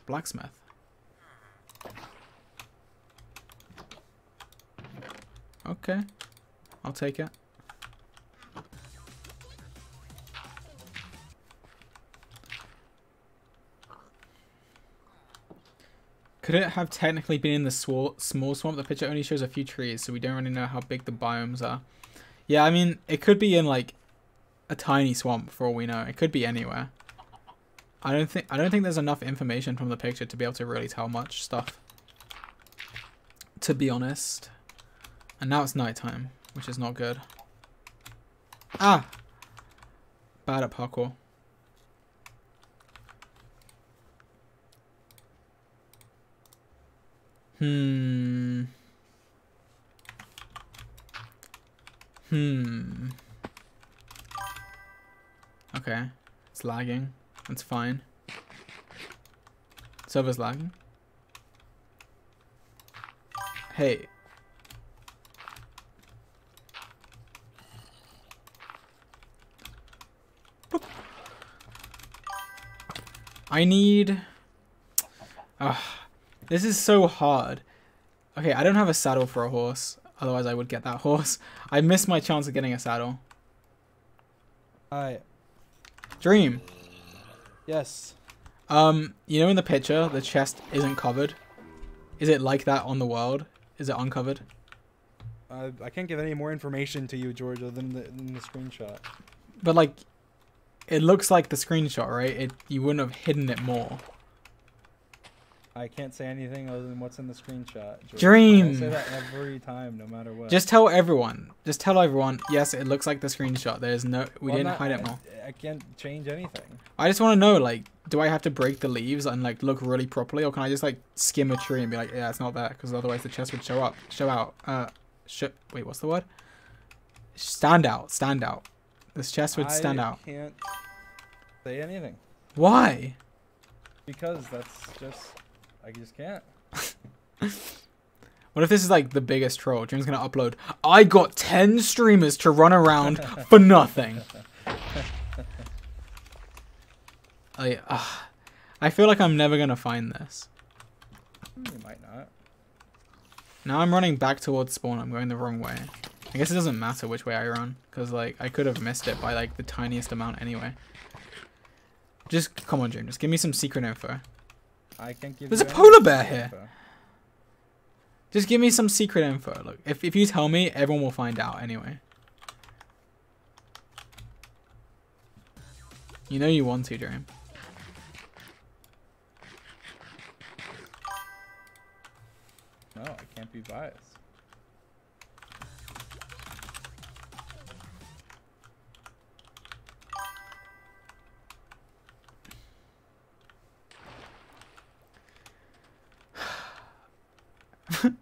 blacksmith. Okay, I'll take it. Could it have technically been in the swar- small swamp? The picture only shows a few trees, so we don't really know how big the biomes are. Yeah, I mean, it could be in like a tiny swamp for all we know. It could be anywhere. I don't think I don't think there's enough information from the picture to be able to really tell much stuff. To be honest. And now it's nighttime, which is not good. Ah! Bad at parkour. Hmm. Hmm. Okay. It's lagging. That's fine. Server's lagging. Hey. Boop. I need... Ugh. This is so hard. Okay, I don't have a saddle for a horse. Otherwise, I would get that horse. I missed my chance of getting a saddle. Hi. Dream. Yes. Um, you know in the picture, the chest isn't covered. Is it like that on the world? Is it uncovered? Uh, I can't give any more information to you, George, other than the, than the screenshot. But like, it looks like the screenshot, right? It you wouldn't have hidden it more. I can't say anything other than what's in the screenshot. George. Dream. I say that every time, no matter what. Just tell everyone. Just tell everyone. Yes, it looks like the screenshot. There's no. We Well, didn't not- hide it I- more. I can't change anything. I just want to know, like, do I have to break the leaves and like look really properly, or can I just like skim a tree and be like, yeah, it's not there, because otherwise the chest would show up, show out. Uh, sh- Wait, what's the word? Stand out. Stand out. This chest would stand I out. can't say anything Why? because that's just I just can't. What if this is like the biggest troll? Dream's gonna upload. I got ten streamers to run around for nothing. I, uh, I feel like I'm never gonna find this. You might not. Now I'm running back towards spawn. I'm going the wrong way. I guess it doesn't matter which way I run, because like I could have missed it by like the tiniest amount anyway. Just come on, Dream. Just give me some secret info. I can't give. There's a polar bear here. info. Just give me some secret info. Look, if if you tell me, everyone will find out anyway. You know you want to, Dream. No, I can't be biased.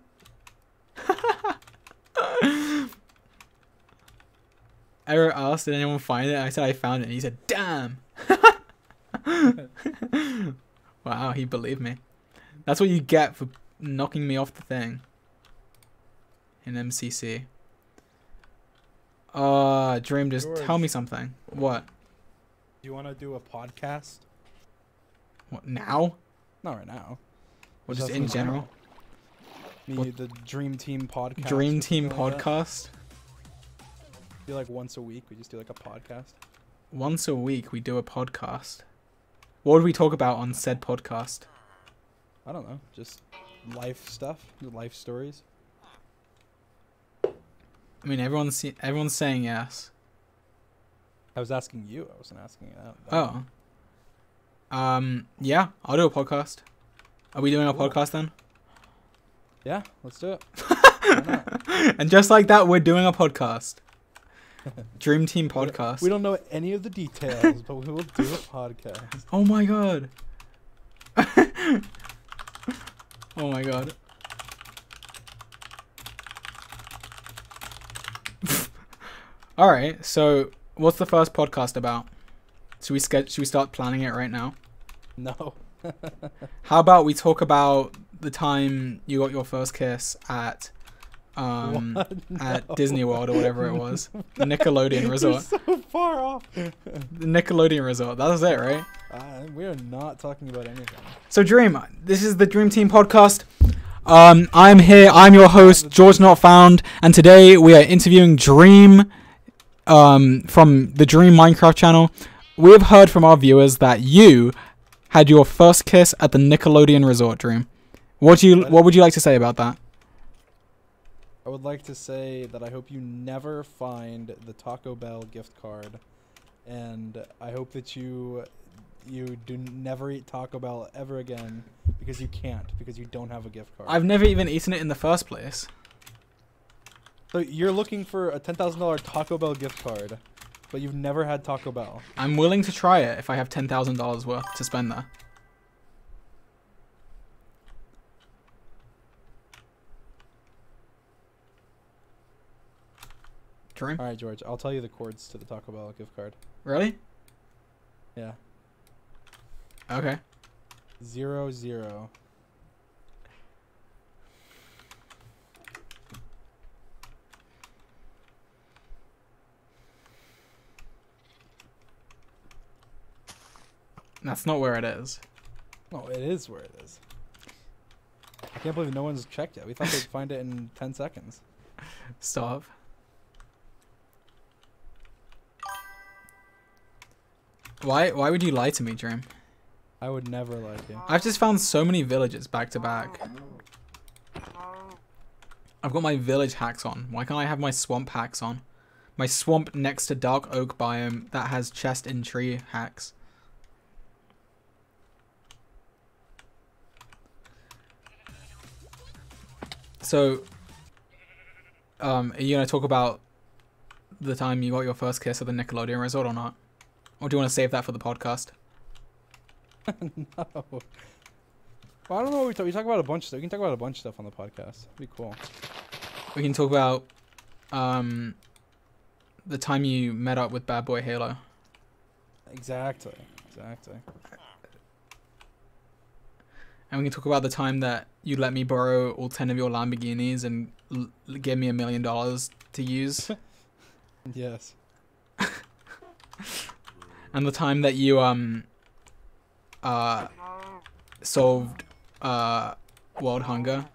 Eret asked, did anyone find it? I said I found it, and he said, "Damn." wow, he believed me. That's what you get for knocking me off the thing. In MCC. Uh, Dream, just tell me something. What? Do you want to do a podcast? What now? Not right now. Or Just just in in general? Me, What- the Dream Team podcast. Dream Team something like podcast. Do like once a week, we just do like a podcast. Once a week, we do a podcast. What would we talk about on said podcast? I don't know, just life stuff, life stories. I mean, everyone's everyone's saying yes. I was asking you. I wasn't asking you out. Oh. Um. Yeah, I'll do a podcast. Are we doing a Cool. podcast then? Yeah, let's do it. And just like that, we're doing a podcast. Dream Team podcast. We don't know any of the details, but we will do a podcast. Oh my god. oh my god. All right. So, what's the first podcast about? Should we ske- should we start planning it right now? No. How about we talk about the time you got your first kiss at um What? at Disney World or whatever it was. The Nickelodeon You're Resort. so far off. The Nickelodeon Resort. That was it, right? Uh, we are not talking about anything. So Dream, this is the Dream Team podcast. Um, I'm here. I'm your host, GeorgeNotFound, and today we are interviewing Dream, um, from the Dream Minecraft channel. We have heard from our viewers that you had your first kiss at the Nickelodeon Resort. Dream, what do you? What? Would you like to say about that? I would like to say that I hope you never find the Taco Bell gift card, and I hope that you you do never eat Taco Bell ever again because you can't because you don't have a gift card. I've never even eaten it in the first place. so you're looking for a ten thousand dollar Taco Bell gift card, but you've never had Taco Bell. I'm willing to try it if I have ten thousand dollars worth to spend there. All right, George, I'll tell you the coords to the Taco Bell gift card. Really? Yeah, Okay. zero zero. That's not where it is. No, it is where it is. I can't believe no one's checked yet. We thought they'd find it in ten seconds. Stop. Why why would you lie to me, Dream? I would never lie to you. I've just found so many villages back to back. I've got my village hacks on. Why can't I have my swamp hacks on? My swamp next to dark oak biome that has chest in tree hacks. So, um, are you gonna talk about the time you got your first kiss at the Nickelodeon resort or not? Or do you want to save that for the podcast? no. Well, I don't know. What we talk. We talk about a bunch of stuff. We can talk about a bunch of stuff on the podcast. It'd be cool. We can talk about um the time you met up with BadBoyHalo. Exactly. Exactly. And we can talk about the time that you let me borrow all 10 of your Lamborghinis and l- give me a million dollars to use. Yes. and the time that you um uh solved uh world hunger.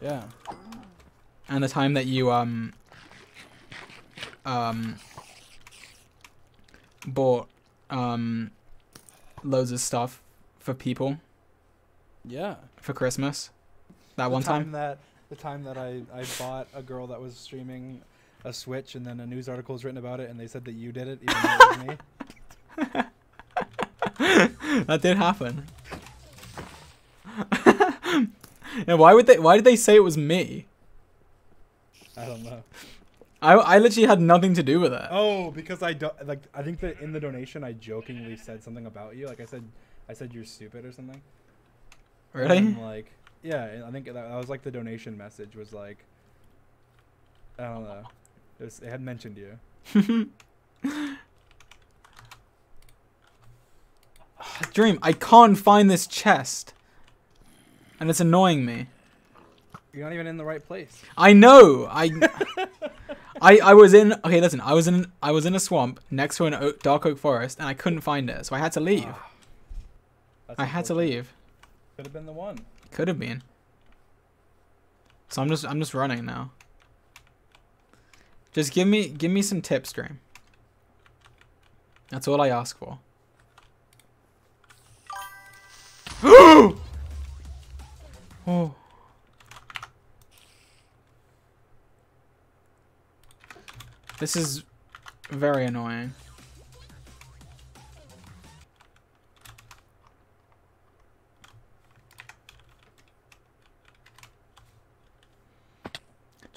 Yeah. And the time that you um um bought um loads of stuff for people Yeah. for Christmas. That The one time. that the time that I I bought a girl that was streaming a Switch, and then a news article was written about it, and they said that you did it, even though it was me. that did happen. and why would they? Why did they say it was me? I don't know. I I literally had nothing to do with it. Oh, because I don't like I think that in the donation I jokingly said something about you. Like I said, I said you're stupid or something. Really? then, like yeah, I think that, that was like the donation message was like. I don't know. It, was, it had mentioned you. Dream, I can't find this chest, and it's annoying me. You're not even in the right place. I know. I. I, I was in okay listen I was in I was in a swamp next to an oak, dark oak forest and I couldn't find it so I had to leave ah, That's I had to leave Could have been the one. could have been so I'm just I'm just running now Just give me give me some tips, Dream. That's all I ask for. oh. This is very annoying.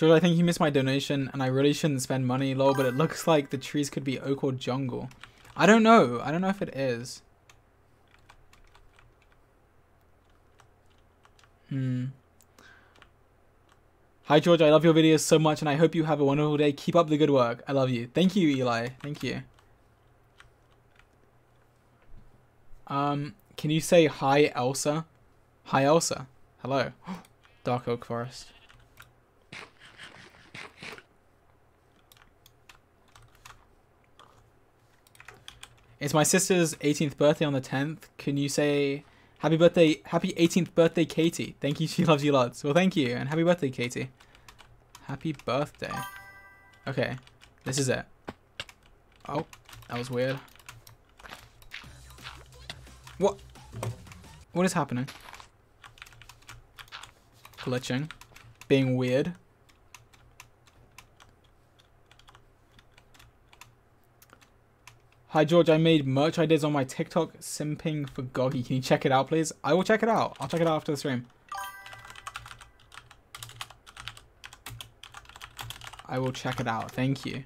George, I think you missed my donation, and I really shouldn't spend money, lol, but it looks like the trees could be oak or jungle. I don't know. I don't know if it is. Hmm. Hi, George. I love your videos so much, and I hope you have a wonderful day. Keep up the good work. I love you. Thank you, Eli. Thank you. Um, can you say hi, Elsa? Hi, Elsa. Hello. Dark Oak Forest. It's my sister's 18th birthday on the 10th. Can you say happy birthday, happy 18th birthday, Katie? Thank you. She loves you lots. Well, thank you, and happy birthday, Katie. Happy birthday. Okay, this is it. Oh, that was weird. What? What is happening? Glitching. Being weird. Hi George, I made merch ideas on my TikTok simping for Goggy. Can you check it out please? I will check it out. I'll check it out after the stream. I will check it out. Thank you.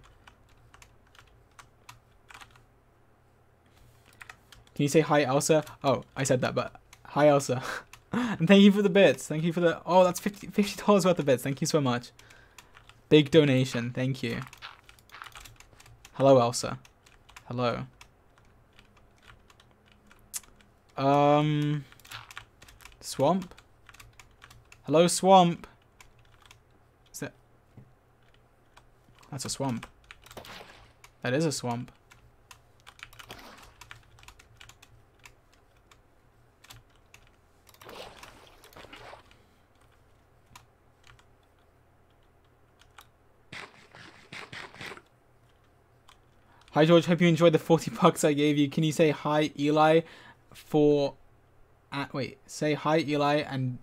Can you say hi Elsa? Oh, I said that, but hi Elsa. and thank you for the bits. Thank you for the... Oh, that's 50 $50 worth of bits. Thank you so much. Big donation. Thank you. Hello, Elsa. Hello. Um, swamp. Hello, swamp. Is that? That's a swamp. That is a swamp. Hi George, hope you enjoyed the 40 bucks I gave you. Can you say hi Eli for uh, wait, say hi Eli and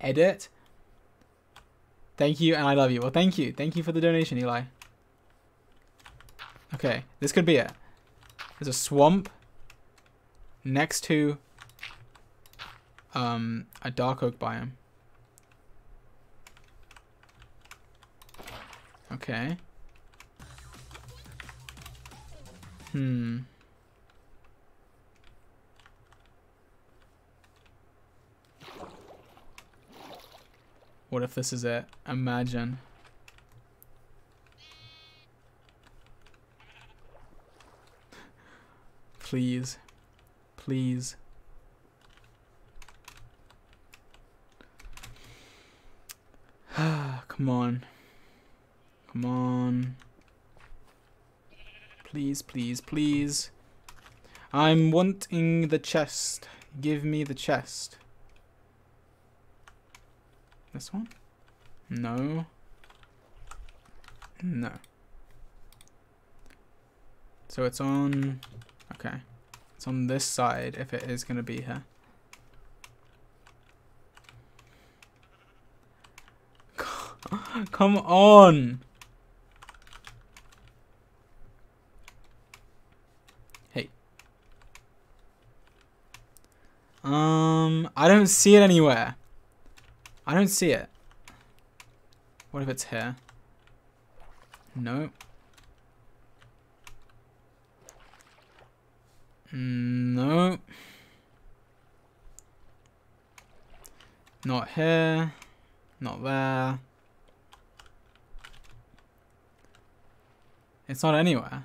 edit? Thank you and I love you. Well, thank you. Thank you for the donation, Eli. Okay, this could be it. There's a swamp next to um a dark oak biome. Okay. Hmm. What if this is it? Imagine. Please. Please. Come on. Come on. Please, please, please. I'm wanting the chest. Give me the chest. This one? No. No. So it's on... Okay. It's on this side if it is going to be here. Come on! Um, I don't see it anywhere. I don't see it. What if it's here? No. No. Not here. Not there. It's not anywhere.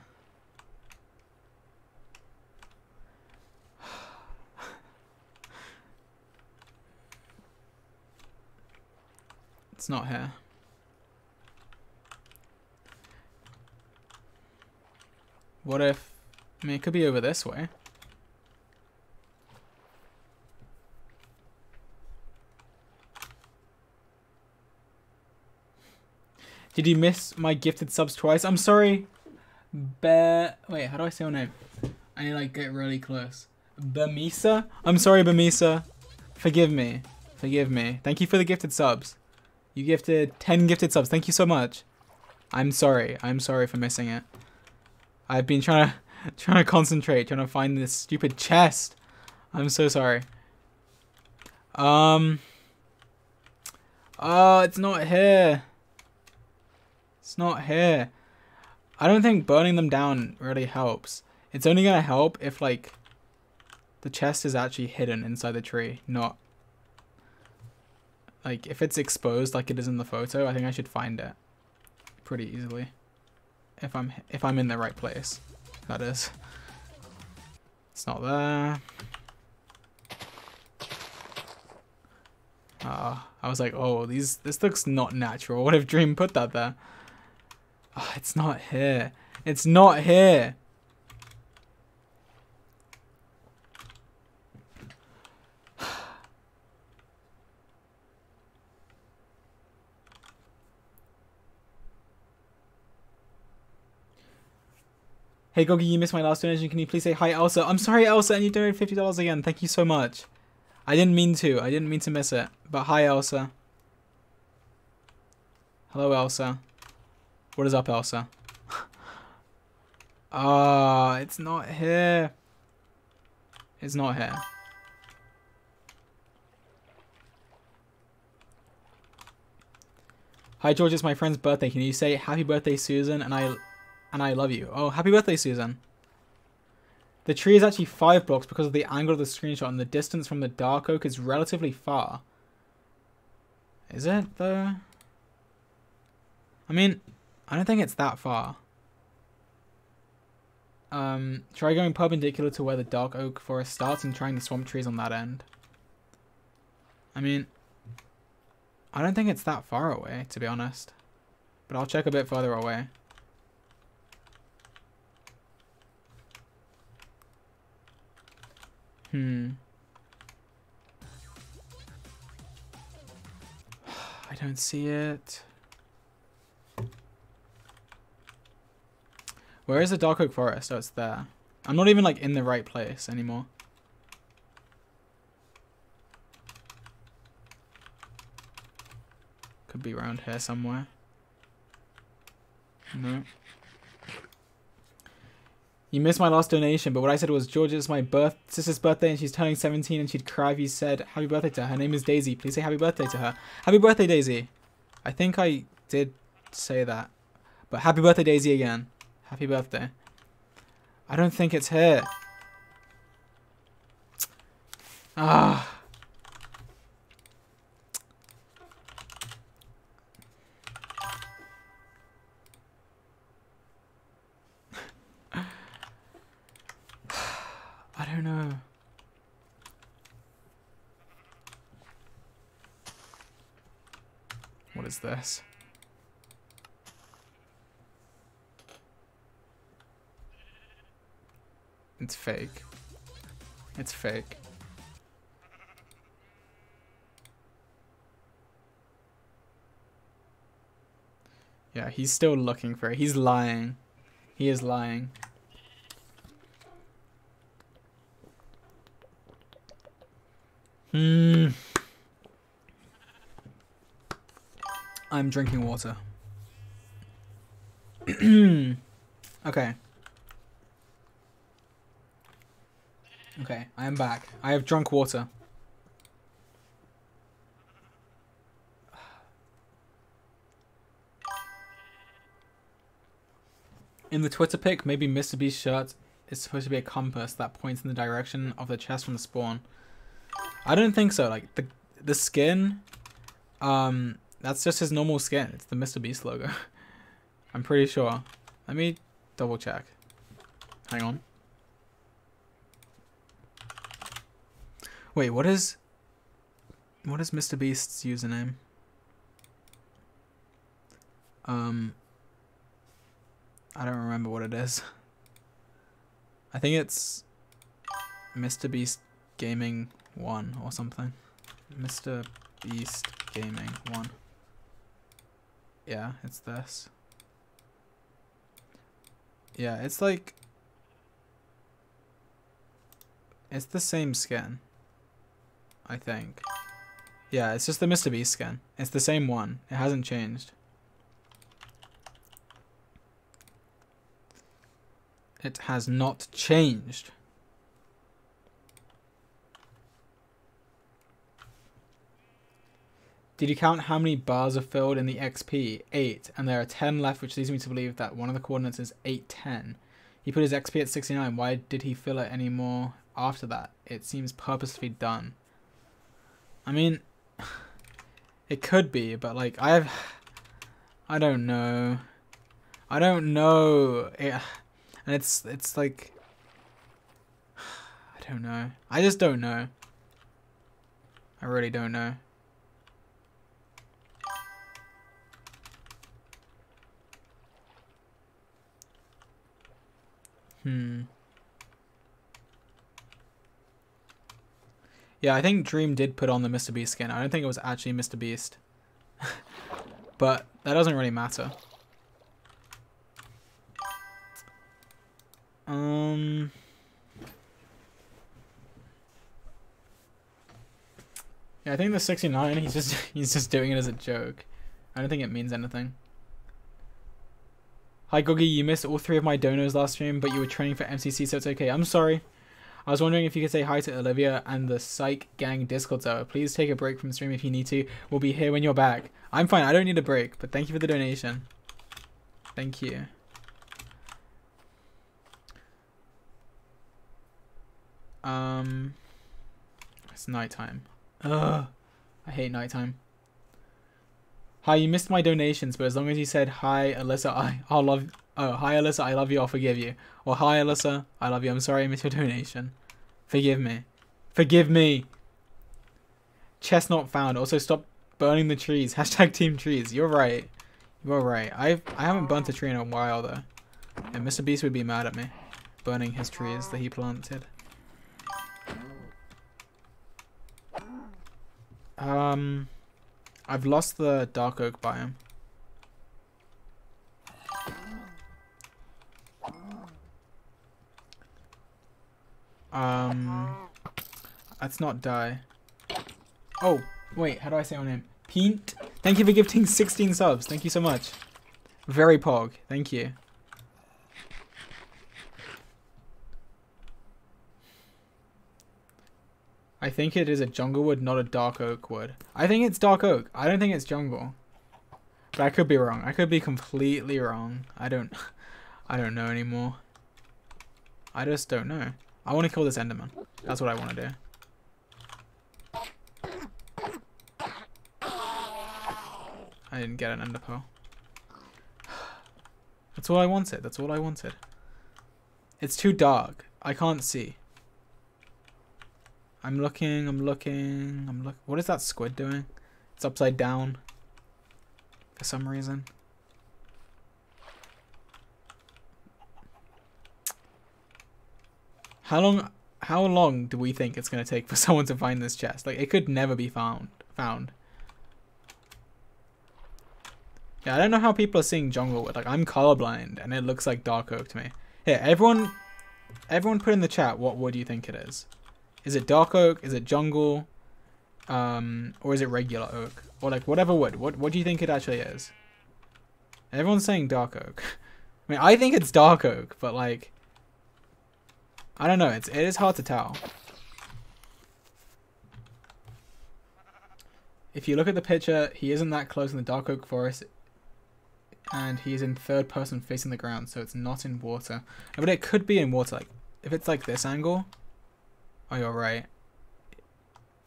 It's not here. What if... I mean, it could be over this way. Did you miss my gifted subs twice? I'm sorry. Bear. Wait, how do I say your name? I need to like get really close. Bamisa? I'm sorry, Bamisa. Forgive me. Forgive me. Thank you for the gifted subs. You gifted 10 gifted subs. Thank you so much. I'm sorry. I'm sorry for missing it. I've been trying to trying to concentrate, trying to find this stupid chest. I'm so sorry. Um Oh, it's not here. It's not here. I don't think burning them down really helps. It's only gonna help if like the chest is actually hidden inside the tree, not like if it's exposed like it is in the photo, I think I should find it pretty easily. If I'm if I'm in the right place. That is. It's not there. Ah, I was like, oh, these this looks not natural. What if Dream put that there? Oh, it's not here. It's not here. Hey Gogi, you missed my last donation. Can you please say hi, Elsa? I'm sorry, Elsa, and you donated fifty dollars again. Thank you so much. I didn't mean to. I didn't mean to miss it. But hi, Elsa. Hello, Elsa. What is up, Elsa? Ah, it's not here. It's not here. Hi, George. It's my friend's birthday. Can you say happy birthday, Susan? And I, and I love you. Oh, happy birthday, Susan. The tree is actually five blocks because of the angle of the screenshot, and the distance from the dark oak is relatively far. Is it though? I mean, I don't think it's that far. Um, try going perpendicular to where the dark oak forest starts and trying the swamp trees on that end. I mean, I don't think it's that far away, to be honest. But I'll check a bit further away. Hmm. I don't see it. Where is the Dark Oak Forest? Oh, it's there. I'm not even like in the right place anymore. Could be around here somewhere. No. You missed my last donation, but what I said was Georgia's my birth sister's birthday and she's turning 17 and she'd cry if you said happy birthday to her. Her name is Daisy. Please say happy birthday to her. Happy birthday, Daisy. I think I did say that. But happy birthday, Daisy, again. Happy birthday. I don't think it's here. Ah. I don't know. What is this? It's fake. It's fake. Yeah, he's still looking for it. He's lying. He is lying. Hmm. I'm drinking water. okay. Okay, I am back. I have drunk water. In the Twitter pic, maybe Mr. Beast's shirt is supposed to be a compass that points in the direction of the chest from the spawn. I don't think so. Like the the skin, um, that's just his normal skin. It's the Mr. Beast logo. I'm pretty sure. Let me double check. Hang on. Wait, what is what is Mr. Beast's username? Um I don't remember what it is. I think it's Mr. Beast Gaming 1 or something. Mr. Beast Gaming 1. Yeah, it's this. Yeah, it's like it's the same skin. I think. Yeah, it's just the Mr. Beast skin. It's the same one. It hasn't changed. It has not changed. Did you count how many bars are filled in the XP? 8. And there are 10 left, which leads me to believe that one of the coordinates is 810. He put his XP at 69. Why did he fill it anymore after that? It seems purposely done. I mean, it could be, but like, I've. I don't know. I don't know. It, and it's it's like I don't know. I just don't know. I really don't know. Hmm. Yeah, I think Dream did put on the Mr. Beast skin. I don't think it was actually Mr. Beast. but that doesn't really matter. Um. Yeah, I think the 69, he's just he's just doing it as a joke. I don't think it means anything. Hi Gogi, you missed all three of my donos last stream, but you were training for MCC, so it's okay. I'm sorry. I was wondering if you could say hi to Olivia and the Psych Gang Discord server. Please take a break from stream if you need to. We'll be here when you're back. I'm fine. I don't need a break, but thank you for the donation. Thank you. Um, it's nighttime. Ugh, I hate nighttime. Hi, you missed my donations, but as long as you said hi, Alyssa, I, I'll love. Oh, hi, Alyssa, I love you. I'll forgive you. Or hi, Alyssa, I love you. I'm sorry I missed your donation. Forgive me. Forgive me. Chestnut found. Also, stop burning the trees. Hashtag team trees. You're right. You're right. I I haven't burnt a tree in a while though. And Mr. Beast would be mad at me, burning his trees that he planted. Um, I've lost the dark oak biome. Um, let's not die. Oh, wait, how do I say my name? Pint? Thank you for gifting 16 subs. Thank you so much. Very pog. Thank you. I think it is a jungle wood, not a dark oak wood. I think it's dark oak. I don't think it's jungle. But I could be wrong. I could be completely wrong. I don't I don't know anymore. I just don't know. I want to kill this enderman. That's what I want to do. I didn't get an ender pearl. That's all I wanted. That's all I wanted. It's too dark. I can't see. I'm looking, I'm looking, I'm look. What is that squid doing? It's upside down. For some reason. How long how long do we think it's gonna take for someone to find this chest? Like it could never be found found. Yeah, I don't know how people are seeing jungle wood. Like I'm colorblind and it looks like dark oak to me. Here, everyone everyone put in the chat what wood you think it is. Is it dark oak? Is it jungle? Um, or is it regular oak? Or like whatever wood. What what do you think it actually is? Everyone's saying dark oak. I mean, I think it's dark oak, but like, I don't know. It's it is hard to tell. If you look at the picture, he isn't that close in the dark oak forest, and he's in third person facing the ground, so it's not in water. But it could be in water. Like if it's like this angle, Oh, you're right.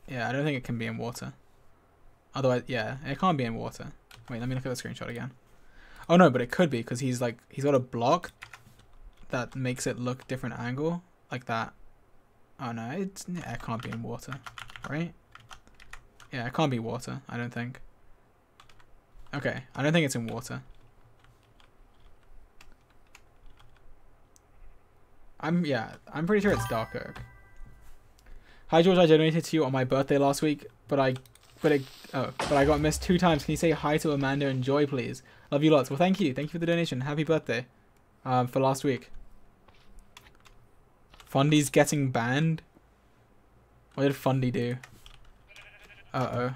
Yeah, I don't think it can be in water. Otherwise, yeah, it can't be in water. Wait, let me look at the screenshot again. Oh no, but it could be because he's like he's got a block that makes it look different angle like that. Oh no, it's it can't be in water, right? Yeah, it can't be water. I don't think. Okay, I don't think it's in water. I'm yeah, I'm pretty sure it's dark oak. Hi George, I donated to you on my birthday last week, but I but it, oh, but I got missed two times. Can you say hi to Amanda and Joy, please? Love you lots. Well, thank you. Thank you for the donation. Happy birthday. Um, for last week. Fundy's getting banned. What did Fundy do? Uh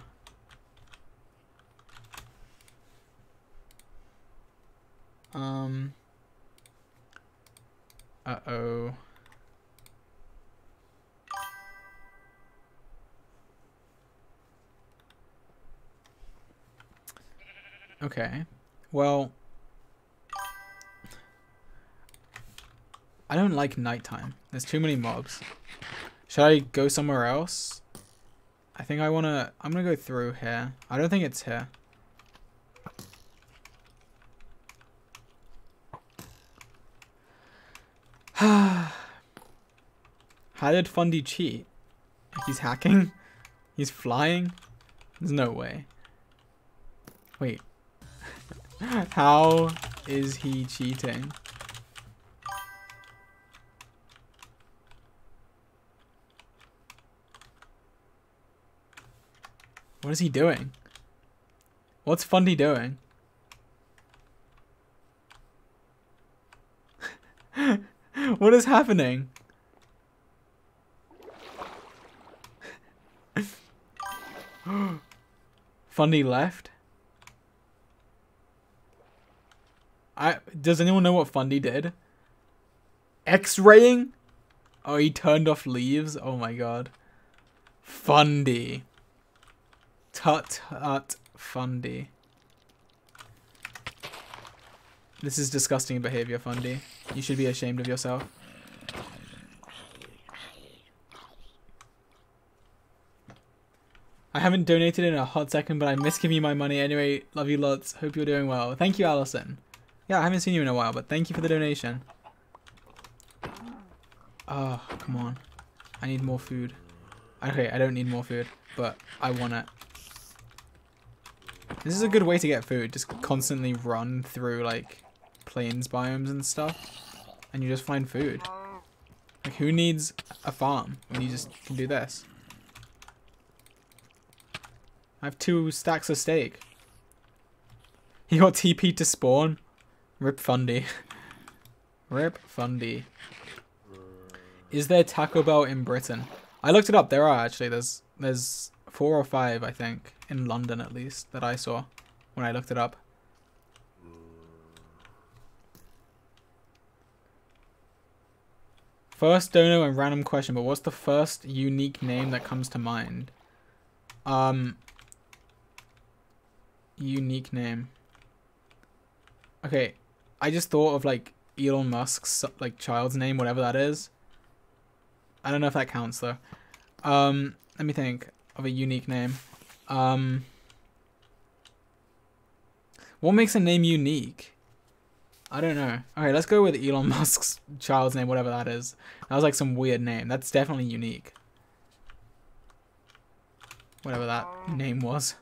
oh. Um. Uh oh. Okay. Well, I don't like nighttime. There's too many mobs. Should I go somewhere else? I think I want to... I'm going to go through here. I don't think it's here. How did Fundy cheat? He's hacking? He's flying? There's no way. Wait. How is he cheating? What is he doing? What's Fundy doing? what is happening? Fundy left? I does anyone know what Fundy did? X-raying? Oh, he turned off leaves? Oh my god. Fundy. Tut tut Fundy. This is disgusting behavior, Fundy. You should be ashamed of yourself. I haven't donated in a hot second, but I miss giving you my money anyway. Love you lots. Hope you're doing well. Thank you, Allison. Yeah, I haven't seen you in a while, but thank you for the donation. Oh, come on. I need more food. Okay, I don't need more food, but I want it. This is a good way to get food. Just constantly run through, like, plains biomes and stuff. And you just find food. Like, who needs a farm when you just can do this? I have two stacks of steak. He got TP to spawn. Rip Fundy. Rip Fundy. Is there Taco Bell in Britain? I looked it up. There are actually. There's there's four or five, I think, in London at least, that I saw when I looked it up. First dono and random question, but what's the first unique name that comes to mind? Um, unique name. Okay, I just thought of like Elon Musk's like child's name, whatever that is. I don't know if that counts though. Um, let me think of a unique name. Um, what makes a name unique? I don't know. Okay, let's go with Elon Musk's child's name, whatever that is. That was like some weird name. That's definitely unique. Whatever that name was.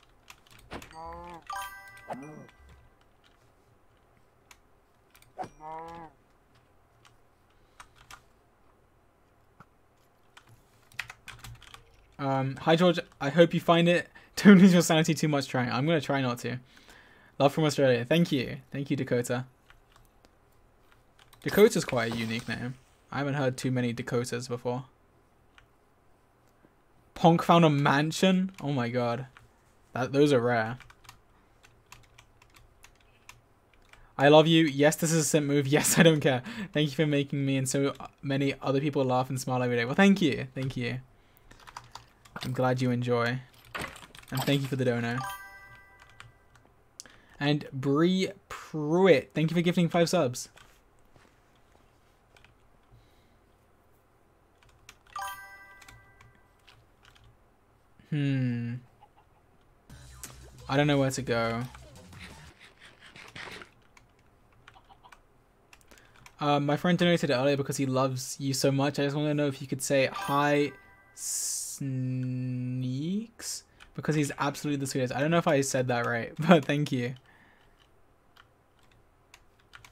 Um, hi George, I hope you find it. Don't lose your sanity too much trying. I'm gonna try not to. Love from Australia. Thank you. Thank you, Dakota. Dakota's quite a unique name. I haven't heard too many Dakotas before. Ponk found a mansion? Oh my god. That those are rare. I love you. Yes, this is a simp move. Yes, I don't care. Thank you for making me and so many other people laugh and smile every day. Well, thank you. Thank you. I'm glad you enjoy. And thank you for the dono. And Bree Pruitt, thank you for gifting five subs. Hmm. I don't know where to go. Um, my friend donated earlier because he loves you so much. I just want to know if you could say hi, Sneaks because he's absolutely the sweetest. I don't know if I said that right, but thank you.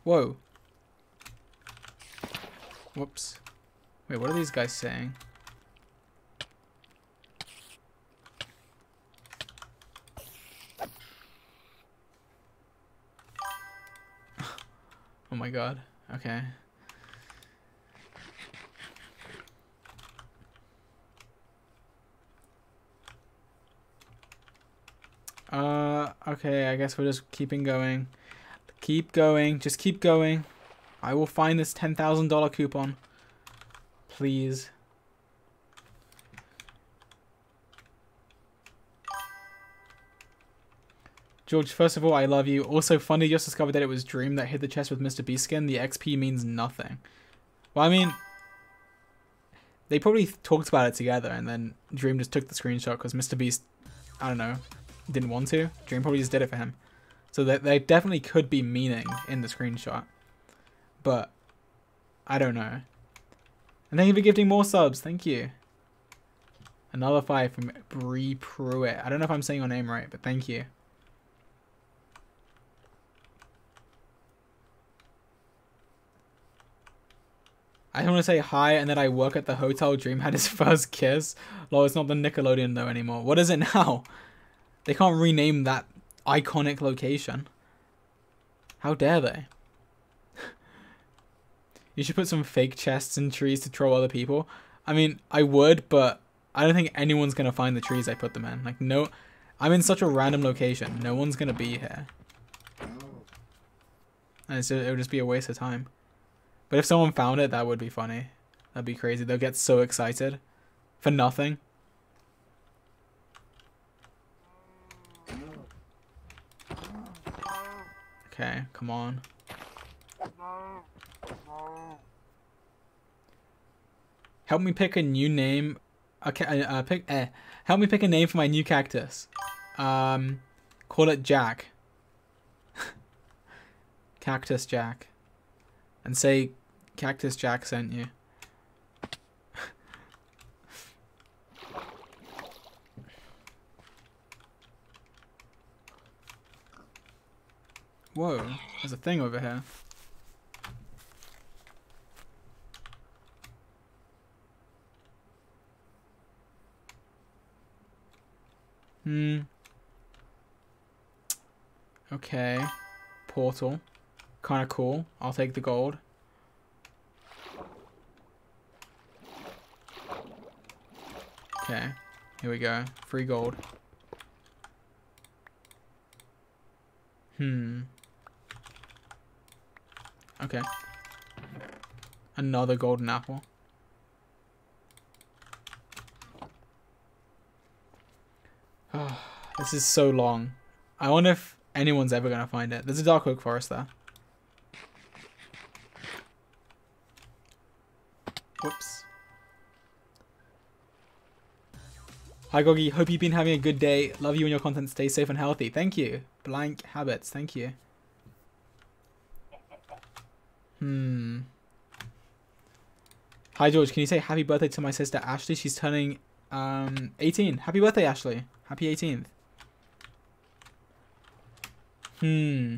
Whoa. Whoops. Wait, what are these guys saying? oh my god. Okay. Uh, okay, I guess we're just keeping going. Keep going, just keep going. I will find this $10,000 coupon. Please. George, first of all, I love you. Also, funny, just discovered that it was Dream that hit the chest with Mr. Beast skin. The XP means nothing. Well, I mean, they probably talked about it together, and then Dream just took the screenshot because Mr. Beast, I don't know, didn't want to. Dream probably just did it for him. So that there definitely could be meaning in the screenshot. But, I don't know. And thank you for gifting more subs. Thank you. Another five from Bree Pruitt. I don't know if I'm saying your name right, but thank you. I want to say hi and that I work at the hotel Dream had his first kiss. Lol, it's not the Nickelodeon though anymore. What is it now? They can't rename that iconic location. How dare they? you should put some fake chests in trees to troll other people. I mean, I would, but I don't think anyone's gonna find the trees I put them in. Like, no, I'm in such a random location. No one's gonna be here. And it's, it would just be a waste of time. But if someone found it, that would be funny. That'd be crazy. They'll get so excited for nothing. Okay, come on. Help me pick a new name. Okay, uh, pick. Eh. Help me pick a name for my new cactus. Um, call it Jack. Cactus Jack and say Cactus Jack sent you. Whoa, there's a thing over here. Hmm. Okay. Portal. Kind of cool. I'll take the gold. Okay. Here we go. Free gold. Hmm. Okay. Another golden apple. Oh, this is so long. I wonder if anyone's ever going to find it. There's a dark oak forest there. Whoops. Hi Goggy, hope you've been having a good day. Love you and your content. Stay safe and healthy. Thank you. Blank habits. Thank you. Hmm. Hi George, can you say happy birthday to my sister Ashley? She's turning um 18. Happy birthday, Ashley. Happy 18th. Hmm.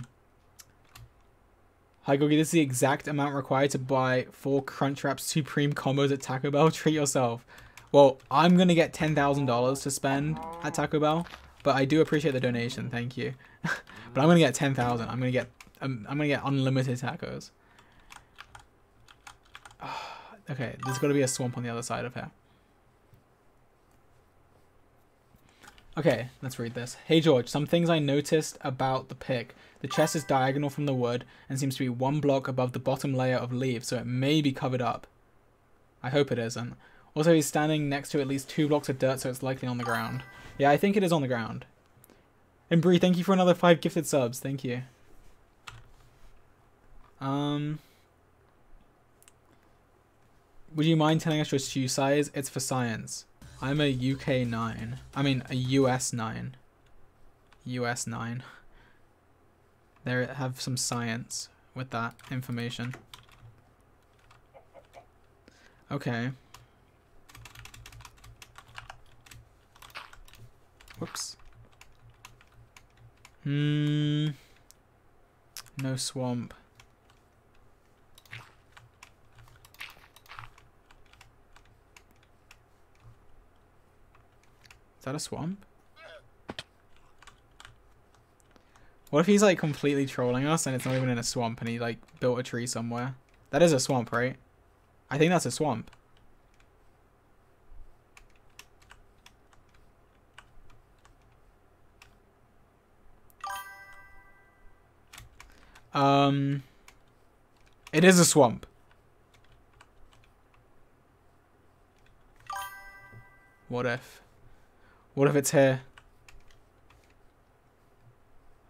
Hi Gogi, this is the exact amount required to buy four Crunchwrap Supreme combos at Taco Bell. Treat yourself. Well, I'm going to get $10,000 to spend at Taco Bell, but I do appreciate the donation. Thank you. but I'm going to get 10,000. I'm going to get um, I'm going to get unlimited tacos. Okay, there's got to be a swamp on the other side of here. Okay, let's read this. Hey George, some things I noticed about the pick. The chest is diagonal from the wood and seems to be one block above the bottom layer of leaves, so it may be covered up. I hope it isn't. Also, he's standing next to at least two blocks of dirt, so it's likely on the ground. Yeah, I think it is on the ground. And Bree, thank you for another five gifted subs. Thank you. Um, would you mind telling us your shoe size? It's for science. I'm a UK 9. I mean, a US 9. US 9. There have some science with that information. Okay. Whoops. Hmm. No swamp. That a swamp? What if he's like completely trolling us and it's not even in a swamp and he like built a tree somewhere? That is a swamp, right? I think that's a swamp. Um, it is a swamp. What if? What if it's here?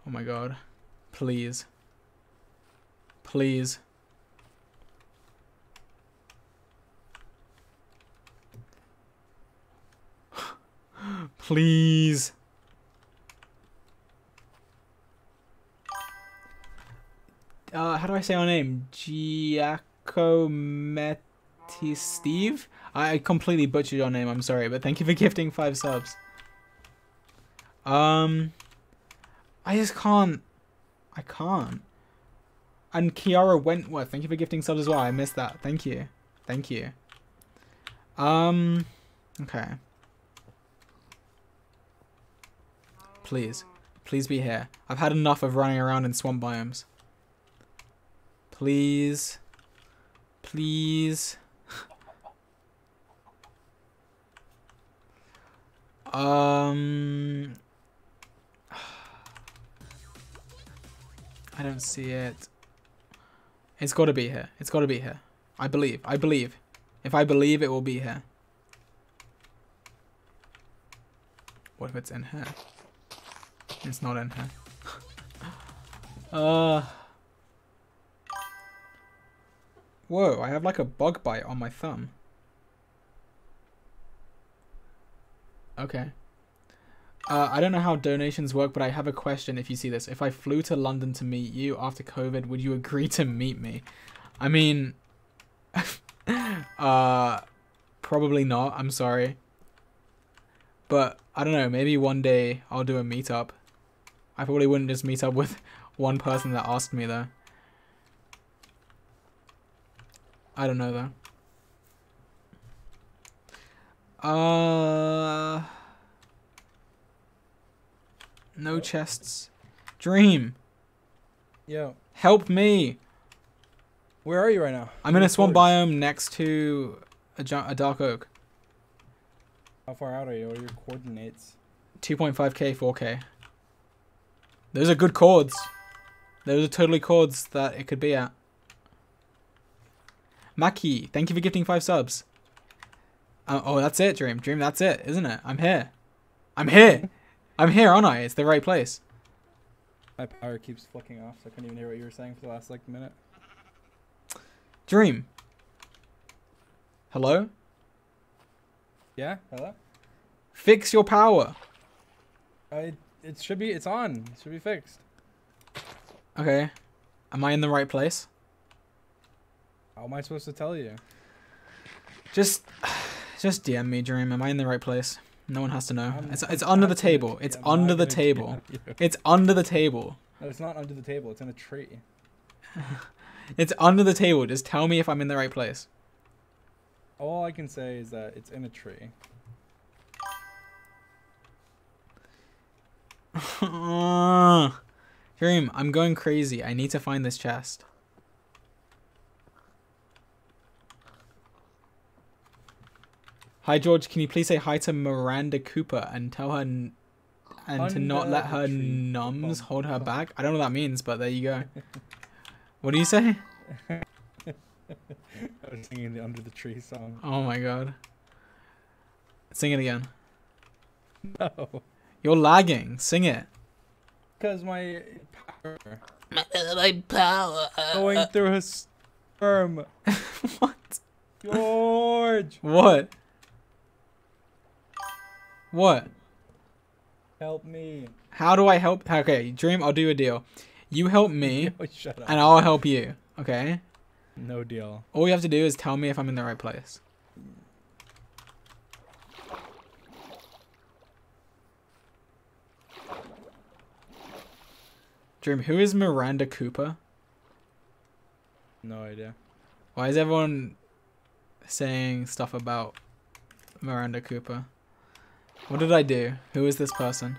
Oh my god. Please. Please. Please. Uh, how do I say your name? Giacometti Steve? I completely butchered your name, I'm sorry, but thank you for gifting five subs. Um, I just can't. I can't. And Kiara Wentworth, thank you for gifting subs as well. I missed that. Thank you. Thank you. Um, okay. Please. Please be here. I've had enough of running around in swamp biomes. Please. Please. um... I don't see it. It's got to be here. It's got to be here. I believe. I believe. If I believe, it will be here. What if it's in here? It's not in here. uh. Whoa, I have like a bug bite on my thumb. Okay. Uh, I don't know how donations work, but I have a question if you see this. If I flew to London to meet you after COVID, would you agree to meet me? I mean, uh, probably not. I'm sorry. But I don't know. Maybe one day I'll do a meetup. I probably wouldn't just meet up with one person that asked me though. I don't know though. Uh. No chests. Dream, Yo, help me. where are you right now? I'm in a swamp biome next to a, a dark oak. How far out are you? What are your coordinates? 2.5k, 4k. Those are good coords. Those are totally coords that it could be at. Maki, thank you for gifting five subs. Uh, oh, that's it, Dream. Dream, that's it, isn't it? I'm here. I'm here. I'm here, aren't I? It's the right place. My power keeps flicking off, so I couldn't even hear what you were saying for the last like minute. Dream. Hello? Yeah, hello. Fix your power. I it should be it's on. It should be fixed. Okay. Am I in the right place? How am I supposed to tell you? Just, just DM me, Dream. Am I in the right place? No one has to know. Um, it's it's under the table. It's under the table. It's under the table. No, it's not under the table. It's in a tree. It's under the table. Just tell me if I'm in the right place. All I can say is that it's in a tree. Dream, I'm going crazy. I need to find this chest. Hi George, can you please say hi to Miranda Cooper and tell her n- and to not let her tree. numbs hold her bum. back? I don't know what that means, but there you go. what do you say? I was singing the under the tree song. Oh my god. Sing it again. No, You're lagging. Sing it. because my power My power. going through a sperm. what? George, What? What? help me. How do I help? Okay, Dream, I'll do a deal. You help me, Oh, and I'll help you. Okay? No deal. All you have to do is tell me if I'm in the right place. Dream, who is Miranda Cooper? No idea. Why is everyone saying stuff about Miranda Cooper? What did I do? Who is this person?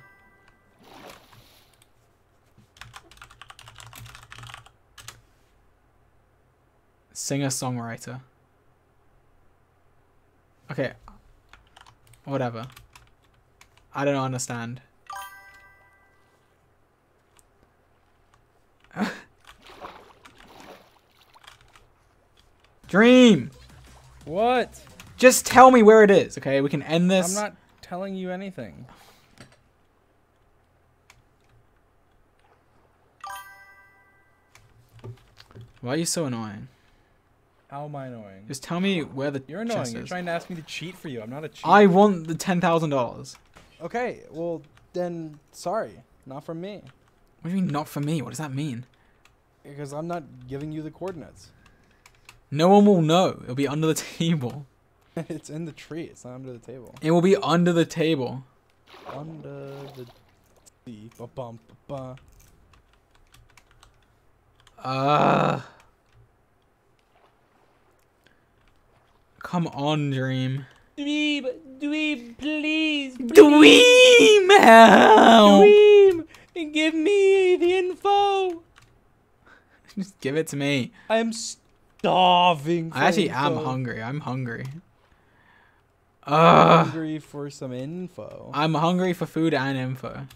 Singer-songwriter. Okay. Whatever. I don't understand. Dream! What? Just tell me where it is, okay? We can end this. I'm not telling you anything. Why are you so annoying? How am I annoying? Just tell me where the You're annoying. You're trying to ask me to cheat for you. I'm not a cheat. I want the ten thousand dollars. Okay, well then, sorry, not from me, What do you mean not for me? What does that mean? because I'm not giving you the coordinates. No one will know. It'll be under the table. it's in the tree. It's not under the table. It will be under the table. Under the sea. Ba-bum, ba-ba. Uh Come on, Dream. Dweeb, Dweeb, please, Dream help! Dweeb, give me the info. Just give it to me. I am starving. For I actually am hungry. I'm hungry. I'm hungry for some info. I'm hungry for food and info.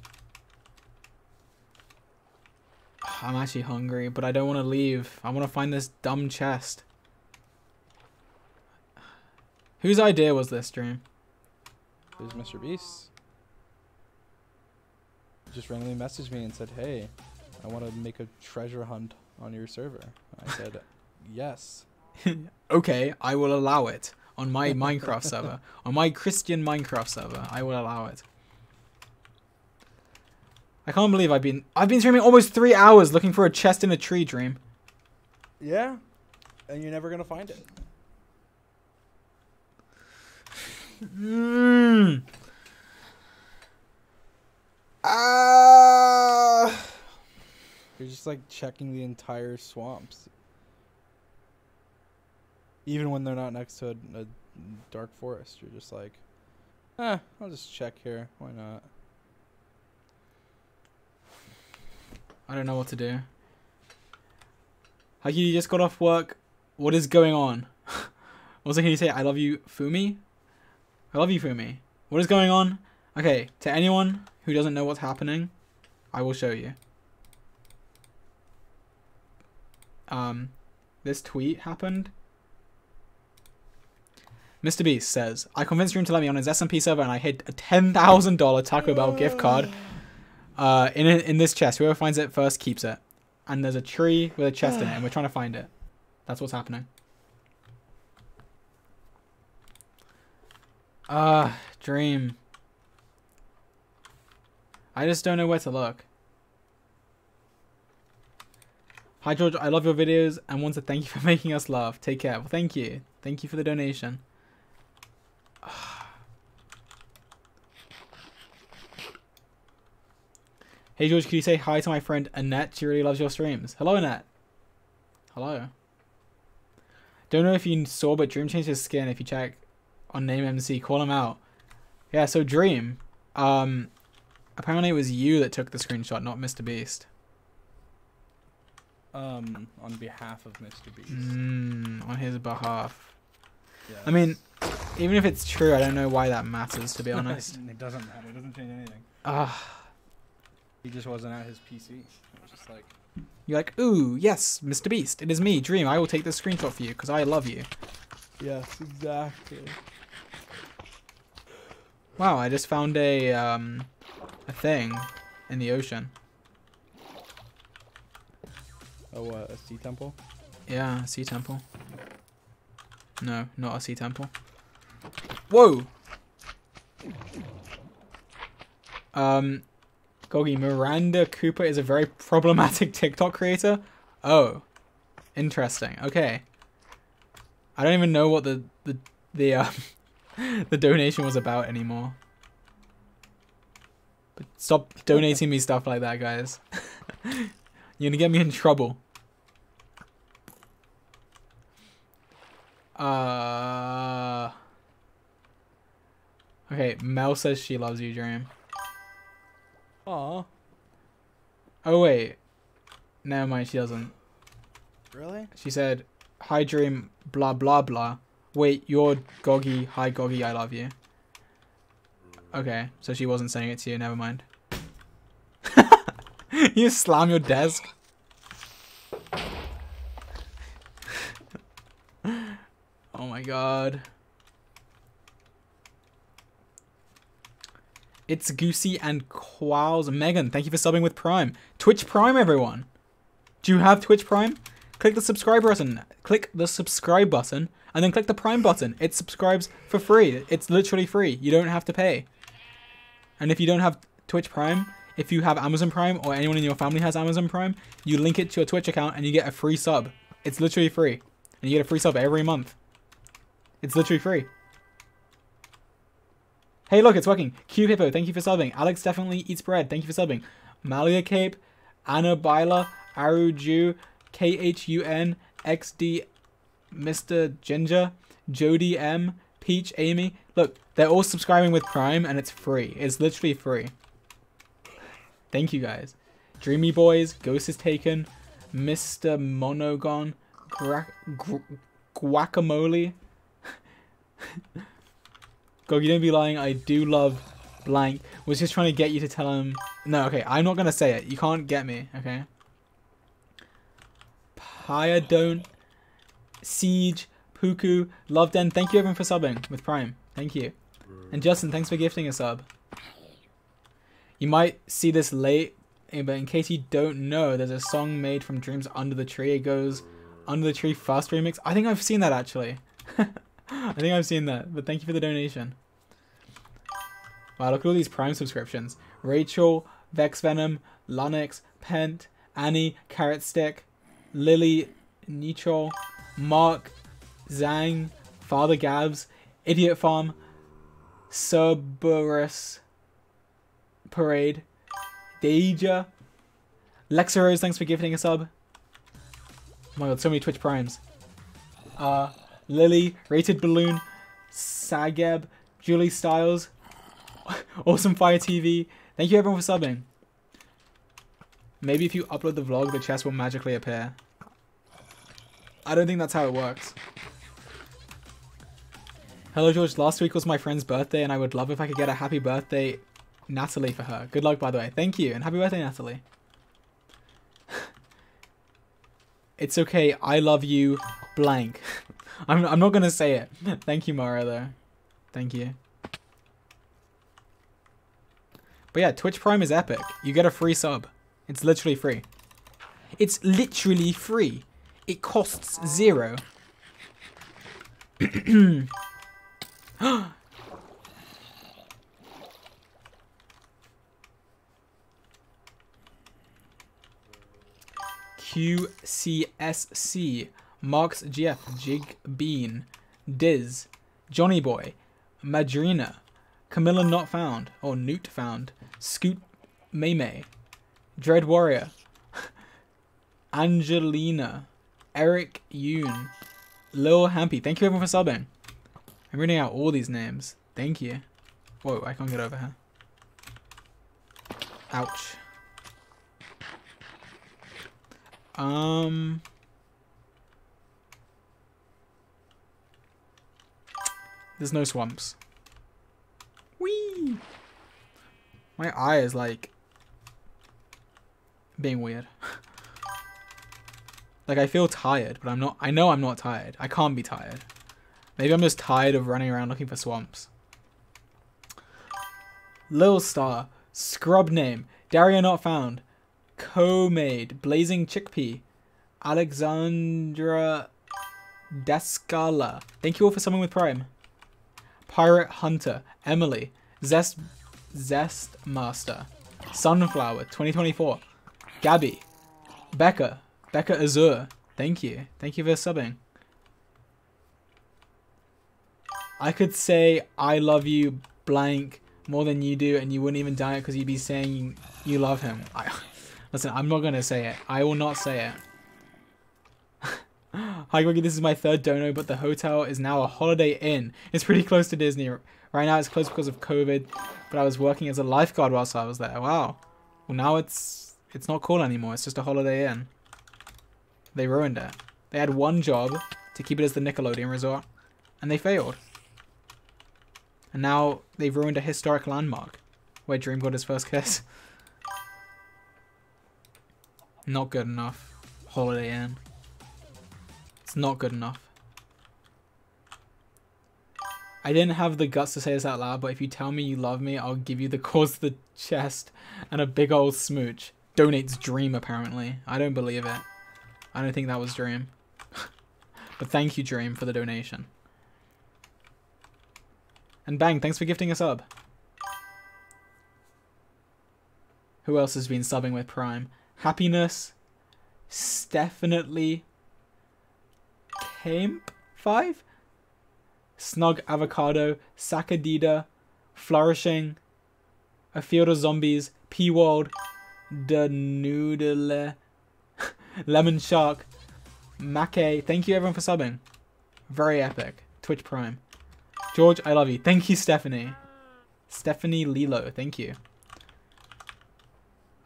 I'm actually hungry, but I don't want to leave. I want to find this dumb chest. Whose idea was this, Dream? There's Mr. Beast. He Just randomly messaged me and said, "Hey, I want to make a treasure hunt on your server." I said, "Yes." okay, I will allow it on my Minecraft server. On my Christian Minecraft server, I will allow it. I can't believe I've been I've been streaming almost three hours looking for a chest in a tree, Dream. Yeah, and you're never gonna find it. Mmm. Ah. You're just like checking the entire swamps, even when they're not next to a, a dark forest. You're just like, ah, I'll just check here. Why not? I don't know what to do. Haki, you just got off work. What is going on? also, can you say I love you, Fumi? I love you, Fumi. What is going on? Okay, to anyone who doesn't know what's happening, I will show you. Um, this tweet happened. Mr. Beast says, I convinced Dream to let me on his SMP server and I hid a $10,000 Taco Bell gift card uh, in in this chest. Whoever finds it first keeps it. And there's a tree with a chest in it, and we're trying to find it. That's what's happening. Ah, dream. I just don't know where to look. Hi George, I love your videos and want to thank you for making us laugh. Take care. Well, thank you. Thank you for the donation. Hey George, could you say hi to my friend Annette? She really loves your streams. Hello Annette. Hello. Don't know if you saw, but Dream changed his skin. If you check on Name MC, call him out. Yeah, so Dream, um, apparently it was you that took the screenshot, not Mr. Beast. Um, on behalf of Mr. Beast. Mm, on his behalf. Yes. I mean, even if it's true, I don't know why that matters, to be honest. it doesn't matter. It doesn't change anything. Ah, He just wasn't at his PC. It was just like, you're like, ooh, yes, Mr. Beast, it is me, Dream. I will take this screenshot for you because I love you. yes, exactly. Wow, I just found a um a thing in the ocean. Oh, what? A sea temple? Yeah, a sea temple. No, not a sea temple. Whoa. Um, Gogi Miranda Cooper is a very problematic TikTok creator. Oh, interesting. Okay. I don't even know what the the the um the donation was about anymore. But stop donating me stuff like that, guys. You're gonna get me in trouble. Uh. Okay, Mel says she loves you, Dream. Aw. Oh wait, never mind. She doesn't. Really? She said, hi dream, blah blah blah. Wait, you're Goggy. Hi Goggy, I love you. Okay, so she wasn't saying it to you. Never mind. you slam your desk. oh my god. It's Goosey and Qualls. Megan, thank you for subbing with Prime. Twitch Prime, everyone. Do you have Twitch Prime? Click the subscribe button. Click the subscribe button and then click the Prime button. It subscribes for free. It's literally free. You don't have to pay. And if you don't have Twitch Prime, if you have Amazon Prime or anyone in your family has Amazon Prime, you link it to your Twitch account and you get a free sub. It's literally free. And you get a free sub every month. It's literally free. Hey, look, it's working. Q Hippo, thank you for subbing. Alex definitely eats bread. Thank you for subbing. Malia Cape, Anna Bila, Aruju, KHUN, XD, Mr. Ginger, Jody M, Peach, Amy. Look, they're all subscribing with Prime and it's free. It's literally free. Thank you guys. Dreamy Boys, Ghost is Taken, Mr. Monogon, Gra Gu Guacamole. Go, you don't be lying. I do love blank. Was just trying to get you to tell him. No, okay. I'm not gonna say it. You can't get me. Okay. Pia don't. Siege, Puku, Love Den. Thank you everyone for subbing with Prime. Thank you. And Justin, thanks for gifting a sub. You might see this late, eh, but in case you don't know, there's a song made from Dreams Under the Tree. It goes Under the Tree Fast Remix. I think I've seen that actually. I think I've seen that, but thank you for the donation. Wow, look at all these Prime subscriptions. Rachel, Vex Venom, Pent, Annie, Carrot Stick, Lily, Nichol, Mark, Zhang, Father Gabs, Idiot Farm, Cerberus, Parade, Deja, Lexarose, thanks for gifting a sub. Oh my god, so many Twitch Primes. Uh, Lily, Rated Balloon, Sageb, Julie Styles, Awesome Fire TV. Thank you everyone for subbing. Maybe if you upload the vlog, the chest will magically appear. I don't think that's how it works. Hello George, last week was my friend's birthday and I would love if I could get a happy birthday Natalie for her. Good luck by the way. Thank you and happy birthday Natalie. it's okay, I love you blank. I'm, I'm not gonna say it. Thank you Mara though. Thank you. But yeah, Twitch Prime is epic. You get a free sub. It's literally free. It's literally free. It costs zero. QCSC, Marks GF, Jig Bean, Diz, Johnny Boy, Madrina, Camilla Not Found, or Newt Found, Scoot Maymay, Dread Warrior, Angelina, Eric Yoon, Lil Hampy. Thank you everyone for subbing. I'm reading out all these names. Thank you. Whoa, I can't get over here. Ouch. Um... There's no swamps. Whee! My eye is like being weird. like I feel tired, but I'm not I know I'm not tired. I can't be tired. Maybe I'm just tired of running around looking for swamps. Lil Star, Scrub Name, Daria Not Found, Co-Made, Blazing Chickpea, Alexandra Descala. Thank you all for summing with Prime. Pirate Hunter, Emily, Zest Zest Master, Sunflower 2024, Gabby, Becca, Becca Azure. Thank you. Thank you for subbing. I could say I love you blank more than you do and you wouldn't even die because you'd be saying you love him. I, listen, I'm not going to say it. I will not say it. Hi Greggy, this is my third dono, but the hotel is now a Holiday Inn. It's pretty close to Disney. Right now it's closed because of COVID, but I was working as a lifeguard whilst I was there. Wow. Well, now it's it's not cool anymore. It's just a Holiday Inn. They ruined it. They had one job to keep it as the Nickelodeon resort, and they failed. And now they've ruined a historic landmark where Dream got his first kiss. Not good enough. Holiday Inn. It's not good enough. I didn't have the guts to say this out loud, but if you tell me you love me, I'll give you the cause to the chest and a big old smooch. Donates Dream, apparently. I don't believe it. I don't think that was Dream. but thank you, Dream, for the donation. And Bang, thanks for gifting a sub. Who else has been subbing with Prime? Happiness. Definitely. Camp 5? Snug Avocado. Sakadida. Flourishing. A Field of Zombies. P-World. The Noodle. Lemon Shark. Make. Thank you everyone for subbing. Very epic. Twitch Prime. George, I love you. Thank you, Stephanie. Stephanie Lilo, thank you.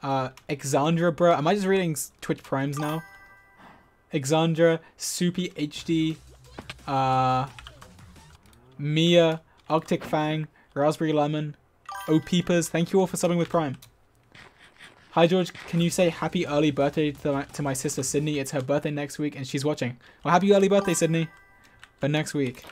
Uh, Exandra, bro. Am I just reading Twitch Primes now? Exandra, Soupy HD, uh, Mia, Arctic Fang, Raspberry Lemon, O Peepers. Thank you all for subbing with Prime. Hi George, can you say happy early birthday to my, to my sister Sydney? It's her birthday next week and she's watching. Well, happy early birthday, Sydney. But next week.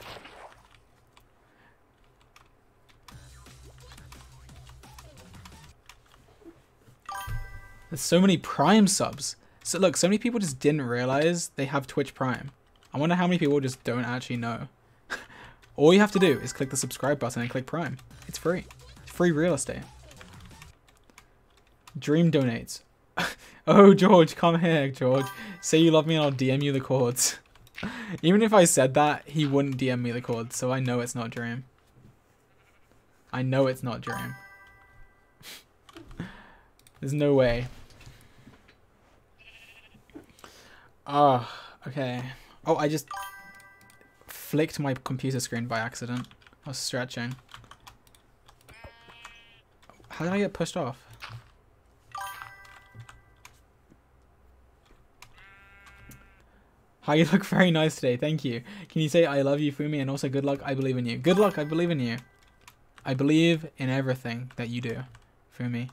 There's so many Prime subs. So look, so many people just didn't realize they have Twitch Prime. I wonder how many people just don't actually know. All you have to do is click the subscribe button and click Prime. It's free. Free real estate. Dream donates. oh, George, come here, George. Say you love me and I'll DM you the coords. Even if I said that, he wouldn't DM me the coords, so I know it's not Dream. I know it's not Dream. There's no way. Oh, okay. Oh, I just flicked my computer screen by accident. I was stretching. How did I get pushed off? Hi, you look very nice today. Thank you. Can you say I love you, Fumi, and also good luck? I believe in you. Good luck. I believe in you. I believe in everything that you do, Fumi.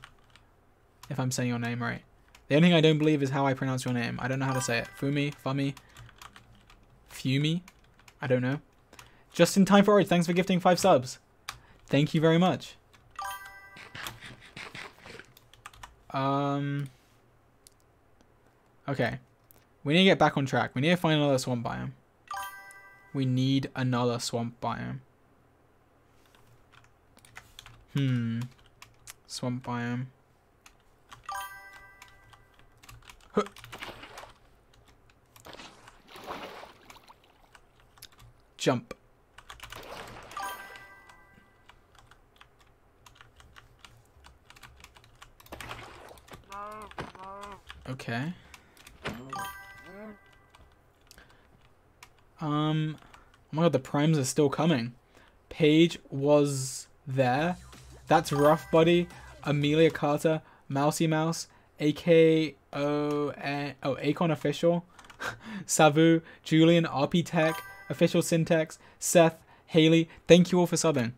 If I'm saying your name right. The only thing I don't believe is how I pronounce your name. I don't know how to say it. Fumi, Fumi, Fumi. I don't know. Just in time for Orange. Thanks for gifting five subs. Thank you very much. Um. Okay. We need to get back on track. We need to find another swamp biome. We need another swamp biome. Hmm. Swamp biome. Jump. Okay. Um, oh my god, the primes are still coming. Paige was there. That's Rough Buddy, Amelia Carter, Mousy Mouse, AK oh, oh Acon Official, Savu, Julian, RP Tech, Official Syntax, Seth, Haley. Thank you all for subbing.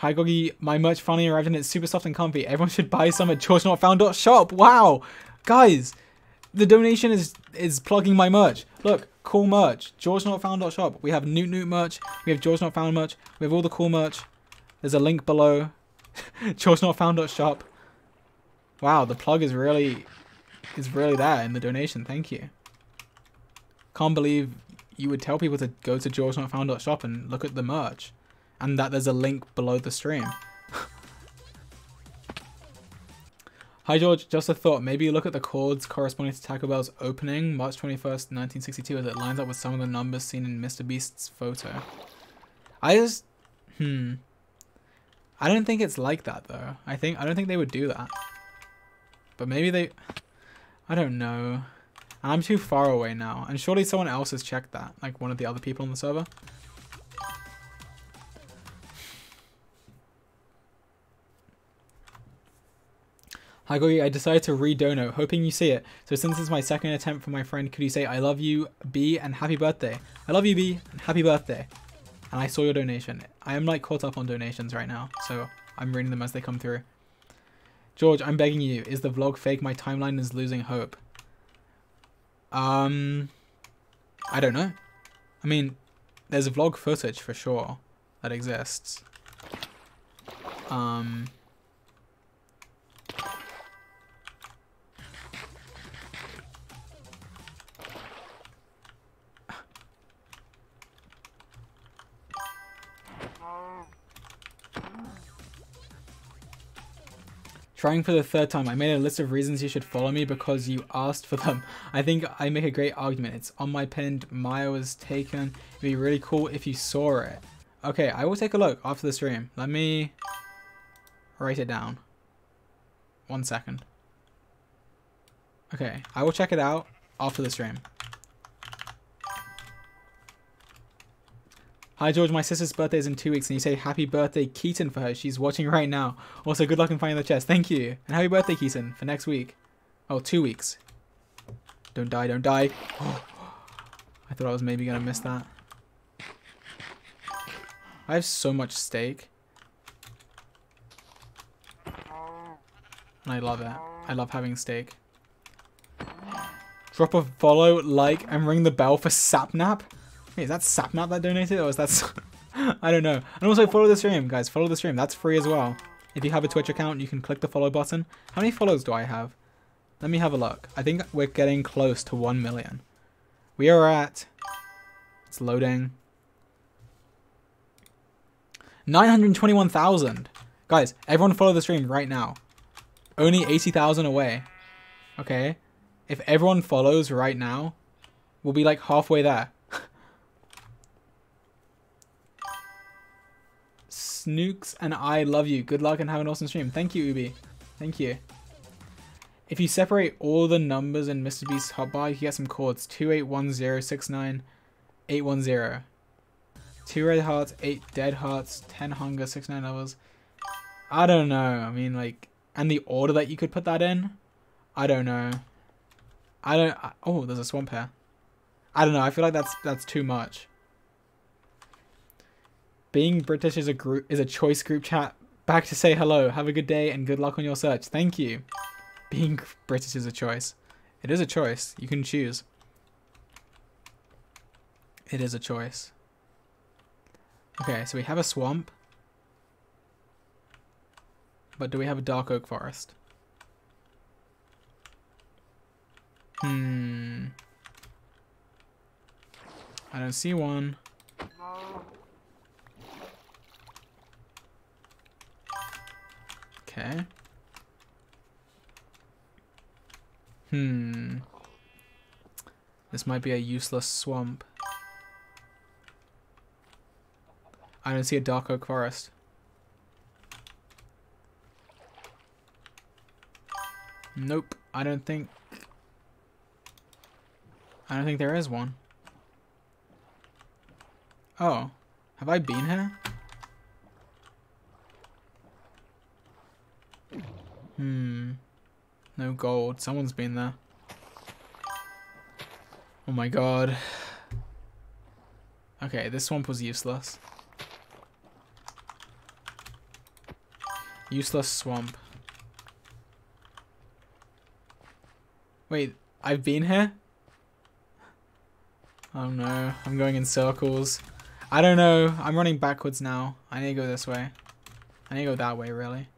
Hi Goggy, my merch finally arrived and it's super soft and comfy. Everyone should buy some at georgenotfound.shop. Wow! Guys, the donation is is plugging my merch. Look, cool merch. georgenotfound.shop. We have Newt Newt merch. We have George Not Found merch. We have all the cool merch. There's a link below. georgenotfound.shop. Wow, the plug is really is really there in the donation. Thank you. Can't believe you would tell people to go to georgenotfound.shop and look at the merch and that there's a link below the stream. Hi George, just a thought. Maybe look at the coords corresponding to Taco Bell's opening, March 21st, 1962, as it lines up with some of the numbers seen in Mr. Beast's photo. I just... Hmm. I don't think it's like that, though. I think I don't think they would do that. But maybe they... I don't know. I'm too far away now. And surely someone else has checked that. Like one of the other people on the server. Hi Gogi, I decided to re-dono, hoping you see it. So since it's my second attempt for my friend, could you say I love you, B, and happy birthday? I love you, B, and happy birthday. And I saw your donation. I am like caught up on donations right now, so I'm reading them as they come through. George, I'm begging you, is the vlog fake? My timeline is losing hope. Um, I don't know. I mean, there's vlog footage for sure that exists. Um, Trying for the third time, I made a list of reasons you should follow me because you asked for them. I think I make a great argument. It's on my pinned. Maya was taken. It'd be really cool if you saw it. Okay, I will take a look after the stream. Let me write it down. One second. Okay, I will check it out after the stream. Hi George, my sister's birthday is in two weeks and you say happy birthday Keaton for her. She's watching right now. Also, good luck in finding the chest. Thank you. And happy birthday Keaton for next week. Oh, two weeks. Don't die, don't die. I thought I was maybe going to miss that. I have so much steak. And I love it. I love having steak. Drop a follow, like, and ring the bell for Sapnap. Wait, is that Sapnap that donated, or is that... I don't know. And also follow the stream, guys. Follow the stream. That's free as well. If you have a Twitch account, you can click the follow button. How many follows do I have? Let me have a look. I think we're getting close to 1 million. We are at... It's loading. 921,000. Guys, everyone follow the stream right now. Only 80,000 away. Okay? If everyone follows right now, we'll be like halfway there. Snooks and I love you. Good luck and have an awesome stream. Thank you, Ubi. Thank you. If you separate all the numbers in Mr. Beast's hotbar, you get some coords. 281069810. 2 red hearts, 8 dead hearts, 10 hunger, 6 9 levels. I don't know. I mean, like, and the order that you could put that in? I don't know. I don't. I, oh, there's a swamp here. I don't know. I feel like that's that's too much. Being British is a group is a choice group chat. Back to say hello. Have a good day and good luck on your search. Thank you. Being British is a choice. It is a choice. You can choose. It is a choice. Okay, so we have a swamp. But do we have a dark oak forest? Hmm. I don't see one. Okay. Hmm. This might be a useless swamp. I don't see a dark oak forest. Nope, I don't think... I don't think there is one. Oh, have I been here? Hmm. No gold. Someone's been there. Oh my god. Okay, this swamp was useless. Useless swamp. Wait, I've been here? Oh no, I'm going in circles. I don't know, I'm running backwards now. I need to go this way. I need to go that way, really.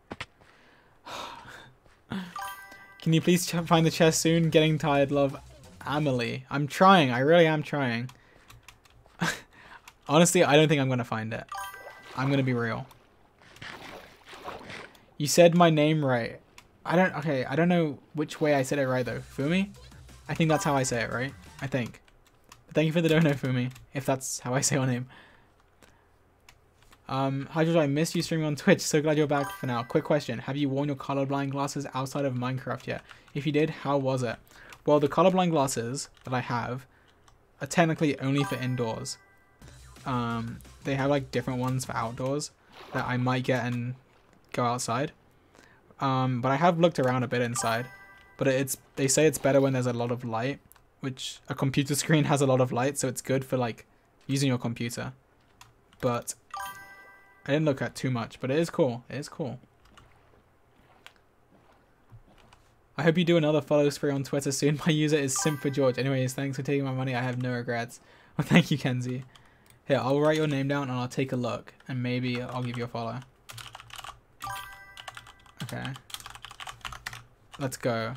Can you please find the chest soon? Getting tired, love. Amelie. I'm trying, I really am trying. Honestly, I don't think I'm going to find it. I'm going to be real. You said my name right. I don't, okay, I don't know which way I said it right though. Fumi? I think that's how I say it, right? I think. But thank you for the dono, Fumi, if that's how I say your name. Um, hi George, I missed you streaming on Twitch. So glad you're back for now. Quick question. Have you worn your colorblind glasses outside of Minecraft yet? If you did, how was it? Well, the colorblind glasses that I have are technically only for indoors. Um, they have like different ones for outdoors that I might get and go outside. Um, but I have looked around a bit inside. But it's they say it's better when there's a lot of light, which a computer screen has a lot of light, so it's good for like using your computer. But I didn't look at too much, but it is cool. It is cool. I hope you do another follow spree on Twitter soon. My user is Simp for George. Anyways, thanks for taking my money. I have no regrets. Well, thank you, Kenzie. Here, I'll write your name down and I'll take a look. And maybe I'll give you a follow. Okay. Let's go.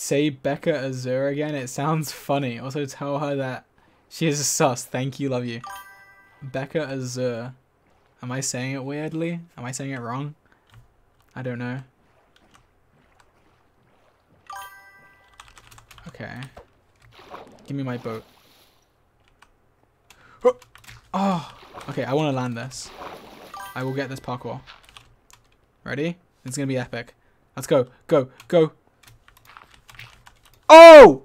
Say Becca Azur again. It sounds funny. Also tell her that she is a sus. Thank you, love you. Becca Azur. Am I saying it weirdly? Am I saying it wrong? I don't know. Okay. Give me my boat. Oh! Okay, I want to land this. I will get this parkour. Ready? It's gonna be epic. Let's go. Go. Go. Oh!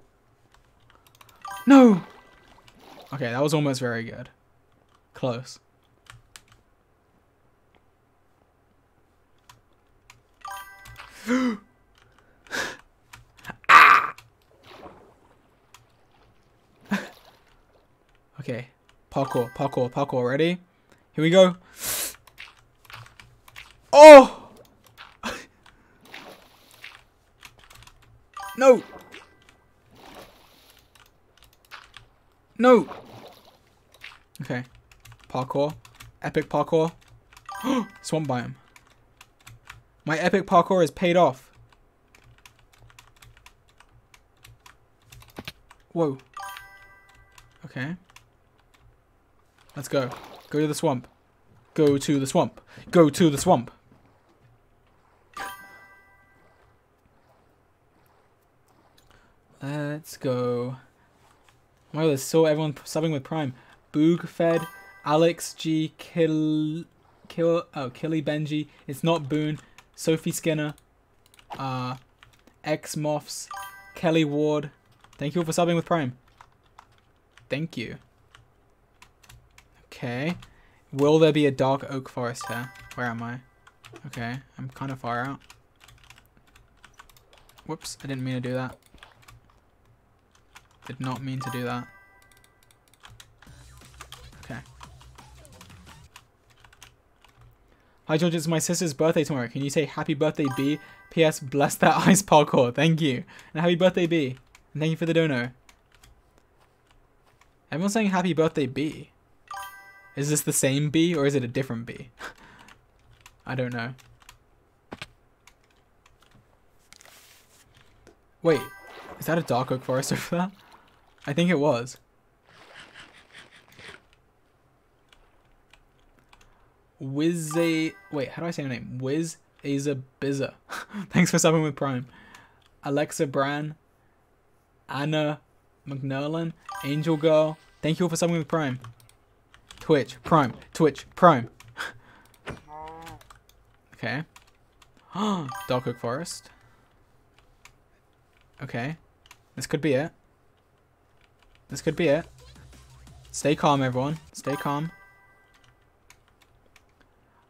No! Okay, that was almost very good. Close. ah! okay. Parkour, parkour, parkour. Ready? Here we go. Oh! no! No! Okay. Parkour. Epic parkour. Swamp biome. My epic parkour is paid off. Whoa. Okay. Let's go. Go to the swamp. Go to the swamp. Go to the swamp. Let's go. God, there's still everyone subbing with Prime. Boog Fed, Alex G, Kill, Kill, oh, Killy Benji. It's not Boone. Sophie Skinner, uh, X Moths, Kelly Ward. Thank you all for subbing with Prime. Thank you. Okay. Will there be a dark oak forest here? Where am I? Okay, I'm kind of far out. Whoops, I didn't mean to do that. Did not mean to do that. Okay. Hi George, it's my sister's birthday tomorrow. Can you say happy birthday B? P.S. Bless that ice parkour. Thank you. And happy birthday B. And thank you for the dono. Everyone's saying happy birthday B. Is this the same B or is it a different B? I don't know. Wait, is that a dark oak forest over there? I think it was. Wiz wait, how do I say her name? Wiz Aza Bizza. Thanks for subbing with Prime. Alexa Bran, Anna McNerlin, Angel Girl. Thank you all for subbing with Prime. Twitch, Prime, Twitch, Prime. okay. Dark Oak Forest. Okay. This could be it. This could be it. Stay calm, everyone. Stay calm.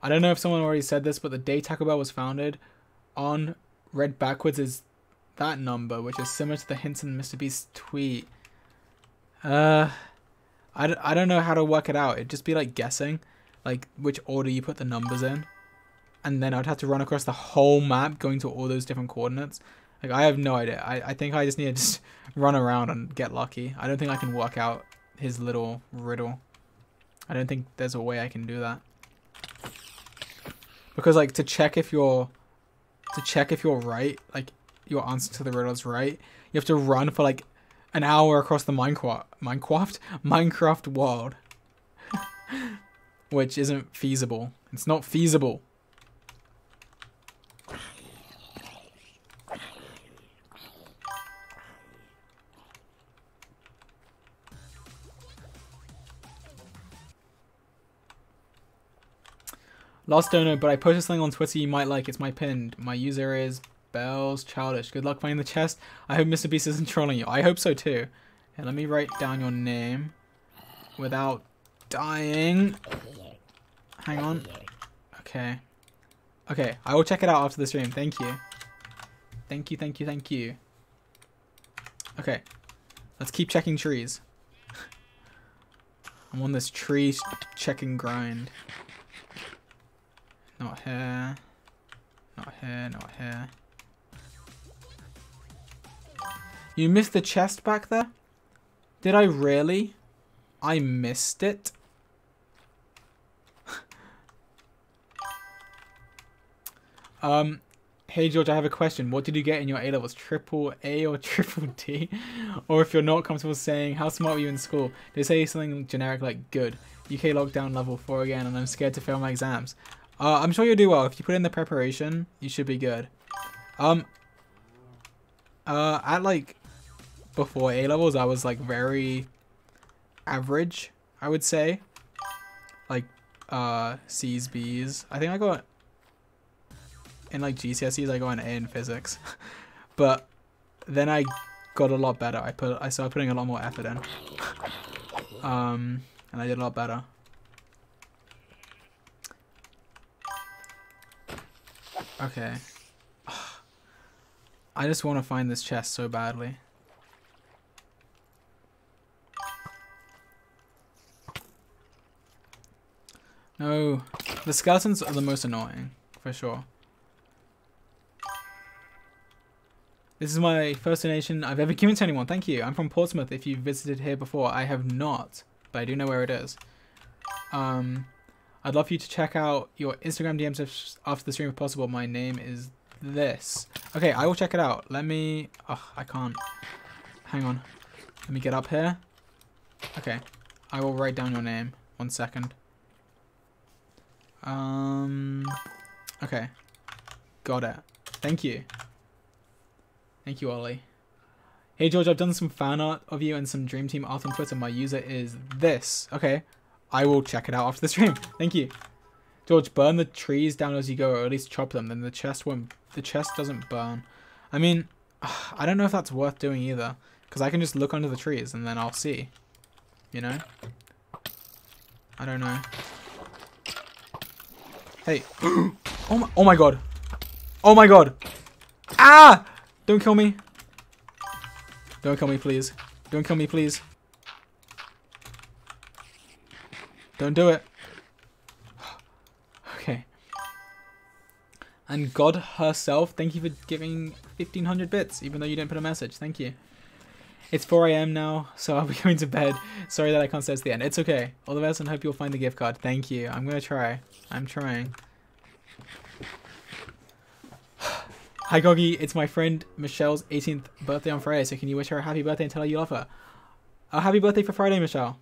I don't know if someone already said this, but the day Taco Bell was founded on read backwards is that number, which is similar to the hints in Mr. Beast's tweet. Uh, I d- I don't know how to work it out. It'd just be like guessing, like which order you put the numbers in. And then I'd have to run across the whole map going to all those different coordinates. Like, I have no idea. I, I think I just need to just run around and get lucky. I don't think I can work out his little riddle. I don't think there's a way I can do that. Because, like, to check if you're... To check if you're right, like, your answer to the riddle is right, you have to run for, like, an hour across the Minecraft... Minecraft? Minecraft world. Which isn't feasible. It's not feasible. Lost donor, but I posted something on Twitter you might like. It's my pinned. My user is Bells Childish. Good luck finding the chest. I hope Mr. Beast isn't trolling you. I hope so too. Here, let me write down your name without dying. Hang on. Okay. Okay, I will check it out after the stream. Thank you. Thank you, thank you, thank you. Okay. Let's keep checking trees. I'm on this tree checking grind. Not here. Not here, not here. You missed the chest back there? Did I really? I missed it? um, hey George, I have a question. What did you get in your A levels? Triple A or triple D? or if you're not comfortable saying, how smart were you in school? They say something generic like good. UK lockdown level 4 again, and I'm scared to fail my exams. Uh, I'm sure you'll do well. If you put in the preparation, you should be good. Um, uh, at like before A levels, I was like very average, I would say. Like, uh, C's, B's. I think I got in like GCSEs, I got an A in physics, but then I got a lot better. I put, I started putting a lot more effort in. um, and I did a lot better. Okay. I just want to find this chest so badly. No, the skeletons are the most annoying, for sure. This is my first donation I've ever given to anyone. Thank you. I'm from Portsmouth. If you've visited here before, I have not, but I do know where it is. Um, I'd love for you to check out your Instagram DMs after the stream if possible. My name is this. Okay, I will check it out. Let me... Oh, I can't. Hang on. Let me get up here. Okay. I will write down your name. One second. Um... Okay. Got it. Thank you. Thank you, Ollie. Hey George, I've done some fan art of you and some Dream Team art on Twitter. My user is this. Okay. I will check it out after the stream. Thank you. George, burn the trees down as you go, or at least chop them. Then the chest won't. The chest doesn't burn. I mean, I don't know if that's worth doing either, because I can just look under the trees and then I'll see. You know. I don't know. Hey. oh my. Oh my god. Oh my god. Ah! Don't kill me. Don't kill me, please. Don't kill me, please. Don't do it. Okay. And God herself, thank you for giving 1500 bits, even though you didn't put a message. Thank you. It's 4 a.m. now, so I'll be going to bed. Sorry that I can't stay to the end. It's okay. All the best and hope you'll find the gift card. Thank you. I'm going to try. I'm trying. Hi Goggy, it's my friend Michelle's 18th birthday on Friday, so can you wish her a happy birthday and tell her you love her? A happy birthday for Friday, Michelle.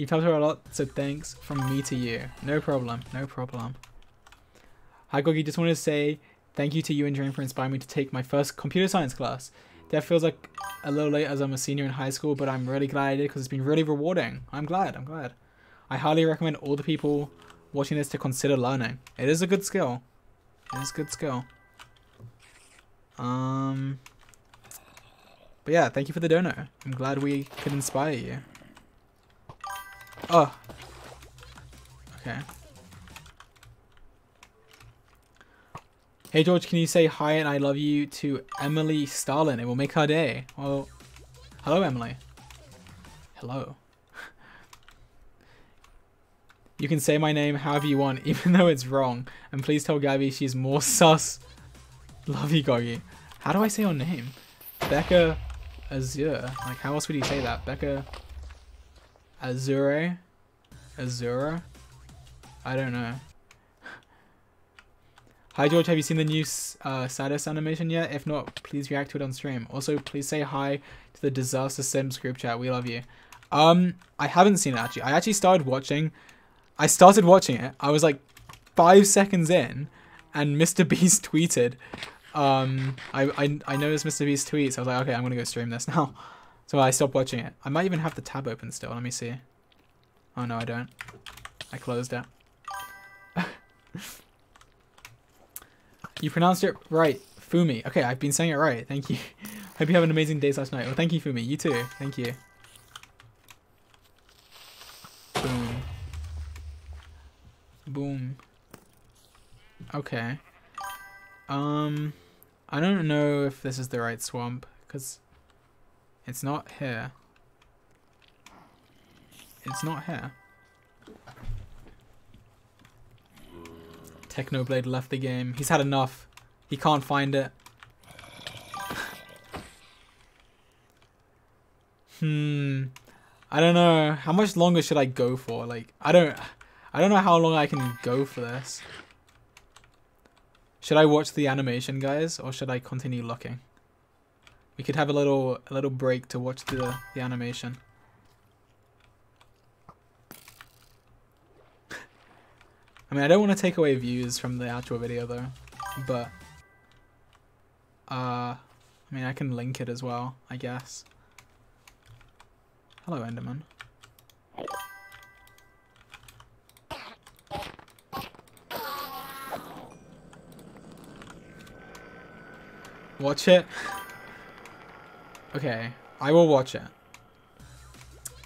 You've helped her a lot, so thanks from me to you. No problem, no problem. Hi Goggy, just wanted to say thank you to you and Dream for inspiring me to take my first computer science class. That feels like a little late as I'm a senior in high school, but I'm really glad I did because it's been really rewarding. I'm glad, I'm glad. I highly recommend all the people watching this to consider learning. It is a good skill. It is a good skill. Um, but yeah, thank you for the dono. I'm glad we could inspire you. Oh. Okay. Hey George, can you say hi and I love you to Emily Starlin? It will make her day. Well, hello Emily. Hello. you can say my name however you want, even though it's wrong. And please tell Gabby she's more sus Love you, Goggy. How do I say your name? Becca Azure. Like, how else would you say that? Becca Azure? Azura? I don't know. Hi George, have you seen the new uh, Sadist animation yet? If not, please react to it on stream. Also, please say hi to the Disaster Sims group chat. We love you. Um, I haven't seen it actually. I actually started watching. I started watching it. I was like five seconds in, and Mr. Beast tweeted. Um, I, I, I noticed Mr. Beast tweets. I was like, okay, I'm gonna go stream this now. So I stopped watching it. I might even have the tab open still. Let me see. Oh, no, I don't. I closed it. you pronounced it right. Fumi. Okay, I've been saying it right. Thank you. Hope you have an amazing day slash night. Well, thank you, Fumi. You too. Thank you. Boom. Boom. Okay. Um, I don't know if this is the right swamp, because it's not here. It's not here. Technoblade left the game. He's had enough. He can't find it. hmm. I don't know. How much longer should I go for? Like, I don't... I don't know how long I can go for this. Should I watch the animation, guys, or should I continue looking? We could have a little a little break to watch the the animation. I mean, I don't want to take away views from the actual video though, but uh, I mean, I can link it as well, I guess. Hello, Enderman. Watch it. Okay, I will watch it.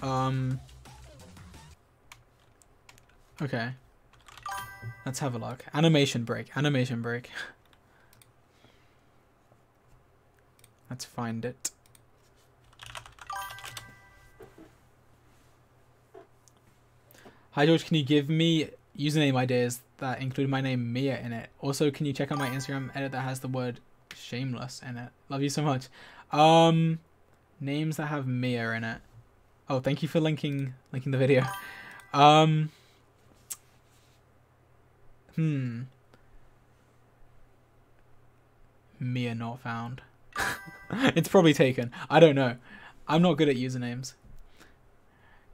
Um. Okay. Let's have a look. Animation break. Animation break. Let's find it. Hi George, can you give me username ideas that include my name Mia in it? Also, can you check out my Instagram edit that has the word shameless in it? Love you so much. Um, names that have Mia in it. Oh, thank you for linking linking the video. Um, hmm. Mia not found. it's probably taken. I don't know. I'm not good at usernames.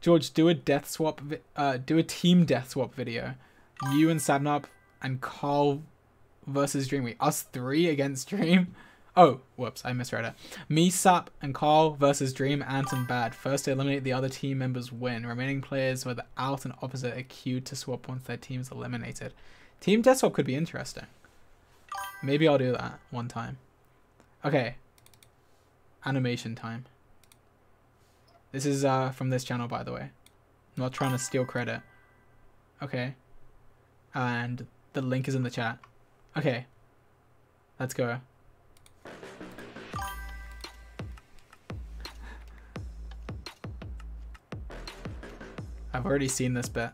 George, do a death swap. uh, do a team death swap video. You and Sapnap and Carl versus Dream. us three against Dream. Oh, whoops, I misread it. Me, Sap, and Carl versus Dream, Ant, and Bad. First to eliminate the other team members win. Remaining players without an opposite are queued to swap once their team is eliminated. Team death swap could be interesting. Maybe I'll do that one time. Okay. Animation time. This is uh, from this channel, by the way. I'm not trying to steal credit. Okay. And the link is in the chat. Okay. Let's go. I've already seen this bit.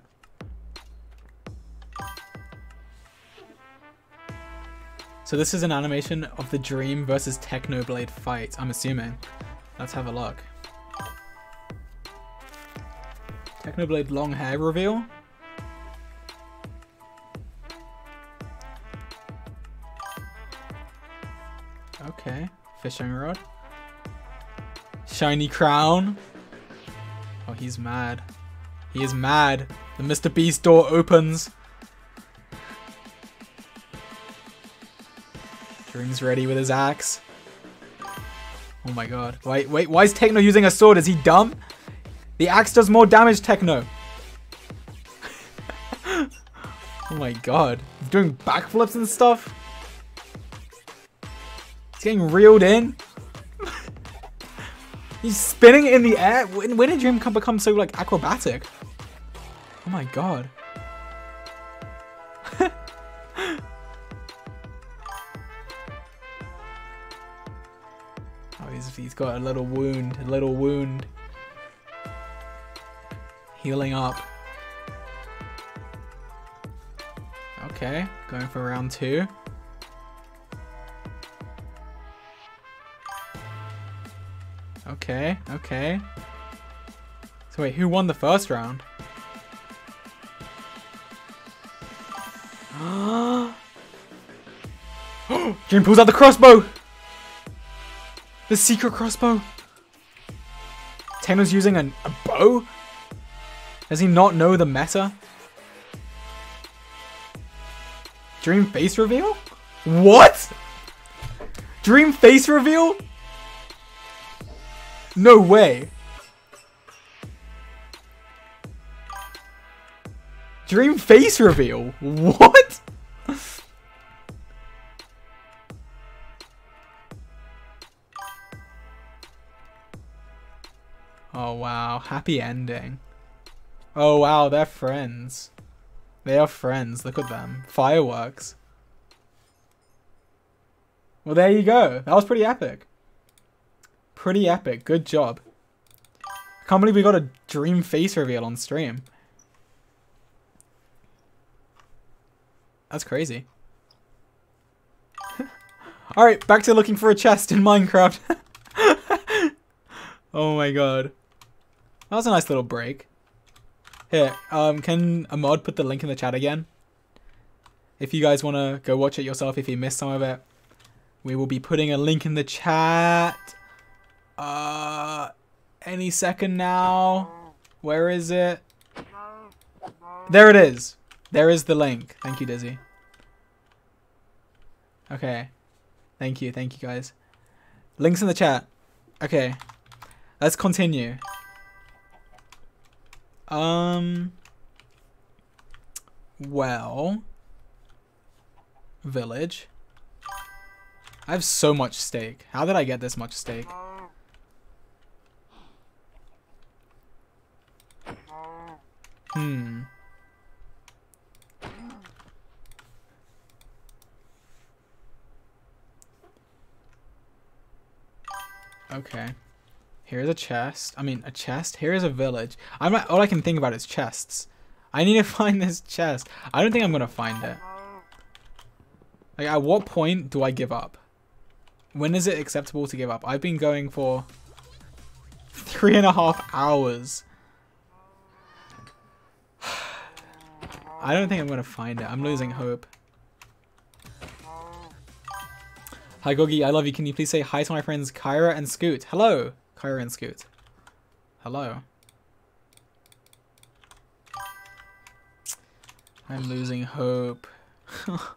So this is an animation of the Dream versus Technoblade fight, I'm assuming. Let's have a look. Technoblade long hair reveal. Okay, fishing rod. Shiny crown. Oh, he's mad. He is mad. The Mr. Beast door opens. Dream's ready with his axe. Oh my god. Wait, wait, why is Techno using a sword? Is he dumb? The axe does more damage, Techno. oh my god. He's doing backflips and stuff. He's getting reeled in. He's spinning in the air. When, when did Dream become so like acrobatic? Oh my god. oh, he's, he's got a little wound, a little wound. Healing up. Okay, going for round two. Okay, okay. So wait, who won the first round? Dream pulls out the crossbow! The secret crossbow! Techno's using a, a bow? Does he not know the meta? Dream face reveal? What? Dream face reveal? No way. Dream face reveal? What? Wow, happy ending. Oh wow, they're friends. They are friends, look at them. Fireworks. Well, there you go. That was pretty epic. Pretty epic. Good job. I can't believe we got a dream face reveal on stream. That's crazy. Alright, back to looking for a chest in Minecraft. oh my god. That was a nice little break. Here, um, can a mod put the link in the chat again? If you guys want to go watch it yourself, if you missed some of it. We will be putting a link in the chat. Uh, any second now. Where is it? There it is. There is the link. Thank you, Dizzy. Okay. Thank you. Thank you, guys. Links in the chat. Okay. Let's continue. Um. Well. Village. I have so much steak. How did I get this much steak? Hmm. Okay. Here's a chest. I mean, a chest. Here's a village. I'm not, all I can think about is chests. I need to find this chest. I don't think I'm gonna find it. Like, at what point do I give up? When is it acceptable to give up? I've been going for three and a half hours. I don't think I'm gonna find it. I'm losing hope. Hi Gogi, I love you. Can you please say hi to my friends Kyra and Scoot? Hello, Kyra and Scoot. Hello. I'm losing hope.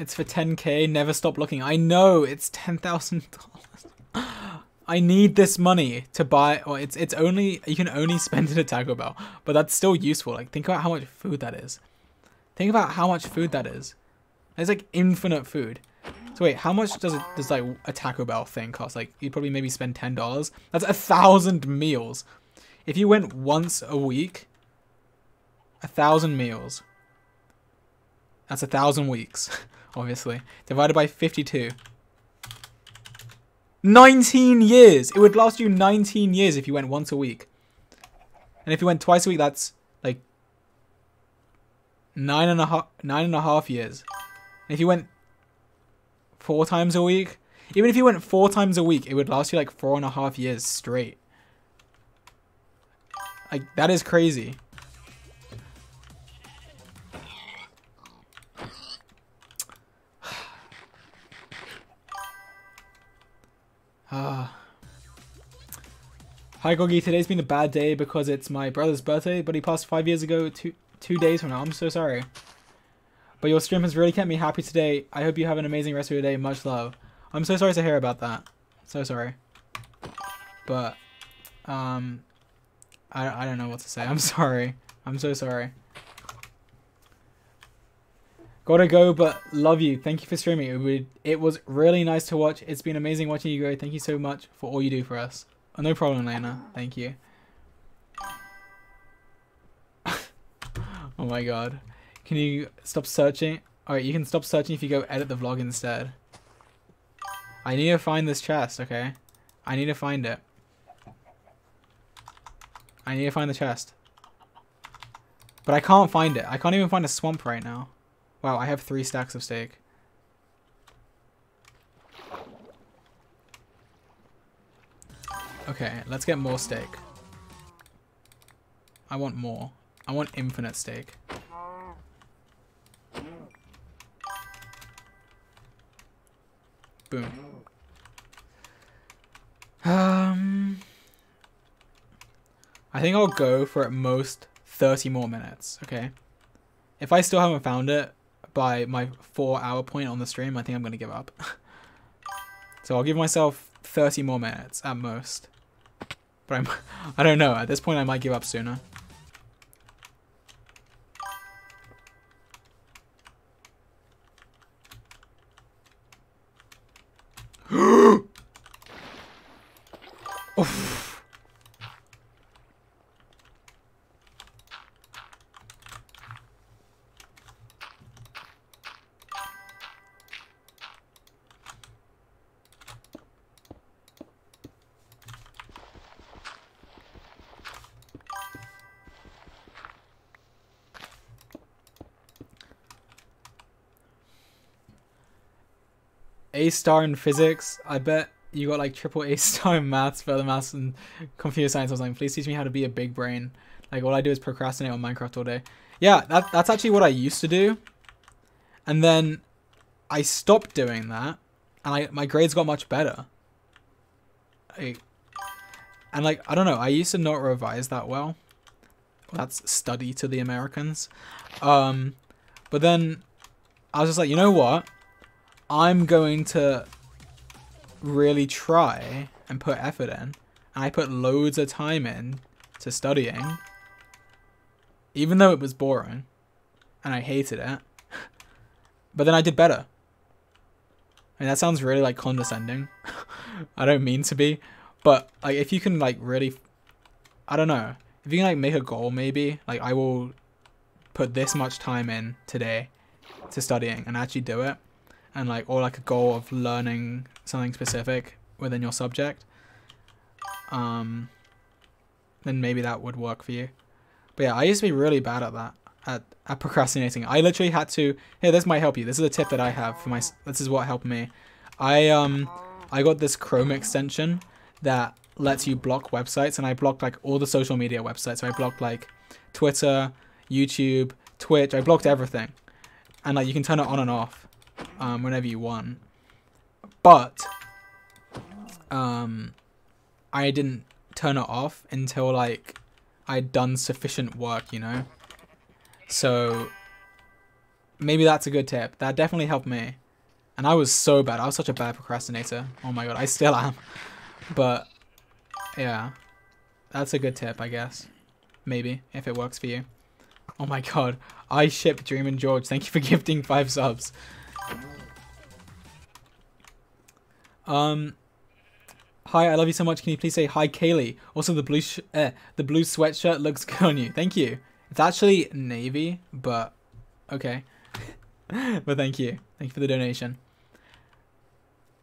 It's for 10k, never stop looking. I know, it's $10,000. I need this money to buy, well, it's it's only, you can only spend it at Taco Bell, but that's still useful. Like, think about how much food that is. Think about how much food that is. There's like infinite food. So wait, how much does it does like a Taco Bell thing cost? Like you probably maybe spend ten dollars. That's a thousand meals. If you went once a week, a thousand meals. That's a thousand weeks, obviously. Divided by 52. 19 years! It would last you 19 years if you went once a week. And if you went twice a week, that's like nine and a half, nine and a half years. And if you went four times a week, even if you went four times a week, it would last you like four and a half years straight. Like, that is crazy. Ah. Hi Goggy, today's been a bad day because it's my brother's birthday, but he passed five years ago, two, two days from now. I'm so sorry. But your stream has really kept me happy today. I hope you have an amazing rest of your day. Much love. I'm so sorry to hear about that. So sorry. But, um, I, I don't know what to say. I'm sorry. I'm so sorry. Gotta go, but love you. Thank you for streaming. It, would, it was really nice to watch. It's been amazing watching you grow. Thank you so much for all you do for us. Oh, no problem, Lena. Thank you. oh my god. Can you stop searching? Alright, you can stop searching if you go edit the vlog instead. I need to find this chest, okay? I need to find it. I need to find the chest. But I can't find it. I can't even find a swamp right now. Wow, I have three stacks of steak. Okay, let's get more steak. I want more. I want infinite steak. Boom. Um... I think I'll go for at most 30 more minutes, okay? If I still haven't found it by my four hour point on the stream, I think I'm going to give up. so I'll give myself 30 more minutes at most. But I'm, I don't know, at this point I might give up sooner. A star in physics. I bet you got like triple A star in maths, further maths, and computer science or something. Please teach me how to be a big brain. Like all I do is procrastinate on Minecraft all day. Yeah, that that's actually what I used to do. And then I stopped doing that, and I my grades got much better. Like, and like I don't know, I used to not revise that well. That's study to the Americans. Um, but then I was just like, you know what? I'm going to really try and put effort in. And I put loads of time in to studying. Even though it was boring. And I hated it. but then I did better. I mean, that sounds really like condescending. I don't mean to be. But like if you can like really I don't know. If you can like make a goal maybe, like I will put this much time in today to studying and actually do it and like or like a goal of learning something specific within your subject um then maybe that would work for you. But yeah i used to be really bad at that at, at procrastinating. I literally had to here this might help you. This is a tip that i have for my this is what helped me. I um i got this chrome extension that lets you block websites and i blocked like all the social media websites. So i blocked like twitter youtube twitch. I blocked everything. And like you can turn it on and off um, whenever you want. But um, I didn't turn it off until like I'd done sufficient work, you know. So maybe that's a good tip. That definitely helped me. And I was so bad. I was such a bad procrastinator. Oh my god, I still am. But yeah, that's a good tip, I guess. Maybe if it works for you. Oh my god, I ship Dream and George. Thank you for gifting five subs. Um, hi, I love you so much. Can you please say hi, Kaylee? Also, the blue eh, the blue sweatshirt looks good on you. Thank you. It's actually navy, but okay. but thank you. Thank you for the donation.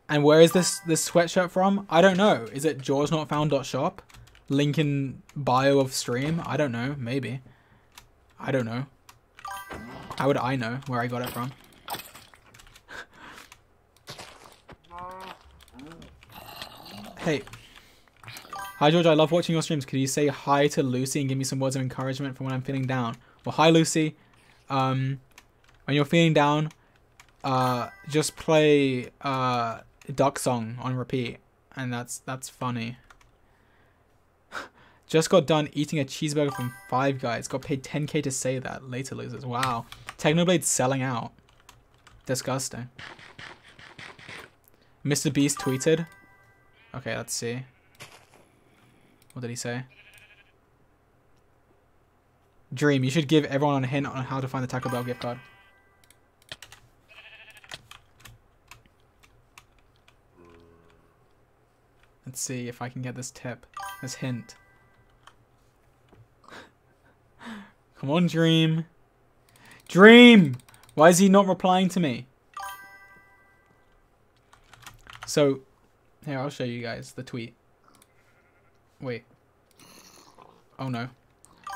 And where is this this sweatshirt from? I don't know. Is it georgenotfound.shop? Link in bio of stream? I don't know. Maybe. I don't know. How would I know where I got it from? Hey. Hi, George. I love watching your streams. Could you say hi to Lucy and give me some words of encouragement for when I'm feeling down? Well, hi, Lucy. Um, when you're feeling down, uh, just play uh, Duck Song on repeat, and that's that's funny. just got done eating a cheeseburger from Five Guys. Got paid 10k to say that. Later, losers. Wow. Technoblade's selling out. Disgusting. Mr. Beast tweeted. Okay, let's see. What did he say? Dream, you should give everyone a hint on how to find the Taco Bell gift card. Let's see if I can get this tip, this hint. Come on, Dream. Dream! Why is he not replying to me? So, here, I'll show you guys the tweet. Wait. Oh no.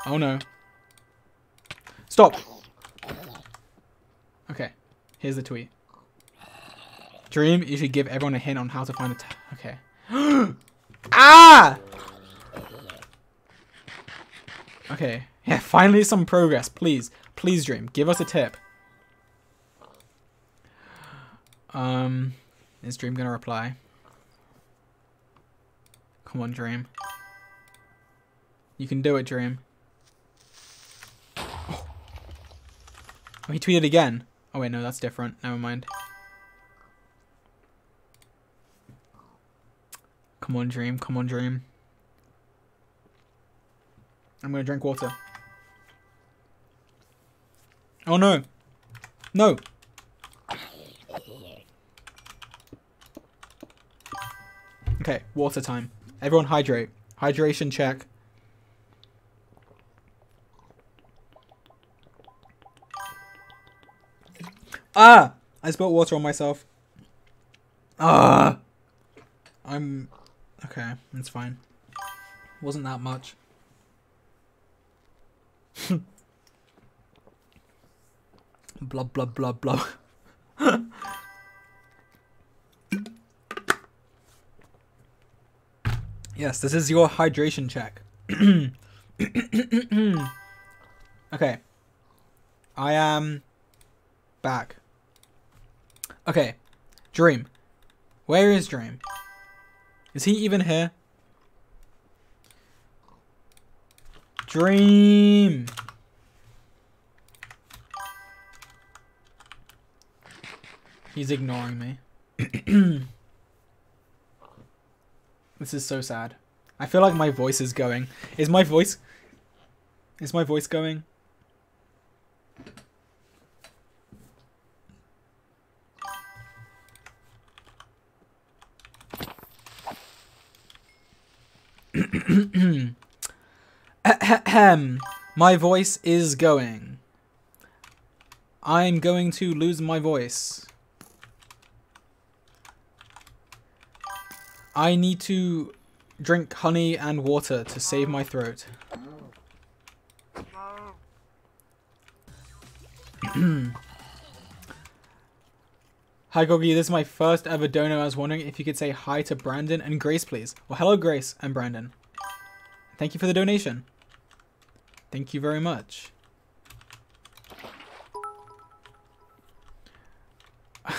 Oh no. Stop! Okay. Here's the tweet. Dream, you should give everyone a hint on how to find it. Okay. ah! Okay. Yeah, finally some progress. Please. Please, Dream. Give us a tip. Um, is Dream gonna reply? Come on, Dream. You can do it, Dream. Oh. oh, he tweeted again. Oh, wait, no, that's different. Never mind. Come on, Dream. Come on, Dream. I'm gonna drink water. Oh, no. No. Okay, water time. Everyone hydrate. Hydration check. Ah! I spilled water on myself. Ah! I'm... Okay, it's fine. Wasn't that much. blah, blah, blah, blah. Yes, this is your hydration check. okay. I am back. Okay. Dream. Where is Dream? Is he even here? Dream. He's ignoring me. this is so sad. I feel like my voice is going. Is my voice Is my voice going? My voice is going. I'm going to lose my voice. I need to drink honey and water to save my throat. Hi Gogi, this is my first ever dono. I was wondering if you could say hi to Brandon and Grace, please. Well, hello Grace and Brandon. Thank you for the donation. Thank you very much.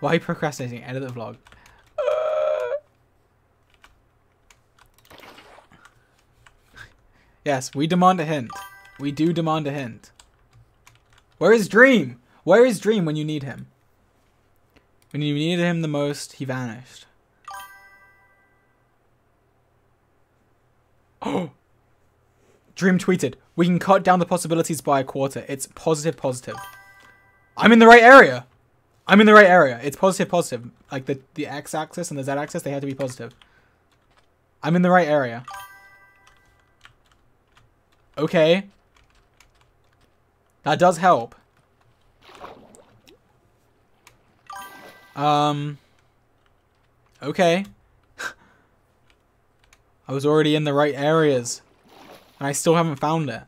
Why procrastinating? Edit the vlog. Yes, we demand a hint. We do demand a hint. Where is Dream? Where is Dream when you need him? When you needed him the most, he vanished. Oh! Dream tweeted, we can cut down the possibilities by a quarter. It's positive, positive. I'm in the right area. I'm in the right area. It's positive, positive. Like the, the x-axis and the z-axis, they have to be positive. I'm in the right area. Okay. That does help. Um. Okay. I was already in the right areas. And I still haven't found it.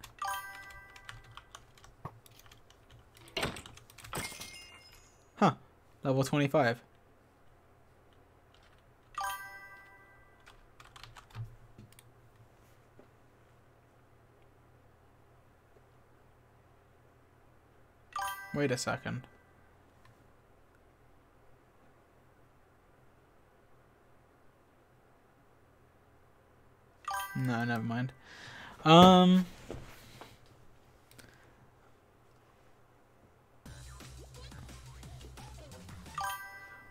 Huh. Level 25. Wait a second. No, never mind. Um.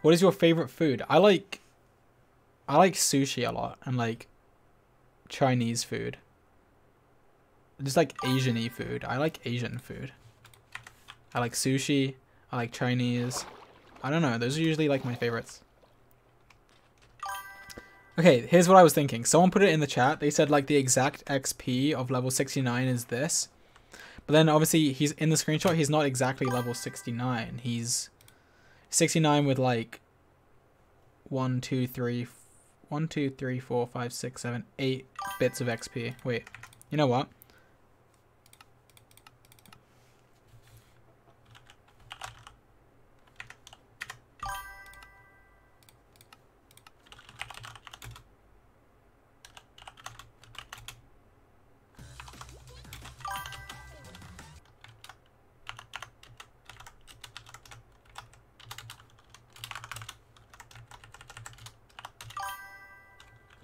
What is your favorite food? I like I like sushi a lot and like Chinese food. Just like Asian-y food. I like Asian food. I like sushi. I like Chinese. I don't know. Those are usually like my favorites. Okay, here's what I was thinking. Someone put it in the chat. They said like the exact XP of level 69 is this. But then obviously he's in the screenshot. He's not exactly level 69. He's 69 with like 1, 2, 3, 1, 2, 3, 4, 5, 6, 7, 8 bits of XP. Wait, you know what?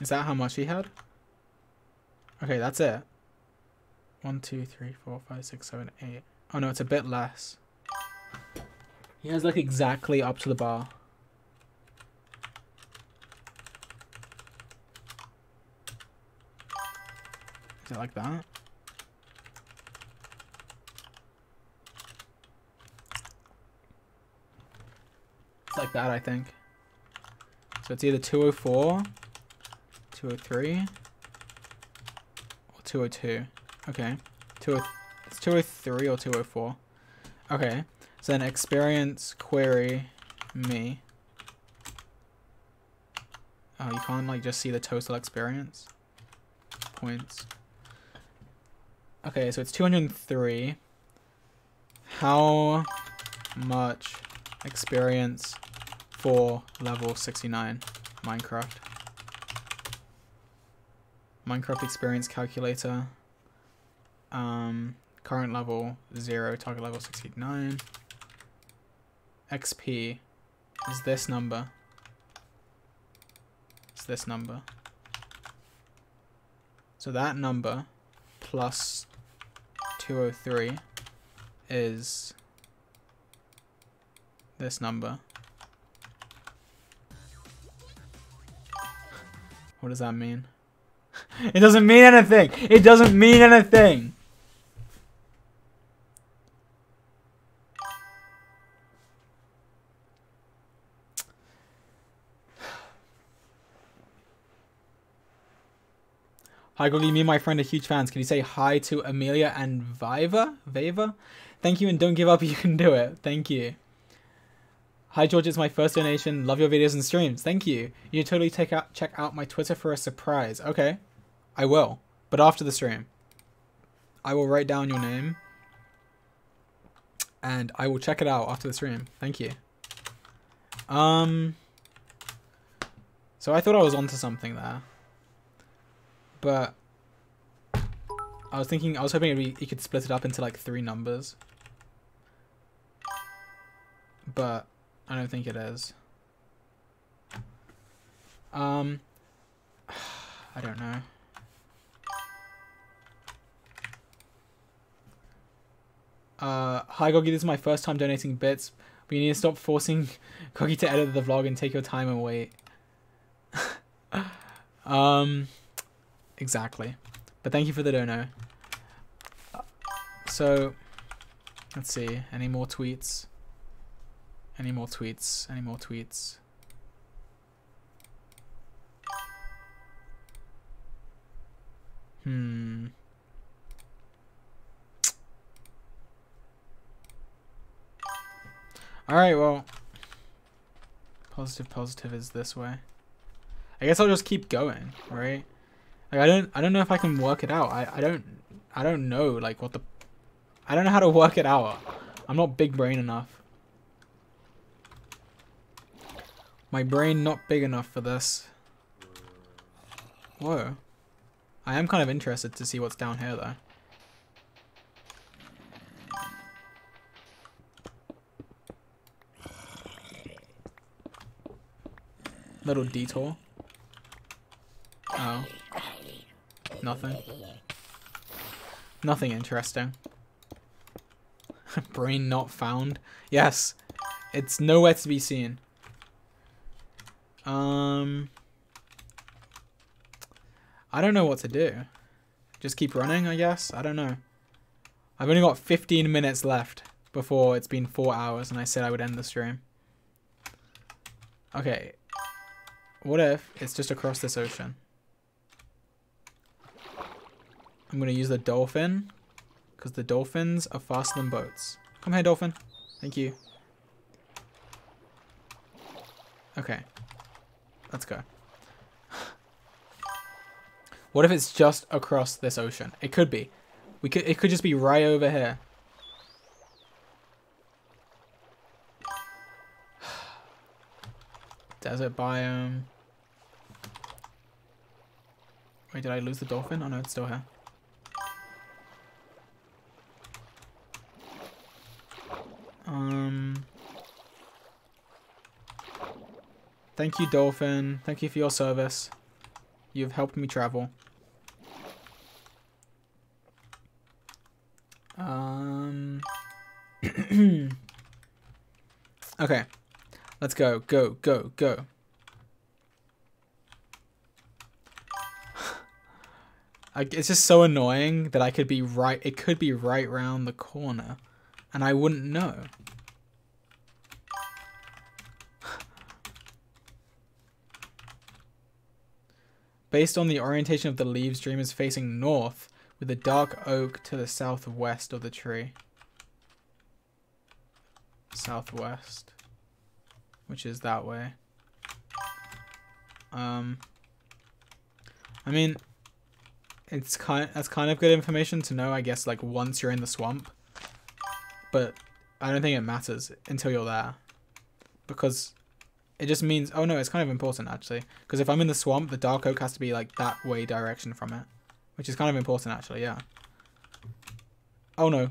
Is that how much he had? Okay, that's it. One, two, three, four, five, six, seven, eight. Oh no, it's a bit less. He has like exactly up to the bar. Is it like that? It's like that, I think. So it's either 204 203 or 202. Okay. 20, it's 203 or 204. Okay. So then experience query me. Oh, you can't like just see the total experience points. Okay, so it's 203. How much experience for level 69 Minecraft? Minecraft experience calculator. Um, current level zero, target level sixty-nine. XP is this number. It's this number. So that number plus 203 is this number. What does that mean? It doesn't mean anything. It doesn't mean anything. Hi Gogi, me and my friend are huge fans. Can you say hi to Amelia and Viva? Viva? Thank you and don't give up, you can do it. Thank you. Hi George, it's my first donation. Love your videos and streams. Thank you. You totally take out check out my Twitter for a surprise. Okay. I will. But after the stream. I will write down your name. And I will check it out after the stream. Thank you. Um So I thought I was onto something there. But I was thinking I was hoping be, you could split it up into like three numbers. But I don't think it is. Um, I don't know. Uh, hi Gogi, this is my first time donating bits, but you need to stop forcing Gogi to edit the vlog and take your time and wait. um, exactly. But thank you for the dono. So, let's see, any more tweets? Any more tweets? Any more tweets? Hmm. Alright, well. Positive, positive is this way. I guess I'll just keep going, right? Like I don't I don't know if I can work it out. I, I don't I don't know like what the I don't know how to work it out. I'm not big brain enough. My brain not big enough for this. Whoa. I am kind of interested to see what's down here though. Little detour. Oh. Nothing. Nothing interesting. Brain not found. Yes. It's nowhere to be seen. Um, I don't know what to do. Just keep running, I guess. I don't know. I've only got 15 minutes left before it's been four hours and I said I would end the stream. Okay. What if it's just across this ocean? I'm going to use the dolphin because the dolphins are faster than boats. Come here, dolphin. Thank you. Okay. Let's go. What if it's just across this ocean? It could be. We could. It could just be right over here. Desert biome. Wait, did I lose the dolphin? Oh no, it's still here. Um. Thank you, Dolphin. Thank you for your service. You've helped me travel. Um. okay. Let's go. Go, go, go. It's just so annoying that I could be right. It could be right round the corner. And I wouldn't know. Based on the orientation of the leaves, Dream is facing north, with the dark oak to the southwest of the tree. Southwest. Which is that way. Um, I mean, it's kind that's kind of good information to know, I guess, like once you're in the swamp. But I don't think it matters until you're there. Because It just means oh no, it's kind of important actually. Because if I'm in the swamp, the dark oak has to be like that way direction from it, which is kind of important actually. Yeah. Oh no.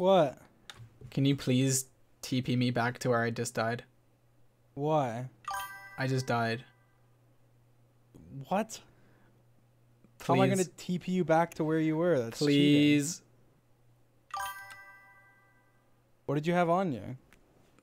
What? Can you please TP me back to where I just died? Why? I just died. What? Please. How am I gonna TP you back to where you were? That's cheating. please. What did you have on you?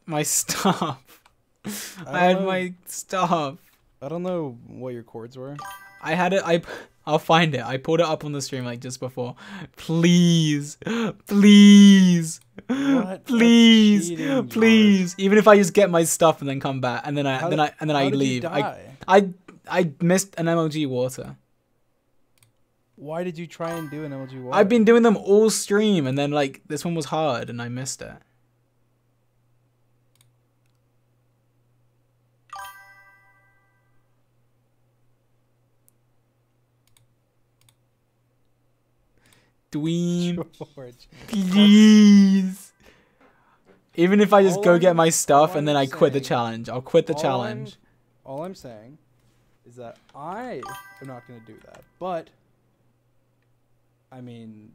My stuff. I I had know- my stuff. I don't know what your coords were. I had it. I. I'll find it. I pulled it up on the stream like just before. Please, please, What? Please, cheating, please. Even if I just get my stuff and then come back, and then I, How then I, and then I leave. I? I, I missed an MLG water. Why did you try and do an MLG water? I've been doing them all stream, and then like this one was hard, and I missed it. Dweem, George. please. Even if I just All go I'm- get my stuff and then I quit the challenge, I'll quit the all challenge. I'm, all I'm saying is that I am not going to do that. But I mean,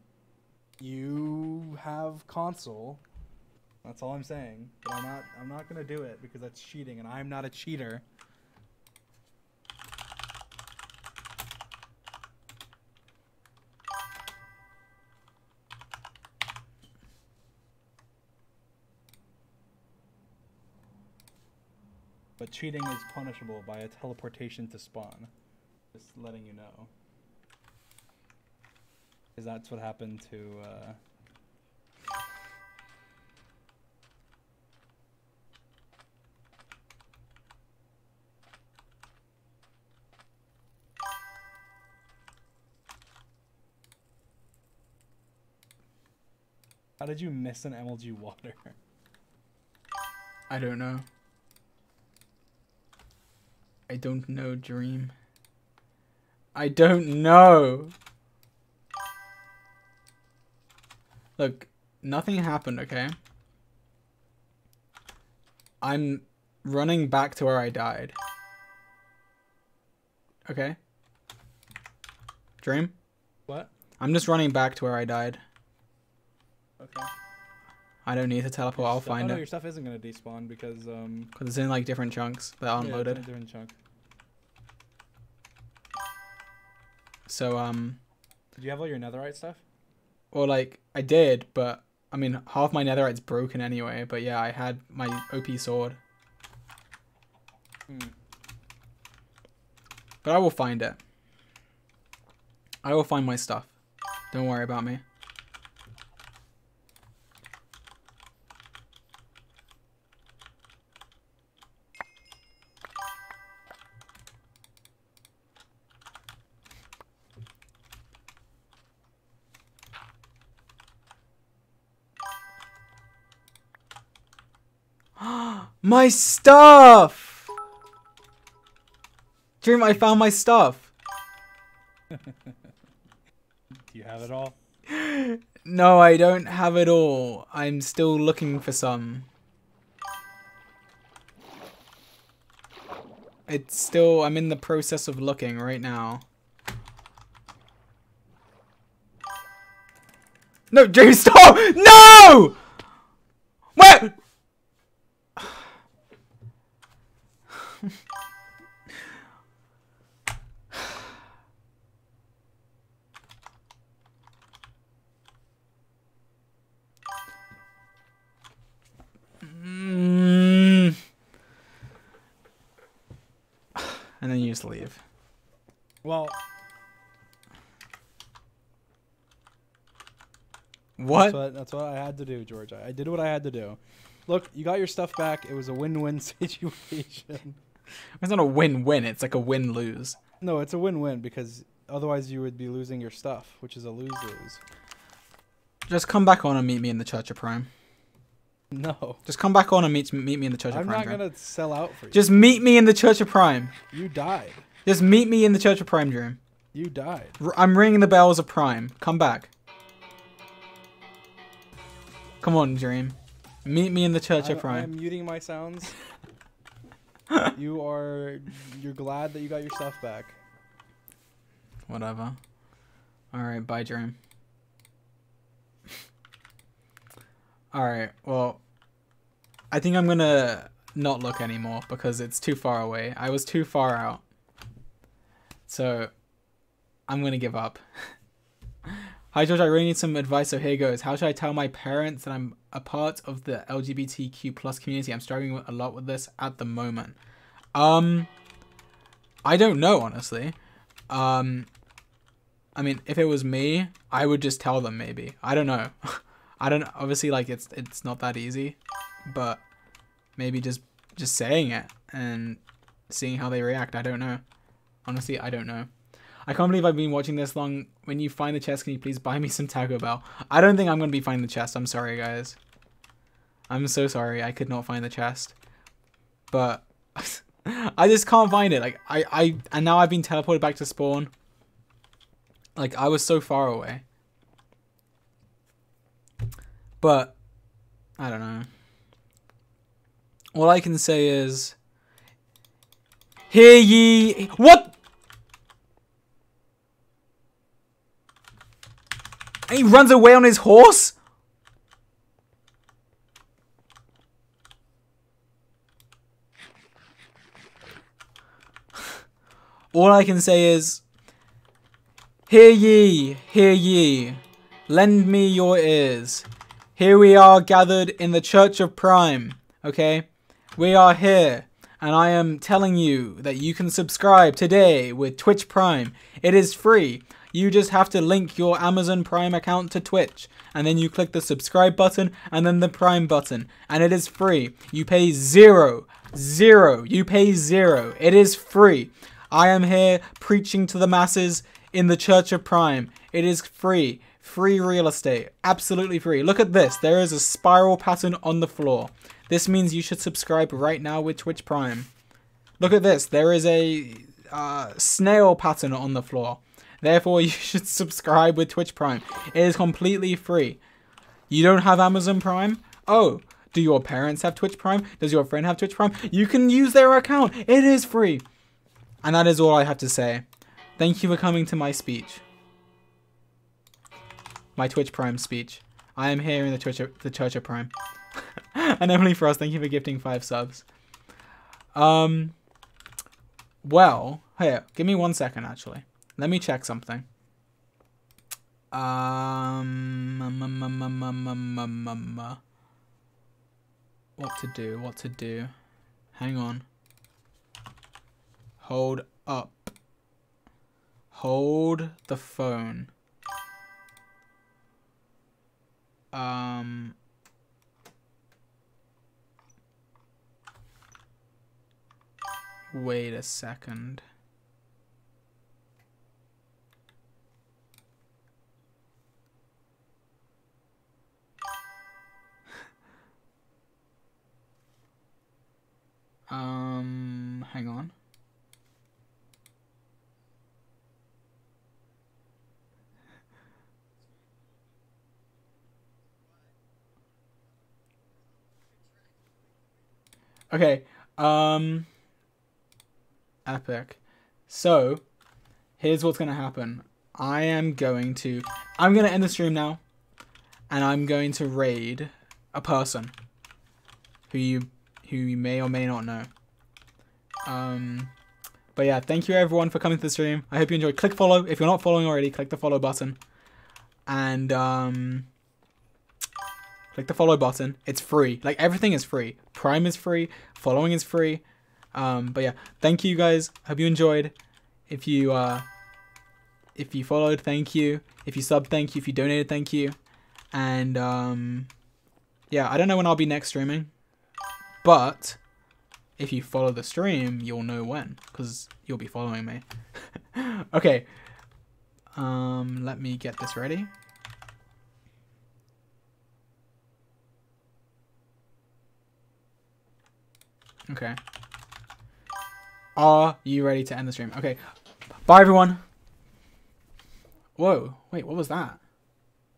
you have console. That's all I'm saying. But I'm not. I'm not going to do it because that's cheating, and I'm not a cheater. But cheating is punishable by a teleportation to spawn. Just letting you know. Because that's what happened to. Uh, How did you miss an MLG water? I don't know. I don't know, Dream. I don't know. Look, nothing happened, okay? I'm running back to where I died. Okay? Dream? What? I'm just running back to where I died. Okay. I don't need to teleport, I'll find oh, no, it. your stuff isn't gonna despawn because um. Because it's in like different chunks that aren't yeah, loaded. different chunk. So, um, Did you have all your netherite stuff? Well, like I did, but I mean half my netherite's broken anyway. But yeah, I had my OP sword. Hmm. But I will find it. I will find my stuff. Don't worry about me. My stuff! Dream, I found my stuff. Do you have it all? No, I don't have it all. I'm still looking for some. It's still, I'm in the process of looking right now. No, Dream, stop! No! And then you just leave. Well, What? That's what, that's what I had to do, George. I, I did what I had to do. Look, you got your stuff back. It was a win-win situation. It's not a win-win. It's like a win-lose. no, it's a win-win because otherwise you would be losing your stuff, which is a lose-lose. Just come back on and meet me in the Church of Prime. No, Just come back on and meet meet me in the Church of Prime. I'm not Dream. gonna sell out for you. Just meet me in the Church of Prime. you died. Just meet me in the Church of Prime, Dream. You died. R- I'm ringing the bells of Prime. Come back. Come on, Dream. Meet me in the Church I, of Prime. I'm muting my sounds. you are. You're glad that you got your stuff back. Whatever. Alright, bye, Dream. Alright, well, I think I'm gonna not look anymore because it's too far away. I was too far out. So, I'm gonna give up. Hi, George, I really need some advice, so here goes. How should I tell my parents that I'm a part of the LGBTQ plus community? I'm struggling a lot with this at the moment. Um, I don't know, honestly. Um, I mean, if it was me, I would just tell them maybe. I don't know. I don't obviously like it's it's not that easy, but maybe just just saying it and seeing how they react. I don't know. Honestly, I don't know. I can't believe I've been watching this long. When you find the chest, can you please buy me some Taco Bell? I don't think I'm gonna be finding the chest. I'm sorry, guys. I'm so sorry. I could not find the chest, but I just can't find it. Like I I and now I've been teleported back to spawn. Like I was so far away. But I don't know. All I can say is Hear ye What And he runs away on his horse? All I can say is Hear ye, hear ye, lend me your ears. Here we are gathered in the Church of Prime, okay? We are here, and I am telling you that you can subscribe today with Twitch Prime. It is free. You just have to link your Amazon Prime account to Twitch, and then you click the subscribe button and then the Prime button, and it is free. You pay zero, zero. You pay zero. It is free. I am here preaching to the masses in the Church of Prime. It is free. Free real estate. Absolutely free. Look at this. There is a spiral pattern on the floor. This means you should subscribe right now with Twitch Prime. Look at this. There is a uh, snail pattern on the floor. Therefore, you should subscribe with Twitch Prime. It is completely free. You don't have Amazon Prime? Oh, do your parents have Twitch Prime? Does your friend have Twitch Prime? You can use their account. It is free. And that is all I have to say. Thank you for coming to my speech. My Twitch Prime speech. I am here in the Twitch the Church of Prime. and Emily Frost, thank you for gifting five subs. Um, well, here, give me one second, actually. Let me check something. Um, um, what to do, what to do. Hang on. Hold up. Hold the phone. Um, Wait a second. Um, hang on. Okay. Um epic. So, here's what's going to happen. I am going to I'm going to end the stream now and I'm going to raid a person who you who you may or may not know. Um but yeah, thank you everyone for coming to the stream. I hope you enjoyed. Click follow if you're not following already. Click the follow button. And um click the follow button. It's free. Like everything is free. Prime is free. Following is free. Um, but yeah, thank you guys. Hope you enjoyed. If you uh, if you followed, thank you. If you subbed, thank you. If you donated, thank you. And um, yeah, I don't know when I'll be next streaming, but if you follow the stream, you'll know when, because you'll be following me. okay. Um, let me get this ready. Okay. Are you ready to end the stream? Okay. Bye, everyone. Whoa. Wait, what was that?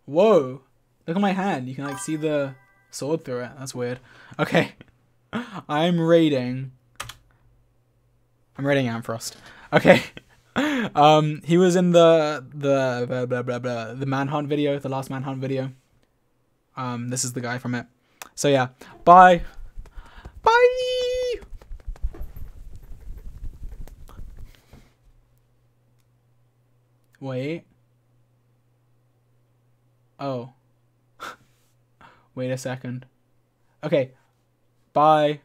Whoa. Look at my hand. You can, like, see the sword through it. That's weird. Okay. I'm raiding. I'm raiding Antfrost. Okay. um, he was in the the blah, blah, blah, blah, the manhunt video, the last manhunt video. Um, this is the guy from it. So yeah, bye, bye. Wait. Oh. Wait a second. Okay. Bye.